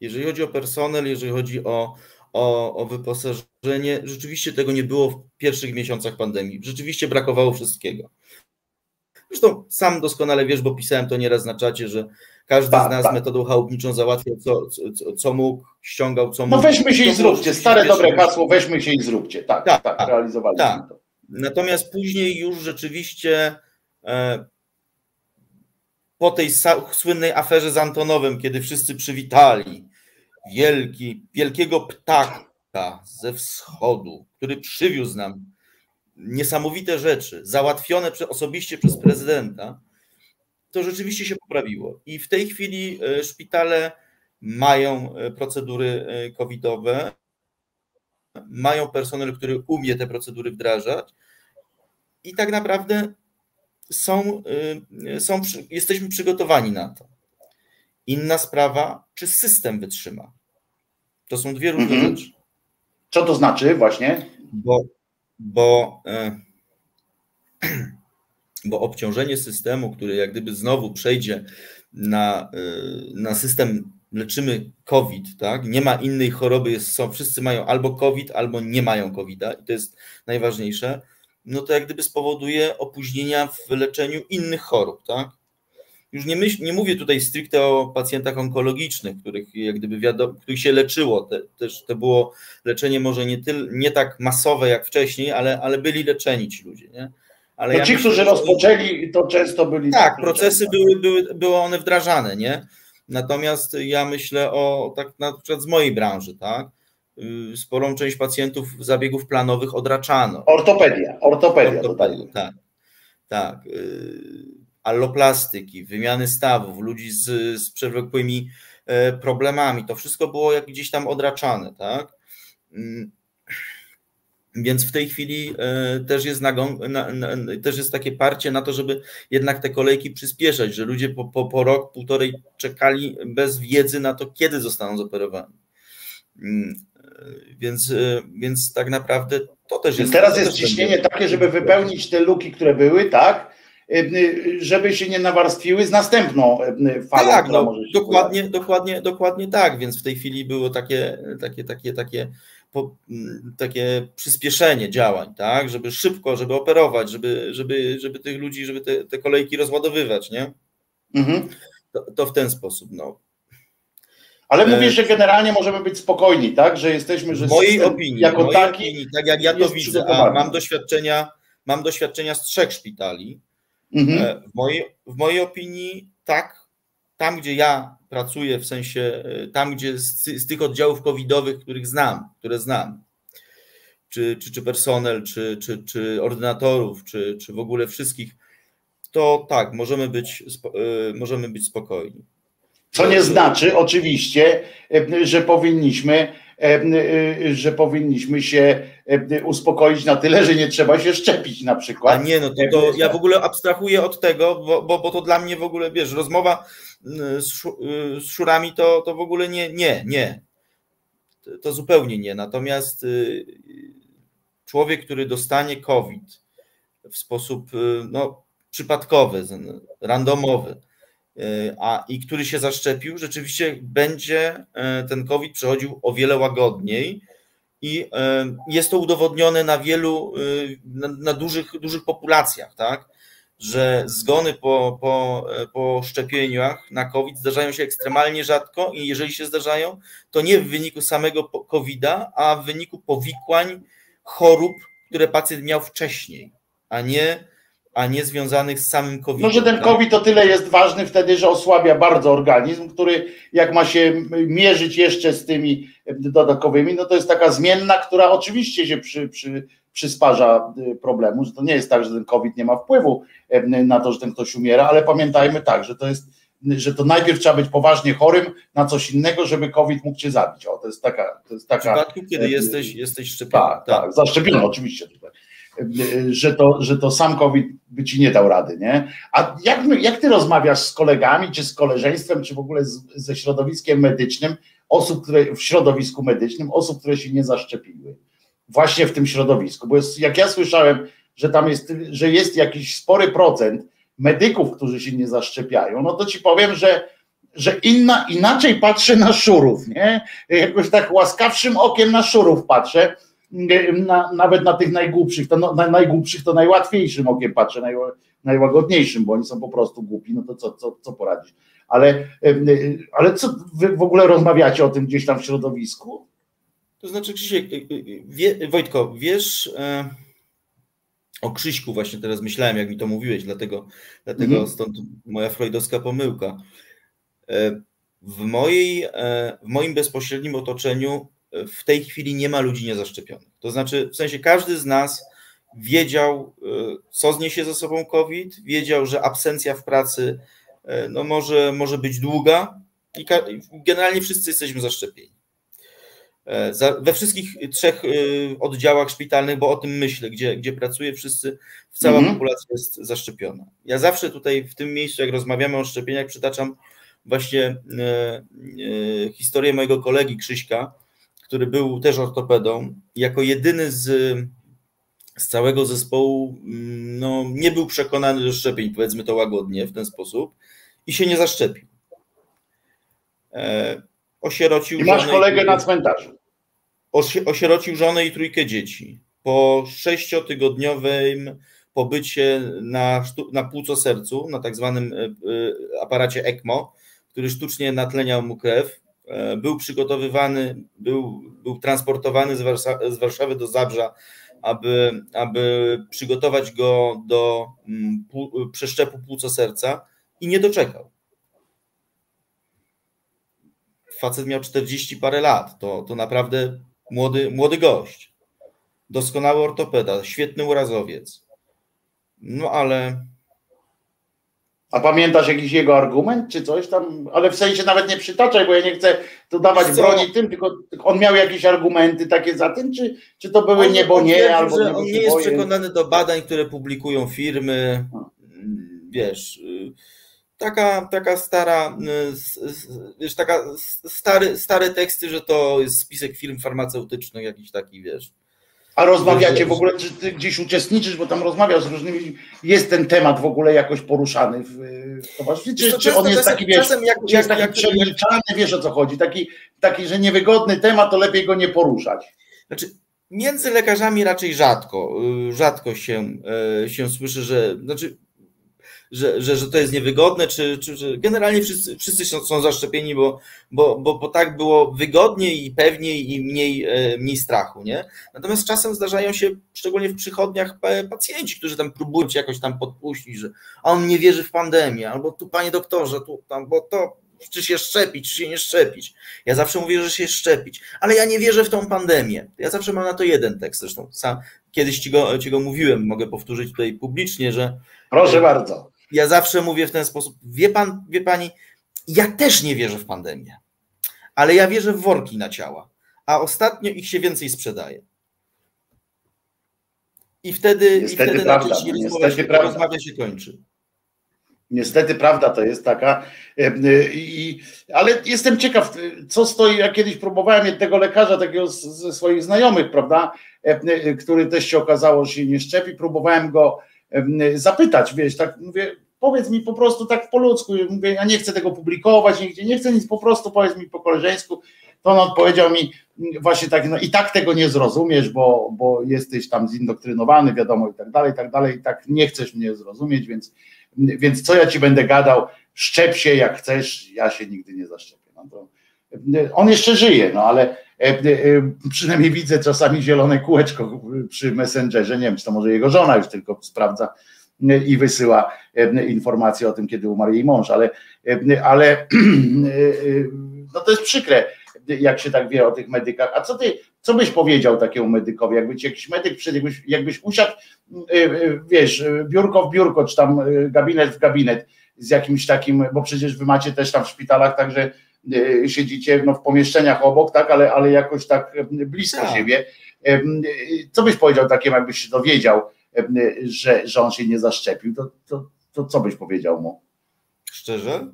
Jeżeli chodzi o personel, jeżeli chodzi o, o, o wyposażenie, rzeczywiście tego nie było w pierwszych miesiącach pandemii. Rzeczywiście brakowało wszystkiego. Zresztą sam doskonale wiesz, bo pisałem to nieraz na czacie, że każdy z nas metodą chałupniczą załatwiał co, co, co mógł, ściągał co no mógł. No weźmy się i zróbcie, stare dobre hasło, weźmy się i zróbcie. Tak, tak, tak, tak realizowaliśmy tak. to. Natomiast później już rzeczywiście e, po tej słynnej aferze z Antonowem, kiedy wszyscy przywitali wielki, wielkiego ptaka ze wschodu, który przywiózł nam niesamowite rzeczy, załatwione osobiście przez prezydenta, to rzeczywiście się poprawiło. I w tej chwili e, szpitale mają e, procedury e, covidowe, mają personel, który umie te procedury wdrażać i tak naprawdę są, są jesteśmy przygotowani na to. Inna sprawa, czy system wytrzyma. To są dwie różne mhm. rzeczy. Co to znaczy właśnie? Bo bo, e, [clears throat] bo obciążenie systemu, który jak gdyby znowu przejdzie na, e, na system leczymy COVID, tak? Nie ma innej choroby, jest, są, wszyscy mają albo COVID, albo nie mają COVID-a i to jest najważniejsze, no to jak gdyby spowoduje opóźnienia w leczeniu innych chorób, tak? Już nie, myśl, nie mówię tutaj stricte o pacjentach onkologicznych, których jak gdyby wiadomo, których się leczyło. Te, też to było leczenie może nie, tyl, nie tak masowe jak wcześniej, ale, ale byli leczeni ci ludzie. Nie? Ale no ja ci, myślę, którzy rozpoczęli, to często byli. Tak, procesy były, były, były one wdrażane, nie? Natomiast ja myślę o tak na przykład z mojej branży, tak? Y, sporą część pacjentów zabiegów planowych odraczano. Ortopedia, ortopedia. ortopedia tak, tak. Y, alloplastyki, wymiany stawów, ludzi z, z przewlekłymi e, problemami. To wszystko było jak gdzieś tam odraczane, tak? Mm. Więc w tej chwili e, też jest, nagon, na, na, też jest takie parcie na to, żeby jednak te kolejki przyspieszać, że ludzie po, po, po rok, półtorej czekali bez wiedzy na to, kiedy zostaną zoperowani. Mm. E, więc, więc tak naprawdę to też jest. Teraz jest ciśnienie takie, żeby wypełnić te luki, które były, tak? żeby się nie nawarstwiły z następną falą. Tak, no, dokładnie, dokładnie, dokładnie tak, więc w tej chwili było takie, takie, takie, takie, po, takie przyspieszenie działań, tak, żeby szybko, żeby operować, żeby, żeby, żeby tych ludzi, żeby te, te kolejki rozładowywać, nie? Mhm. To, to w ten sposób, no. Ale mówisz, że generalnie możemy być spokojni, tak? Że jesteśmy, że w mojej opinii, jako mojej taki. Opinii, tak jak ja to widzę, a mam doświadczenia, mam doświadczenia z trzech szpitali, Mhm. E, w, mojej, w mojej opinii tak, tam gdzie ja pracuję, w sensie e, tam gdzie z, z tych oddziałów covidowych, których znam, które znam, czy, czy, czy personel, czy, czy, czy ordynatorów, czy, czy w ogóle wszystkich, to tak, możemy być, e, możemy być spokojni. Co nie znaczy oczywiście, że powinniśmy że powinniśmy się uspokoić na tyle, że nie trzeba się szczepić na przykład. A nie, no to, to ja w ogóle abstrahuję od tego, bo, bo, bo to dla mnie w ogóle, wiesz, rozmowa z, z szurami to, to w ogóle nie, nie, nie. To zupełnie nie. Natomiast y, człowiek, który dostanie COVID w sposób y, no, przypadkowy, randomowy, E, a, i który się zaszczepił, rzeczywiście będzie e, ten COVID przechodził o wiele łagodniej i e, jest to udowodnione na wielu, na, na dużych, dużych populacjach, tak? że zgony po, po, po szczepieniach na COVID zdarzają się ekstremalnie rzadko i jeżeli się zdarzają, to nie w wyniku samego COVID-a, a w wyniku powikłań, chorób, które pacjent miał wcześniej, a nie, a nie związanych z samym COVID-em. No, że ten tak? COVID o tyle jest ważny wtedy, że osłabia bardzo organizm, który jak ma się mierzyć jeszcze z tymi dodatkowymi, no to jest taka zmienna, która oczywiście się przy, przy, przysparza y, problemu, że to nie jest tak, że ten COVID nie ma wpływu na to, że ten ktoś umiera, ale pamiętajmy tak, że to jest, że to najpierw trzeba być poważnie chorym na coś innego, żeby COVID mógł cię zabić. O, to jest taka. To jest W taka przypadku, kiedy jesteś, jesteś szczepiony. tak, tak, zaszczepiony oczywiście tutaj. Że to, że to sam COVID by ci nie dał rady, nie? A jak, jak ty rozmawiasz z kolegami, czy z koleżeństwem, czy w ogóle z, ze środowiskiem medycznym, osób, które w środowisku medycznym, osób, które się nie zaszczepiły? Właśnie w tym środowisku, bo jest, jak ja słyszałem, że tam jest, że jest jakiś spory procent medyków, którzy się nie zaszczepiają, no to ci powiem, że, że inna, inaczej patrzę na szurów, nie? Jakoś tak łaskawszym okiem na szurów patrzę, na, nawet na tych najgłupszych, to no, na, najgłupszych to najłatwiejszym okiem patrzę, naj, najłagodniejszym, bo oni są po prostu głupi, no to co, co, co poradzić. Ale, em, ale co wy w ogóle rozmawiacie o tym gdzieś tam w środowisku? To znaczy, Krzysiek, y, y, wie, Wojtko, wiesz e, o Krzyśku właśnie teraz myślałem, jak mi to mówiłeś, dlatego, dlatego Mhm. stąd moja freudowska pomyłka. E, W, mojej, e, w moim bezpośrednim otoczeniu w tej chwili nie ma ludzi niezaszczepionych. To znaczy, w sensie każdy z nas wiedział, e, co zniesie ze sobą COVID, wiedział, że absencja w pracy e, no może, może być długa i generalnie wszyscy jesteśmy zaszczepieni. Za- We wszystkich trzech y, oddziałach szpitalnych, bo o tym myślę, gdzie, gdzie pracuję, wszyscy, cała Mhm. populacja jest zaszczepiona. Ja zawsze tutaj w tym miejscu, jak rozmawiamy o szczepieniach, przytaczam właśnie historię mojego kolegi Krzyśka, który był też ortopedą. Jako jedyny z, z całego zespołu mm, no, nie był przekonany do szczepień, powiedzmy to łagodnie w ten sposób, i się nie zaszczepił. E, Osierocił I masz żonę kolegę i- na cmentarzu. osi- osierocił żonę i trójkę dzieci. Po sześciotygodniowym pobycie na, na płuco-sercu, na tak zwanym e, e, aparacie ECMO, który sztucznie natleniał mu krew, był przygotowywany, był, był transportowany z, Warsza- z Warszawy do Zabrza, aby, aby przygotować go do mm, pół- przeszczepu płuco-serca i nie doczekał. Facet miał 40 parę lat, to, to naprawdę młody, młody gość. Doskonały ortopeda, świetny urazowiec. No ale A pamiętasz jakiś jego argument, czy coś tam? Ale w sensie nawet nie przytaczaj, bo ja nie chcę tu dawać co? broni tym, tylko on miał jakieś argumenty takie za tym, czy, czy to były on, nie, bo nie, albo że nie, on nie jest boję. przekonany do badań, które publikują firmy. Wiesz, y, taka, taka stara, y, wiesz, taka stary, stare teksty, że to jest spisek firm farmaceutycznych, jakiś taki, wiesz. A rozmawiacie w ogóle, czy ty gdzieś uczestniczysz, bo tam rozmawiasz z różnymi jest ten temat w ogóle jakoś poruszany w, w towarzystwie, czy, czy on jest taki, wiesz, jak- czy jest taki jak- przemilczany, wiesz o co chodzi, taki, taki, że niewygodny temat, to lepiej go nie poruszać. Znaczy, między lekarzami raczej rzadko, y, rzadko się, y, się słyszy, że, znaczy, że, że, że to jest niewygodne, czy, czy że generalnie wszyscy, wszyscy są, zaszczepieni, bo, bo, bo, bo tak było wygodniej i pewniej i mniej, e, mniej strachu, nie? Natomiast czasem zdarzają się, szczególnie w przychodniach, pa- pacjenci, którzy tam próbują cię jakoś tam podpuścić, że a on nie wierzy w pandemię, albo tu panie doktorze, tu tam, bo to czy się szczepić, czy się nie szczepić. Ja zawsze mówię, że się szczepić, ale ja nie wierzę w tą pandemię. Ja zawsze mam na to jeden tekst, zresztą sam kiedyś ci go, ci go mówiłem, mogę powtórzyć tutaj publicznie, że Proszę bardzo. Ja zawsze mówię w ten sposób, wie pan, wie pani, ja też nie wierzę w pandemię, ale ja wierzę w worki na ciała, a ostatnio ich się więcej sprzedaje. I wtedy, i wtedy prawda, na dzieci się, prawda. rozmawia się kończy. Niestety prawda to jest taka. e, e, I, ale jestem ciekaw, e, co stoi. Ja kiedyś próbowałem jednego lekarza, takiego z- ze swoich znajomych, prawda, który też się okazało, że się nie szczepi. Próbowałem go zapytać, wiesz, tak mówię, powiedz mi po prostu tak po ludzku. Mówię, ja nie chcę tego publikować nigdzie, nie chcę nic, po prostu powiedz mi po koleżeńsku, to on odpowiedział mi właśnie tak, no i tak tego nie zrozumiesz, bo, bo jesteś tam zindoktrynowany, wiadomo, i tak dalej, i tak dalej, i tak nie chcesz mnie zrozumieć, więc, więc co ja ci będę gadał, szczep się jak chcesz, ja się nigdy nie zaszczepię. No to, on jeszcze żyje, no ale przynajmniej widzę czasami zielone kółeczko przy Messengerze, nie wiem, czy to może jego żona już tylko sprawdza i wysyła informacje o tym, kiedy umarł jej mąż, ale, ale [clears throat] no to jest przykre, jak się tak wie o tych medykach. A co ty, co byś powiedział takiemu medykowi, jakby ci jakiś medyk przyszedł, jakbyś, jakbyś usiadł, wiesz, biurko w biurko, czy tam gabinet w gabinet z jakimś takim, bo przecież wy macie też tam w szpitalach, także siedzicie no, w pomieszczeniach obok, tak, ale, ale jakoś tak blisko tak. siebie. Co byś powiedział takiemu, jakbyś się dowiedział, że, że on się nie zaszczepił, to, to, to co byś powiedział mu? Szczerze?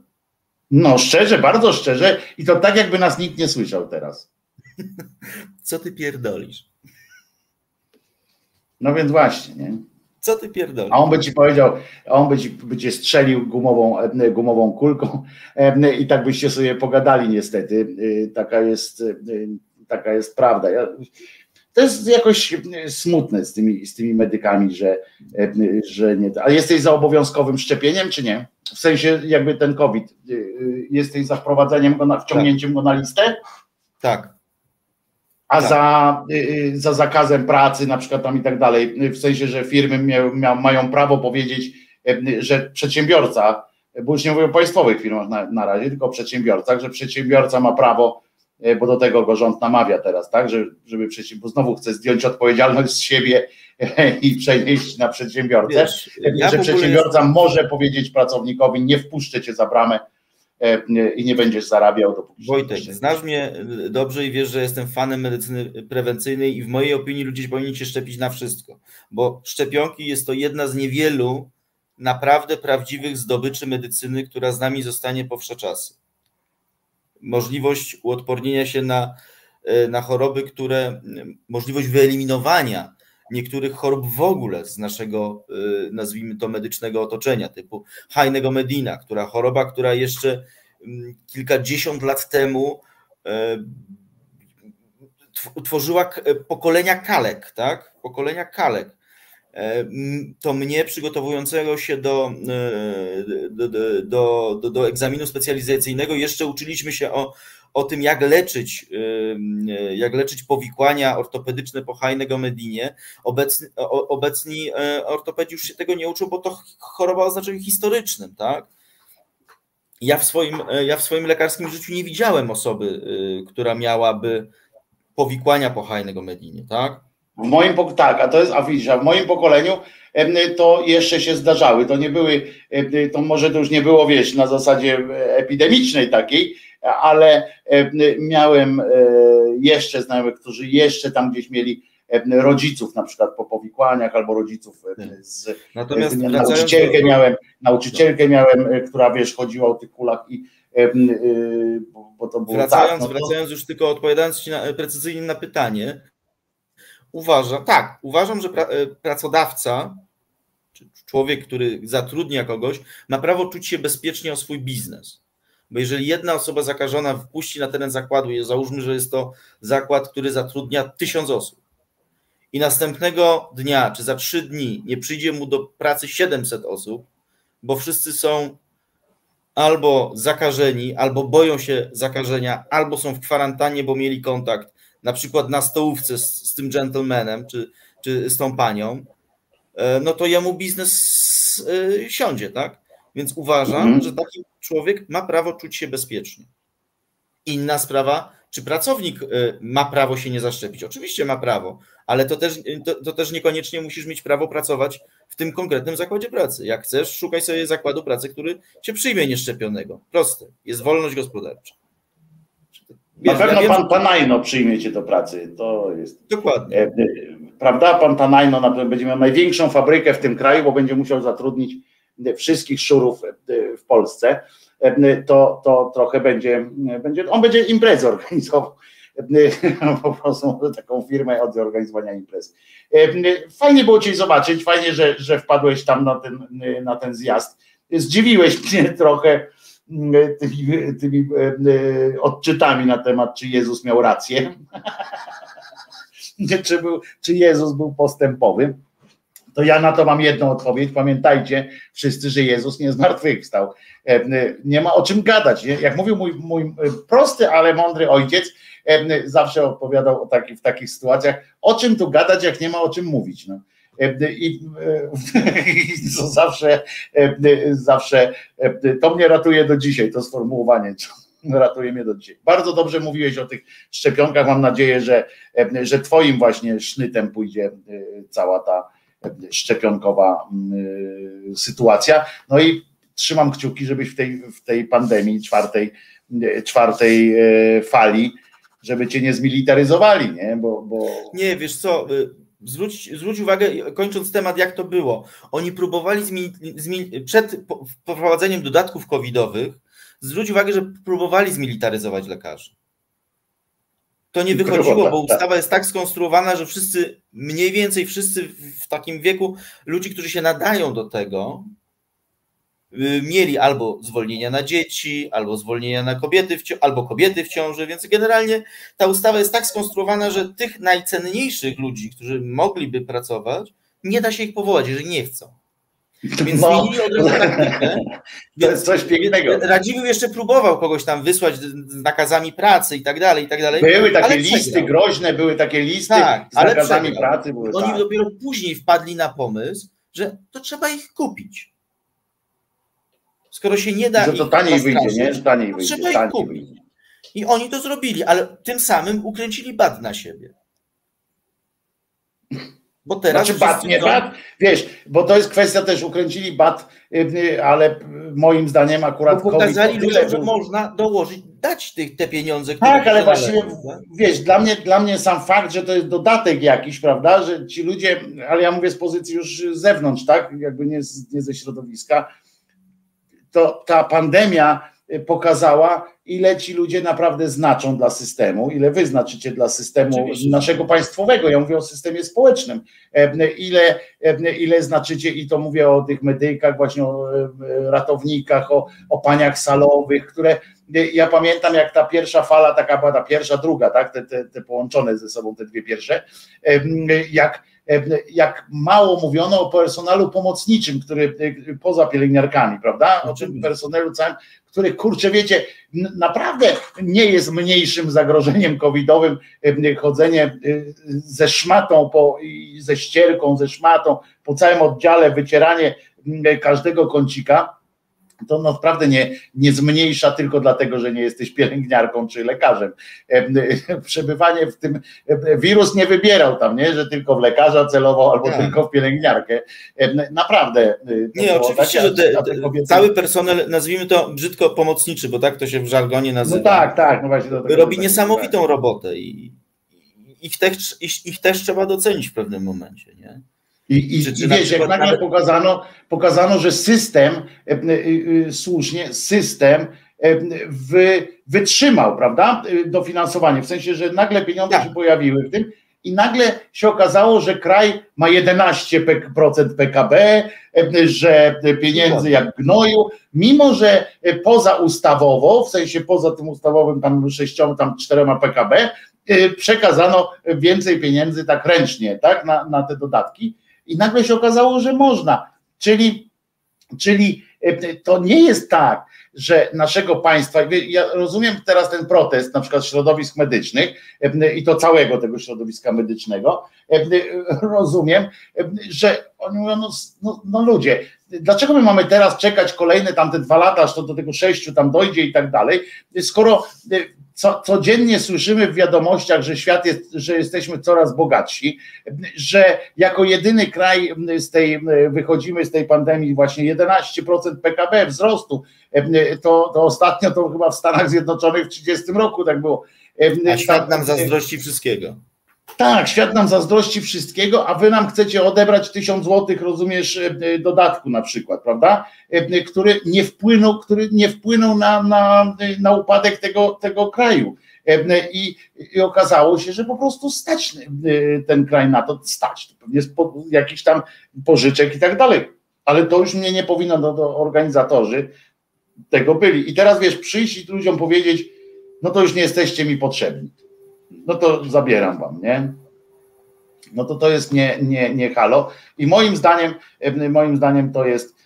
No, szczerze, bardzo szczerze i to tak, jakby nas nikt nie słyszał teraz. Co ty pierdolisz? No więc właśnie, nie? Co ty pierdolisz? A on by ci powiedział, a on by ci by cię strzelił gumową, gumową kulką i tak byście sobie pogadali niestety. Taka jest, taka jest prawda. Ja, to jest jakoś e, smutne z tymi, z tymi medykami, że, e, że nie. Ale jesteś za obowiązkowym szczepieniem, czy nie? W sensie jakby ten COVID. E, jesteś za wprowadzeniem go, na, wciągnięciem tak. go na listę? Tak. A tak. Za, za zakazem pracy na przykład tam i tak dalej, w sensie, że firmy mia, mia, mają prawo powiedzieć, że przedsiębiorca, bo już nie mówię o państwowych firmach na, na razie, tylko o przedsiębiorcach, że przedsiębiorca ma prawo bo do tego go rząd namawia teraz, tak, że, żeby bo znowu chce zdjąć odpowiedzialność z siebie [laughs] i przenieść na przedsiębiorcę, Wiesz, ja że przedsiębiorca jest... może powiedzieć pracownikowi, nie wpuszczę cię za bramę i nie będziesz zarabiał. Dopóki Wojtek, znasz mnie dobrze i wiesz, że jestem fanem medycyny prewencyjnej i w mojej opinii ludzie powinni się szczepić na wszystko, bo szczepionki jest to jedna z niewielu naprawdę prawdziwych zdobyczy medycyny, która z nami zostanie po wsze czasy możliwość uodpornienia się na, e, na choroby, które, możliwość wyeliminowania niektórych chorób w ogóle z naszego, e, nazwijmy to, medycznego otoczenia, typu Heinego Medina, która choroba, która jeszcze kilkadziesiąt lat temu e, tworzyła pokolenia kalek, tak? Pokolenia kalek. E, to mnie przygotowującego się do, e, do, do, do, do egzaminu specjalizacyjnego jeszcze uczyliśmy się o, o tym, jak leczyć, e, jak leczyć powikłania ortopedyczne po Heinego Medinie. Obecni, obecni ortopedzi już się tego nie uczą, bo to choroba o znaczeniu historycznym, tak? Ja w, swoim, ja w swoim lekarskim życiu nie widziałem osoby, która miałaby powikłania po Heinego Medinie, tak? W moim tak, a to jest, a widzisz, a w moim pokoleniu to jeszcze się zdarzały. To nie były, to może to już nie było, wiesz, na zasadzie epidemicznej takiej, ale miałem e, jeszcze znajomych, którzy jeszcze tam gdzieś mieli rodziców na przykład po powikłaniach albo rodziców z Natomiast nauczycielkę do... miałem, nauczycielkę miałem, e, która wiesz, chodziła o tych kulach i e, bo to było wracając, tak, no to... wracając już tylko odpowiadając ci na, precyzyjnie na pytanie, uważam, tak, uważam, że pra, e, pracodawca, czy człowiek, który zatrudnia kogoś, ma prawo czuć się bezpiecznie o swój biznes. Bo jeżeli jedna osoba zakażona wpuści na teren zakładu, załóżmy, że jest to zakład, który zatrudnia tysiąc osób, i następnego dnia, czy za trzy dni nie przyjdzie mu do pracy 700 osób, bo wszyscy są albo zakażeni, albo boją się zakażenia, albo są w kwarantannie, bo mieli kontakt, na przykład na stołówce z, z tym gentlemanem czy, czy z tą panią, e, no to jemu biznes e, siądzie, tak? Więc uważam, mhm. że taki człowiek ma prawo czuć się bezpiecznie. Inna sprawa, czy pracownik e, ma prawo się nie zaszczepić? Oczywiście ma prawo, ale to też, to, to, też niekoniecznie musisz mieć prawo pracować w tym konkretnym zakładzie pracy. Jak chcesz, szukaj sobie zakładu pracy, który cię przyjmie nieszczepionego. Proste. Jest wolność gospodarcza. Na pewno ja pan Tanajno przyjmie cię do pracy. To jest. Dokładnie. E, prawda? Pan Tanajno na pewno będzie miał największą fabrykę w tym kraju, bo będzie musiał zatrudnić wszystkich szurów e, w Polsce. E, to, to trochę będzie, będzie. On będzie imprezę [laughs] organizował. Po prostu taką firmę od organizowania imprez. Fajnie było Cię zobaczyć, fajnie, że, że wpadłeś tam na ten, na ten zjazd. Zdziwiłeś [laughs] mnie trochę tymi, tymi odczytami na temat, czy Jezus miał rację, [laughs] czy, był, czy Jezus był postępowy to ja na to mam jedną odpowiedź. Pamiętajcie wszyscy, że Jezus nie zmartwychwstał. Nie ma o czym gadać. Jak mówił mój, mój prosty, ale mądry ojciec, zawsze opowiadał o taki, w takich sytuacjach, o czym tu gadać, jak nie ma o czym mówić. No. I, [laughs] i to zawsze, zawsze to mnie ratuje do dzisiaj, to sformułowanie [laughs] ratuje mnie do dzisiaj. Bardzo dobrze mówiłeś o tych szczepionkach. Mam nadzieję, że, że Twoim właśnie sznytem pójdzie cała ta szczepionkowa sytuacja. No i trzymam kciuki, żebyś w tej, w tej pandemii czwartej, czwartej fali żeby cię nie zmilitaryzowali, nie? Bo, bo... Nie, wiesz co, zwróć, zwróć uwagę, kończąc temat, jak to było. Oni próbowali przed wprowadzeniem dodatków covidowych, zwróć uwagę, że próbowali zmilitaryzować lekarzy. To nie wychodziło, bo tak. ustawa jest tak skonstruowana, że wszyscy, mniej więcej wszyscy w takim wieku, ludzi, którzy się nadają do tego, Y, mieli albo zwolnienia na dzieci, albo zwolnienia na kobiety, albo kobiety w ciąży, więc generalnie ta ustawa jest tak skonstruowana, że tych najcenniejszych ludzi, którzy mogliby pracować, nie da się ich powołać, jeżeli nie chcą. Więc no, zmienili od razu taktykę. To jest coś pięknego. Radziwił jeszcze próbował kogoś tam wysłać z nakazami pracy i tak dalej, i tak dalej. Były takie listy przegrał. groźne, były takie listy tak, z nakazami przegrał. pracy. Były, Oni tak. dopiero później wpadli na pomysł, że to trzeba ich kupić skoro się nie da. Że to taniej wyjdzie, nie? Że taniej wyjdzie. Trzeba taniej ich kupić. Wyjdzie. I oni to zrobili, ale tym samym ukręcili bat na siebie. Bo teraz znaczy bat, nie bat, wiesz, bo to jest kwestia też, ukręcili bat, y, y, ale moim zdaniem akurat bo pokazali ludziom, że można dołożyć, dać tych, te pieniądze, które Tak, ale właściwie, tak? wiesz, dla mnie, dla mnie sam fakt, że to jest dodatek jakiś, prawda, że ci ludzie, ale ja mówię z pozycji już z zewnątrz, tak, jakby nie, nie ze środowiska, to ta pandemia y, pokazała, ile ci ludzie naprawdę znaczą dla systemu, ile wy znaczycie dla systemu Oczywiście. naszego państwowego. Ja mówię o systemie społecznym. E, ile, e, ile znaczycie, i to mówię o tych medykach, właśnie o e, ratownikach, o, o paniach salowych, które ja pamiętam, jak ta pierwsza fala, taka była ta pierwsza, druga, tak, te, te, te połączone ze sobą, te dwie pierwsze, jak jak mało mówiono o personelu pomocniczym, który poza pielęgniarkami, prawda? O czym personelu całym, który kurczę, wiecie, naprawdę nie jest mniejszym zagrożeniem covidowym chodzenie y, ze szmatą, po, ze ścierką, ze szmatą po całym oddziale, wycieranie każdego kącika to naprawdę nie, nie zmniejsza tylko dlatego, że nie jesteś pielęgniarką czy lekarzem. Przebywanie w tym, wirus nie wybierał tam, nie, że tylko w lekarza celował albo tak. tylko w pielęgniarkę. Naprawdę. Nie, oczywiście, tak, że te, kobiety... cały personel, nazwijmy to brzydko pomocniczy, bo tak to się w żargonie nazywa. No tak, tak. No właśnie robi niesamowitą tak. robotę i ich też, ich, ich też trzeba docenić w pewnym momencie. Nie? I, i, i wiesz, jak nagle nawet... pokazano, pokazano, że system, e, e, e, słusznie, system wy, wytrzymał, prawda, dofinansowanie, w sensie, że nagle pieniądze tak. się pojawiły w tym i nagle się okazało, że kraj ma 11% PKB, że pieniędzy jak gnoju, mimo że poza ustawowo, w sensie poza tym ustawowym tam sześcioma, tam czterema PKB, przekazano więcej pieniędzy tak ręcznie, tak, na, na te dodatki i nagle się okazało, że można. Czyli, czyli e, to nie jest tak, że naszego państwa, ja rozumiem teraz ten protest na przykład środowisk medycznych e, i to całego tego środowiska medycznego, e, rozumiem, że oni mówią, no, no, no ludzie, dlaczego my mamy teraz czekać kolejne tamte dwa lata, aż to do tego sześciu tam dojdzie i tak dalej, skoro co, codziennie słyszymy w wiadomościach, że świat jest, że jesteśmy coraz bogatsi, że jako jedyny kraj z tej, wychodzimy z tej pandemii właśnie 11% PKB wzrostu. To, to ostatnio to chyba w Stanach Zjednoczonych w 30 roku tak było. A świat nam zazdrości wszystkiego. Tak, świat nam zazdrości wszystkiego, a wy nam chcecie odebrać tysiąc złotych, rozumiesz, e, e, dodatku na przykład, prawda? E, który nie wpłynął, który nie wpłynął na, na, na upadek tego, tego kraju. I, I okazało się, że po prostu stać ten kraj na to, stać. To pewnie z jakichś tam pożyczek i tak dalej. Ale to już mnie nie powinno, do, do organizatorzy tego byli. I teraz wiesz, przyjść i ludziom powiedzieć, no to już nie jesteście mi potrzebni. No to zabieram wam, nie? No to to jest nie, nie, nie halo. I moim zdaniem, moim zdaniem to jest,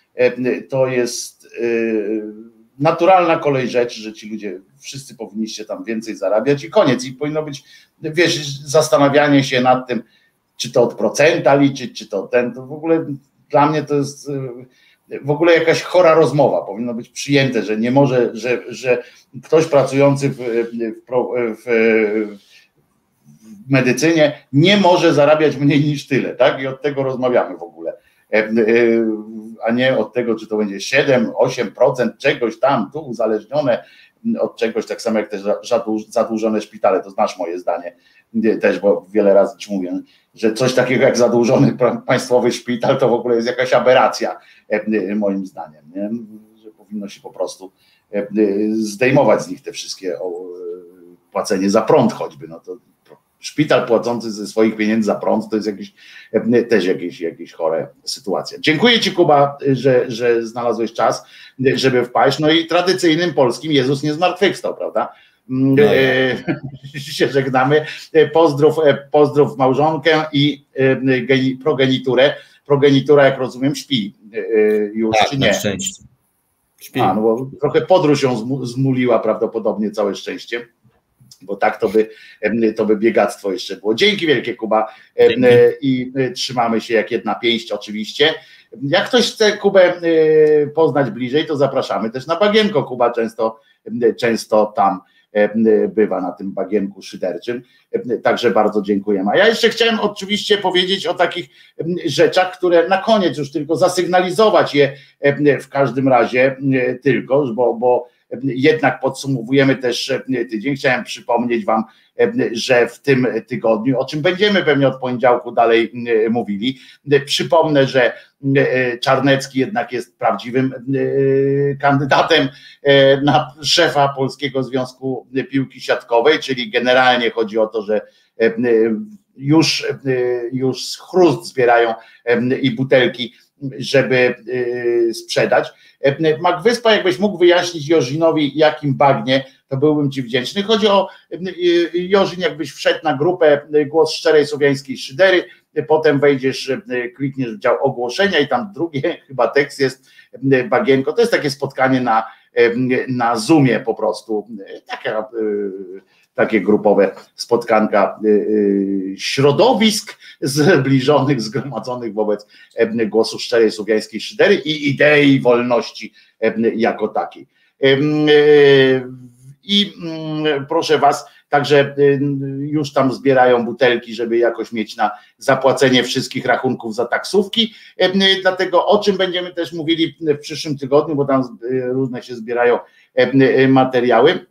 to jest yy, naturalna kolej rzeczy, że ci ludzie wszyscy powinniście tam więcej zarabiać i koniec. I powinno być, wiesz, zastanawianie się nad tym, czy to od procenta liczyć, czy to ten, to w ogóle dla mnie to jest w ogóle jakaś chora rozmowa. Powinno być przyjęte, że nie może, że, że ktoś pracujący w, w, w, w medycynie nie może zarabiać mniej niż tyle, tak? I od tego rozmawiamy w ogóle. E, e, a nie od tego, czy to będzie 7, 8% czegoś tam, tu uzależnione od czegoś, tak samo jak te zadłużone szpitale, to znasz moje zdanie też, bo wiele razy ci mówię, że coś takiego jak zadłużony państwowy szpital to w ogóle jest jakaś aberracja, e, moim zdaniem, nie? że powinno się po prostu zdejmować z nich te wszystkie płacenie za prąd choćby, no to szpital płacący ze swoich pieniędzy za prąd to jest jakieś, też jakieś, jakieś chore sytuacja. Dziękuję Ci Kuba, że, że znalazłeś czas, żeby wpaść. No i tradycyjnym polskim Jezus nie zmartwychwstał, prawda? No, ja. [laughs] się żegnamy. Pozdrów, pozdrów małżonkę i progeniturę. Progenitura, jak rozumiem, śpi już, tak, czy nie? Na szczęście. Śpi. A, no bo trochę podróż ją zmuliła prawdopodobnie, całe szczęście bo tak to by, to by biegactwo jeszcze było. Dzięki wielkie Kuba Dzięki. i e, trzymamy się jak jedna pięść oczywiście. Jak ktoś chce Kubę e, poznać bliżej, to zapraszamy też na bagienko. Kuba często, często tam bywa na tym bagienku szyderczym. Także bardzo dziękujemy. A ja jeszcze chciałem oczywiście powiedzieć o takich rzeczach, które na koniec już tylko zasygnalizować je w każdym razie tylko, bo, bo jednak podsumowujemy też e, tydzień. Chciałem przypomnieć Wam, e, że w tym tygodniu, o czym będziemy pewnie od poniedziałku dalej e, mówili, przypomnę, że Czarnecki jednak jest prawdziwym kandydatem na szefa Polskiego Związku Piłki Siatkowej, czyli generalnie chodzi o to, że już, już chrust zbierają i butelki żeby y, sprzedać. E, Magwyspa, jakbyś mógł wyjaśnić Jorzinowi, jakim bagnie, to byłbym Ci wdzięczny. Chodzi o y, y, Jorzin, jakbyś wszedł na grupę Głos Szczerej Słowiańskiej Szydery, potem wejdziesz, klikniesz w dział ogłoszenia i tam drugie [laughs] chyba tekst jest bagienko. To jest takie spotkanie na, na Zoomie po prostu. Taka takie grupowe spotkanka y, y, środowisk zbliżonych, zgromadzonych wobec głosu szczerej słowiańskiej szydery i idei wolności jako takiej. Y, I proszę Was, także już tam zbierają butelki, żeby jakoś mieć na zapłacenie wszystkich rachunków za taksówki. Dlatego o czym będziemy też mówili w przyszłym tygodniu, bo tam różne się zbierają materiały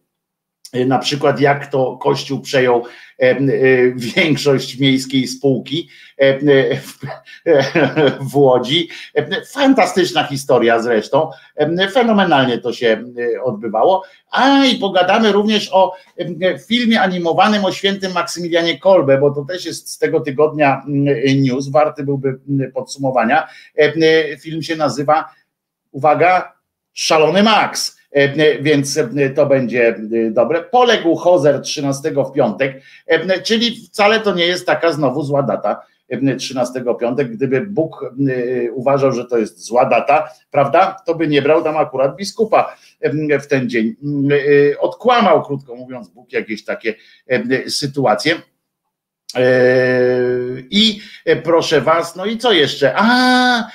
na przykład jak to Kościół przejął y, większość miejskiej spółki w Łodzi. Fantastyczna historia zresztą, fenomenalnie to się y, odbywało. A i pogadamy również o filmie animowanym o świętym Maksymilianie Kolbe, bo to też jest z tego tygodnia news, warty byłby podsumowania. Film się nazywa, uwaga, Szalony Max E, więc e, to będzie e, dobre. Poległ Hozer 13 w piątek, czyli wcale to nie jest taka znowu zła data. 13 piątek, gdyby Bóg uważał, że to jest zła data, prawda, to by nie brał tam akurat biskupa w ten dzień. Odkłamał, krótko mówiąc, Bóg jakieś takie sytuacje. I proszę was, no i co jeszcze? A,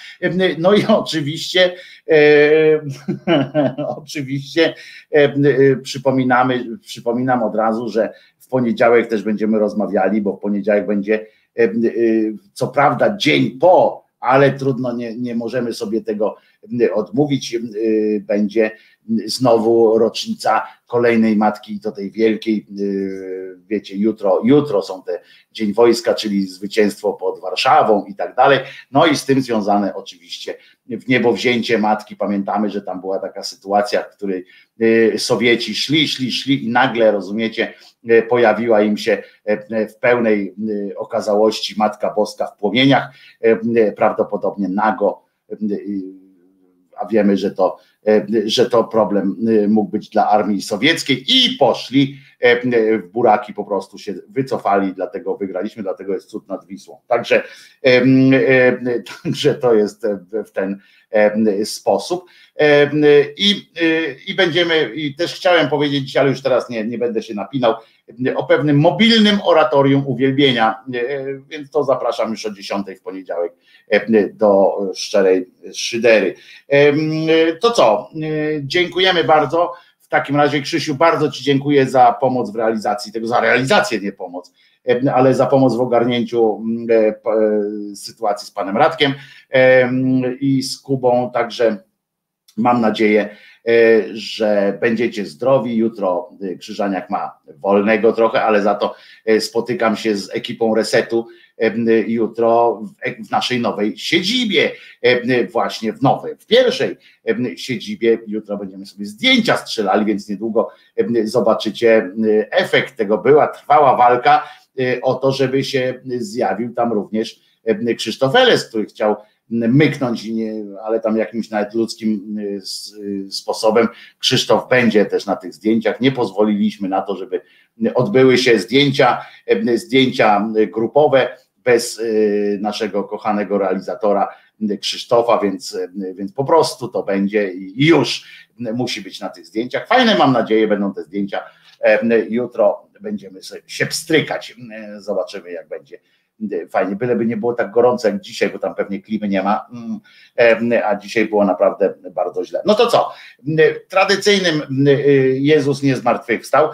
no i oczywiście E, [laughs] oczywiście e, e, przypominamy, przypominam od razu, że w poniedziałek też będziemy rozmawiali, bo w poniedziałek będzie co prawda dzień po, ale trudno, nie, nie możemy sobie tego odmówić. Będzie znowu rocznica kolejnej matki, to tej wielkiej, wiecie, jutro, jutro są te Dzień Wojska, czyli zwycięstwo pod Warszawą i tak dalej. No i z tym związane oczywiście w niebo wzięcie matki. Pamiętamy, że tam była taka sytuacja, w której y, Sowieci szli, szli, szli i nagle, rozumiecie, y, pojawiła im się y, w pełnej okazałości Matka Boska w płomieniach, prawdopodobnie nago a wiemy, że to, że to problem mógł być dla armii sowieckiej i poszli w buraki, po prostu się wycofali, dlatego wygraliśmy, dlatego jest cud nad Wisłą. Także, [laughs] także to jest w ten sposób. I, I będziemy, i też chciałem powiedzieć, ale już teraz nie, nie będę się napinał, o pewnym mobilnym oratorium uwielbienia, więc to zapraszam już o 10 w poniedziałek do szczerej szydery. To co? Dziękujemy bardzo. W takim razie, Krzysiu, bardzo Ci dziękuję za pomoc w realizacji tego, za realizację, nie pomoc, ale za pomoc w ogarnięciu sytuacji z panem Radkiem i z Kubą. Także mam nadzieję, że będziecie zdrowi. Jutro Krzyżaniak ma wolnego trochę, ale za to spotykam się z ekipą Resetu jutro w naszej nowej siedzibie, właśnie w nowej, w pierwszej siedzibie. Jutro będziemy sobie zdjęcia strzelali, więc niedługo zobaczycie efekt tego. Była trwała walka o to, żeby się zjawił tam również Krzysztof Eles, który chciał myknąć, ale tam jakimś nawet ludzkim sposobem. Krzysztof będzie też na tych zdjęciach. Nie pozwoliliśmy na to, żeby odbyły się zdjęcia, zdjęcia grupowe bez naszego kochanego realizatora Krzysztofa, więc, więc po prostu to będzie i już musi być na tych zdjęciach. Fajne mam nadzieję będą te zdjęcia. Jutro będziemy się pstrykać. Zobaczymy jak będzie fajnie, byleby nie było tak gorąco jak dzisiaj, bo tam pewnie klimy nie ma, a dzisiaj było naprawdę bardzo źle. No to co, tradycyjnym Jezus nie zmartwychwstał,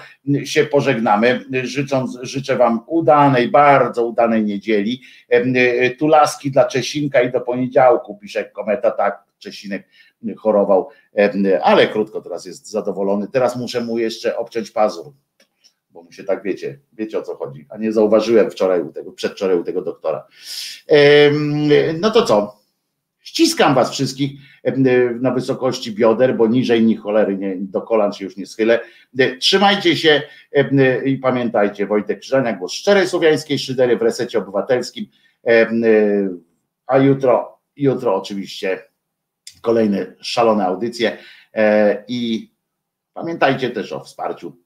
się pożegnamy, życząc, życzę Wam udanej, bardzo udanej niedzieli, tu laski dla Czesinka i do poniedziałku, pisze kometa, tak, Czesinek chorował, ale krótko teraz jest zadowolony, teraz muszę mu jeszcze obciąć pazur bo mu się tak wiecie, wiecie o co chodzi, a nie zauważyłem wczoraj u tego, przedwczoraj u tego doktora. No to co? Ściskam was wszystkich na wysokości bioder, bo niżej ni cholery, nie, do kolan się już nie schylę. Trzymajcie się i pamiętajcie, Wojtek Krzyżaniak, głos szczerej słowiańskiej szydery w resecie obywatelskim, a jutro, jutro oczywiście kolejne szalone audycje e, i pamiętajcie też o wsparciu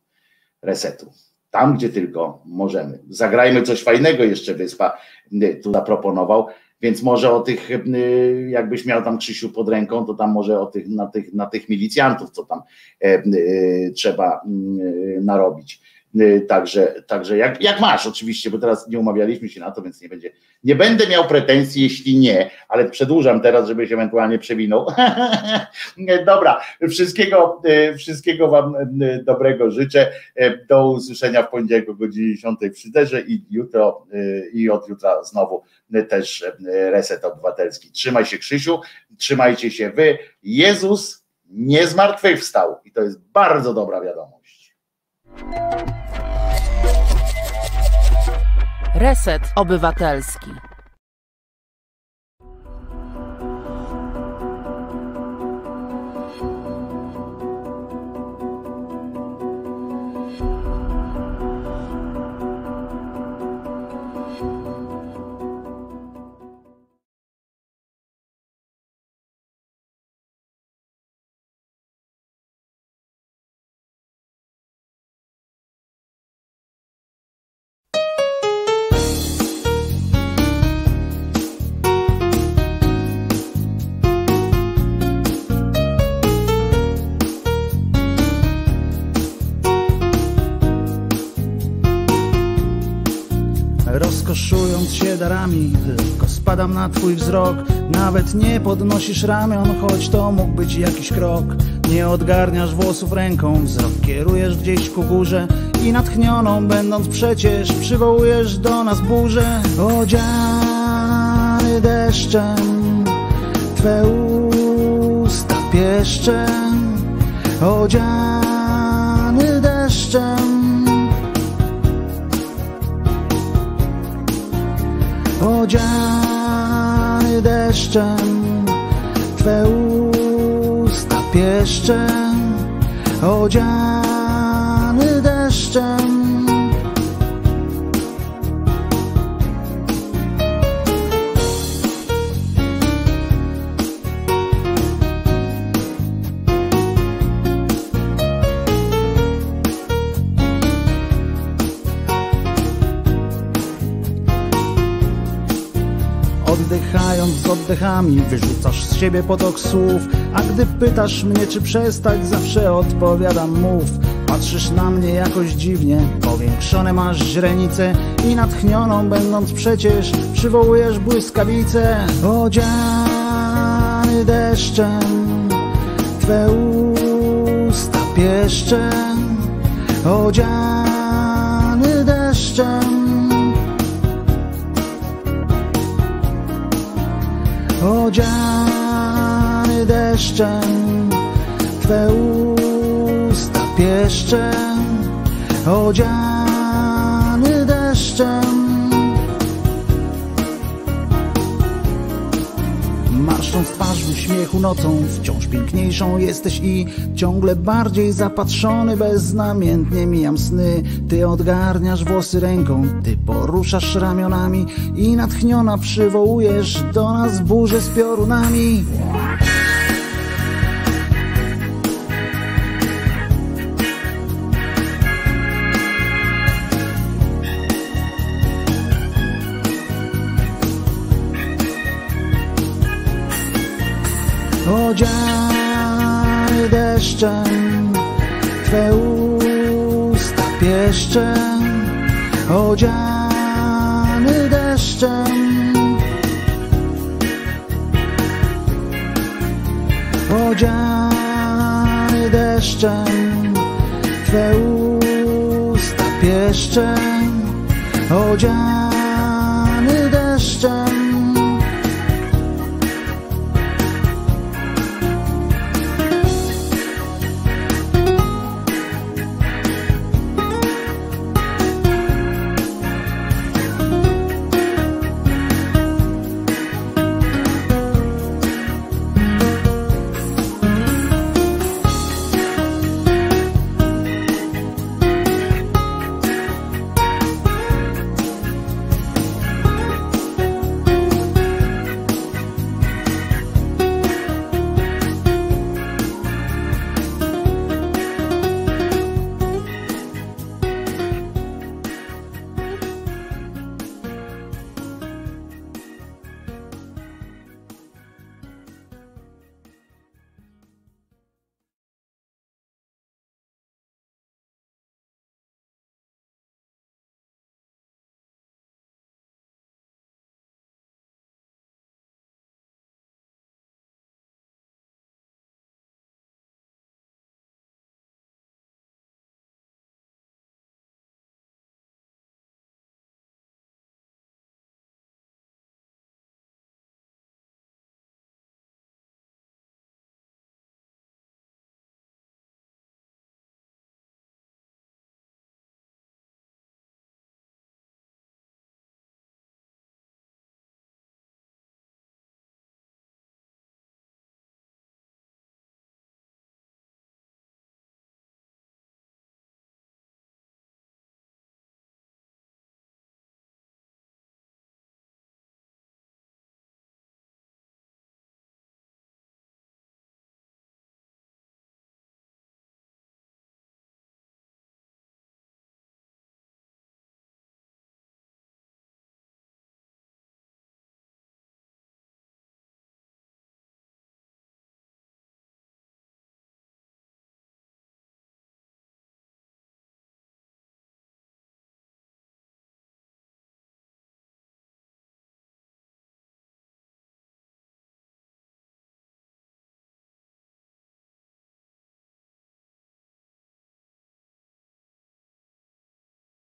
resetu. Tam, gdzie tylko możemy. Zagrajmy coś fajnego jeszcze Wyspa y, tu zaproponował, więc może o tych, y, jakbyś miał tam Krzysiu pod ręką, to tam może o tych, na tych, na tych milicjantów, co tam e, e, trzeba mm, narobić. Y, także, także jak, jak masz oczywiście, bo teraz nie umawialiśmy się na to, więc nie będzie. Nie będę miał pretensji, jeśli nie, ale przedłużam teraz, żebyś ewentualnie przewinął. [laughs] Dobra, wszystkiego, y, wszystkiego Wam y, dobrego życzę. Do usłyszenia w poniedziałek o godzinie 10 w i jutro i od jutra znowu też reset obywatelski. Trzymaj się Krzysiu, trzymajcie się Wy. Jezus nie zmartwychwstał i to jest bardzo dobra wiadomość. Reset Obywatelski. Darami Tylko spadam na twój wzrok. Nawet nie podnosisz ramion Choć to mógł być jakiś krok. Nie odgarniasz włosów ręką Wzrok kierujesz gdzieś ku górze I natchnioną będąc przecież Przywołujesz do nas burzę. Odziany deszczem Twe usta pieszczem. Odziany deszczem odziany deszczem, Twe usta pieszczem, odziany deszczem. Oddechami Wyrzucasz z siebie potok słów. A gdy pytasz mnie czy przestać Zawsze odpowiadam mów. Patrzysz na mnie jakoś dziwnie Powiększone masz źrenice I natchnioną będąc przecież Przywołujesz błyskawice. Odziany deszczem Twe usta pieszczem Odziany deszczem Odziany deszczem Twe usta pieszczem Odziany deszczem W uśmiechu nocą Wciąż piękniejszą jesteś i Ciągle bardziej zapatrzony Beznamiętnie mijam sny. Ty odgarniasz włosy ręką Ty poruszasz ramionami I natchniona przywołujesz Do nas burzę z piorunami Twe usta pieszczem Odziany deszczem. Odziany deszczem Twe usta pieszczem Odziany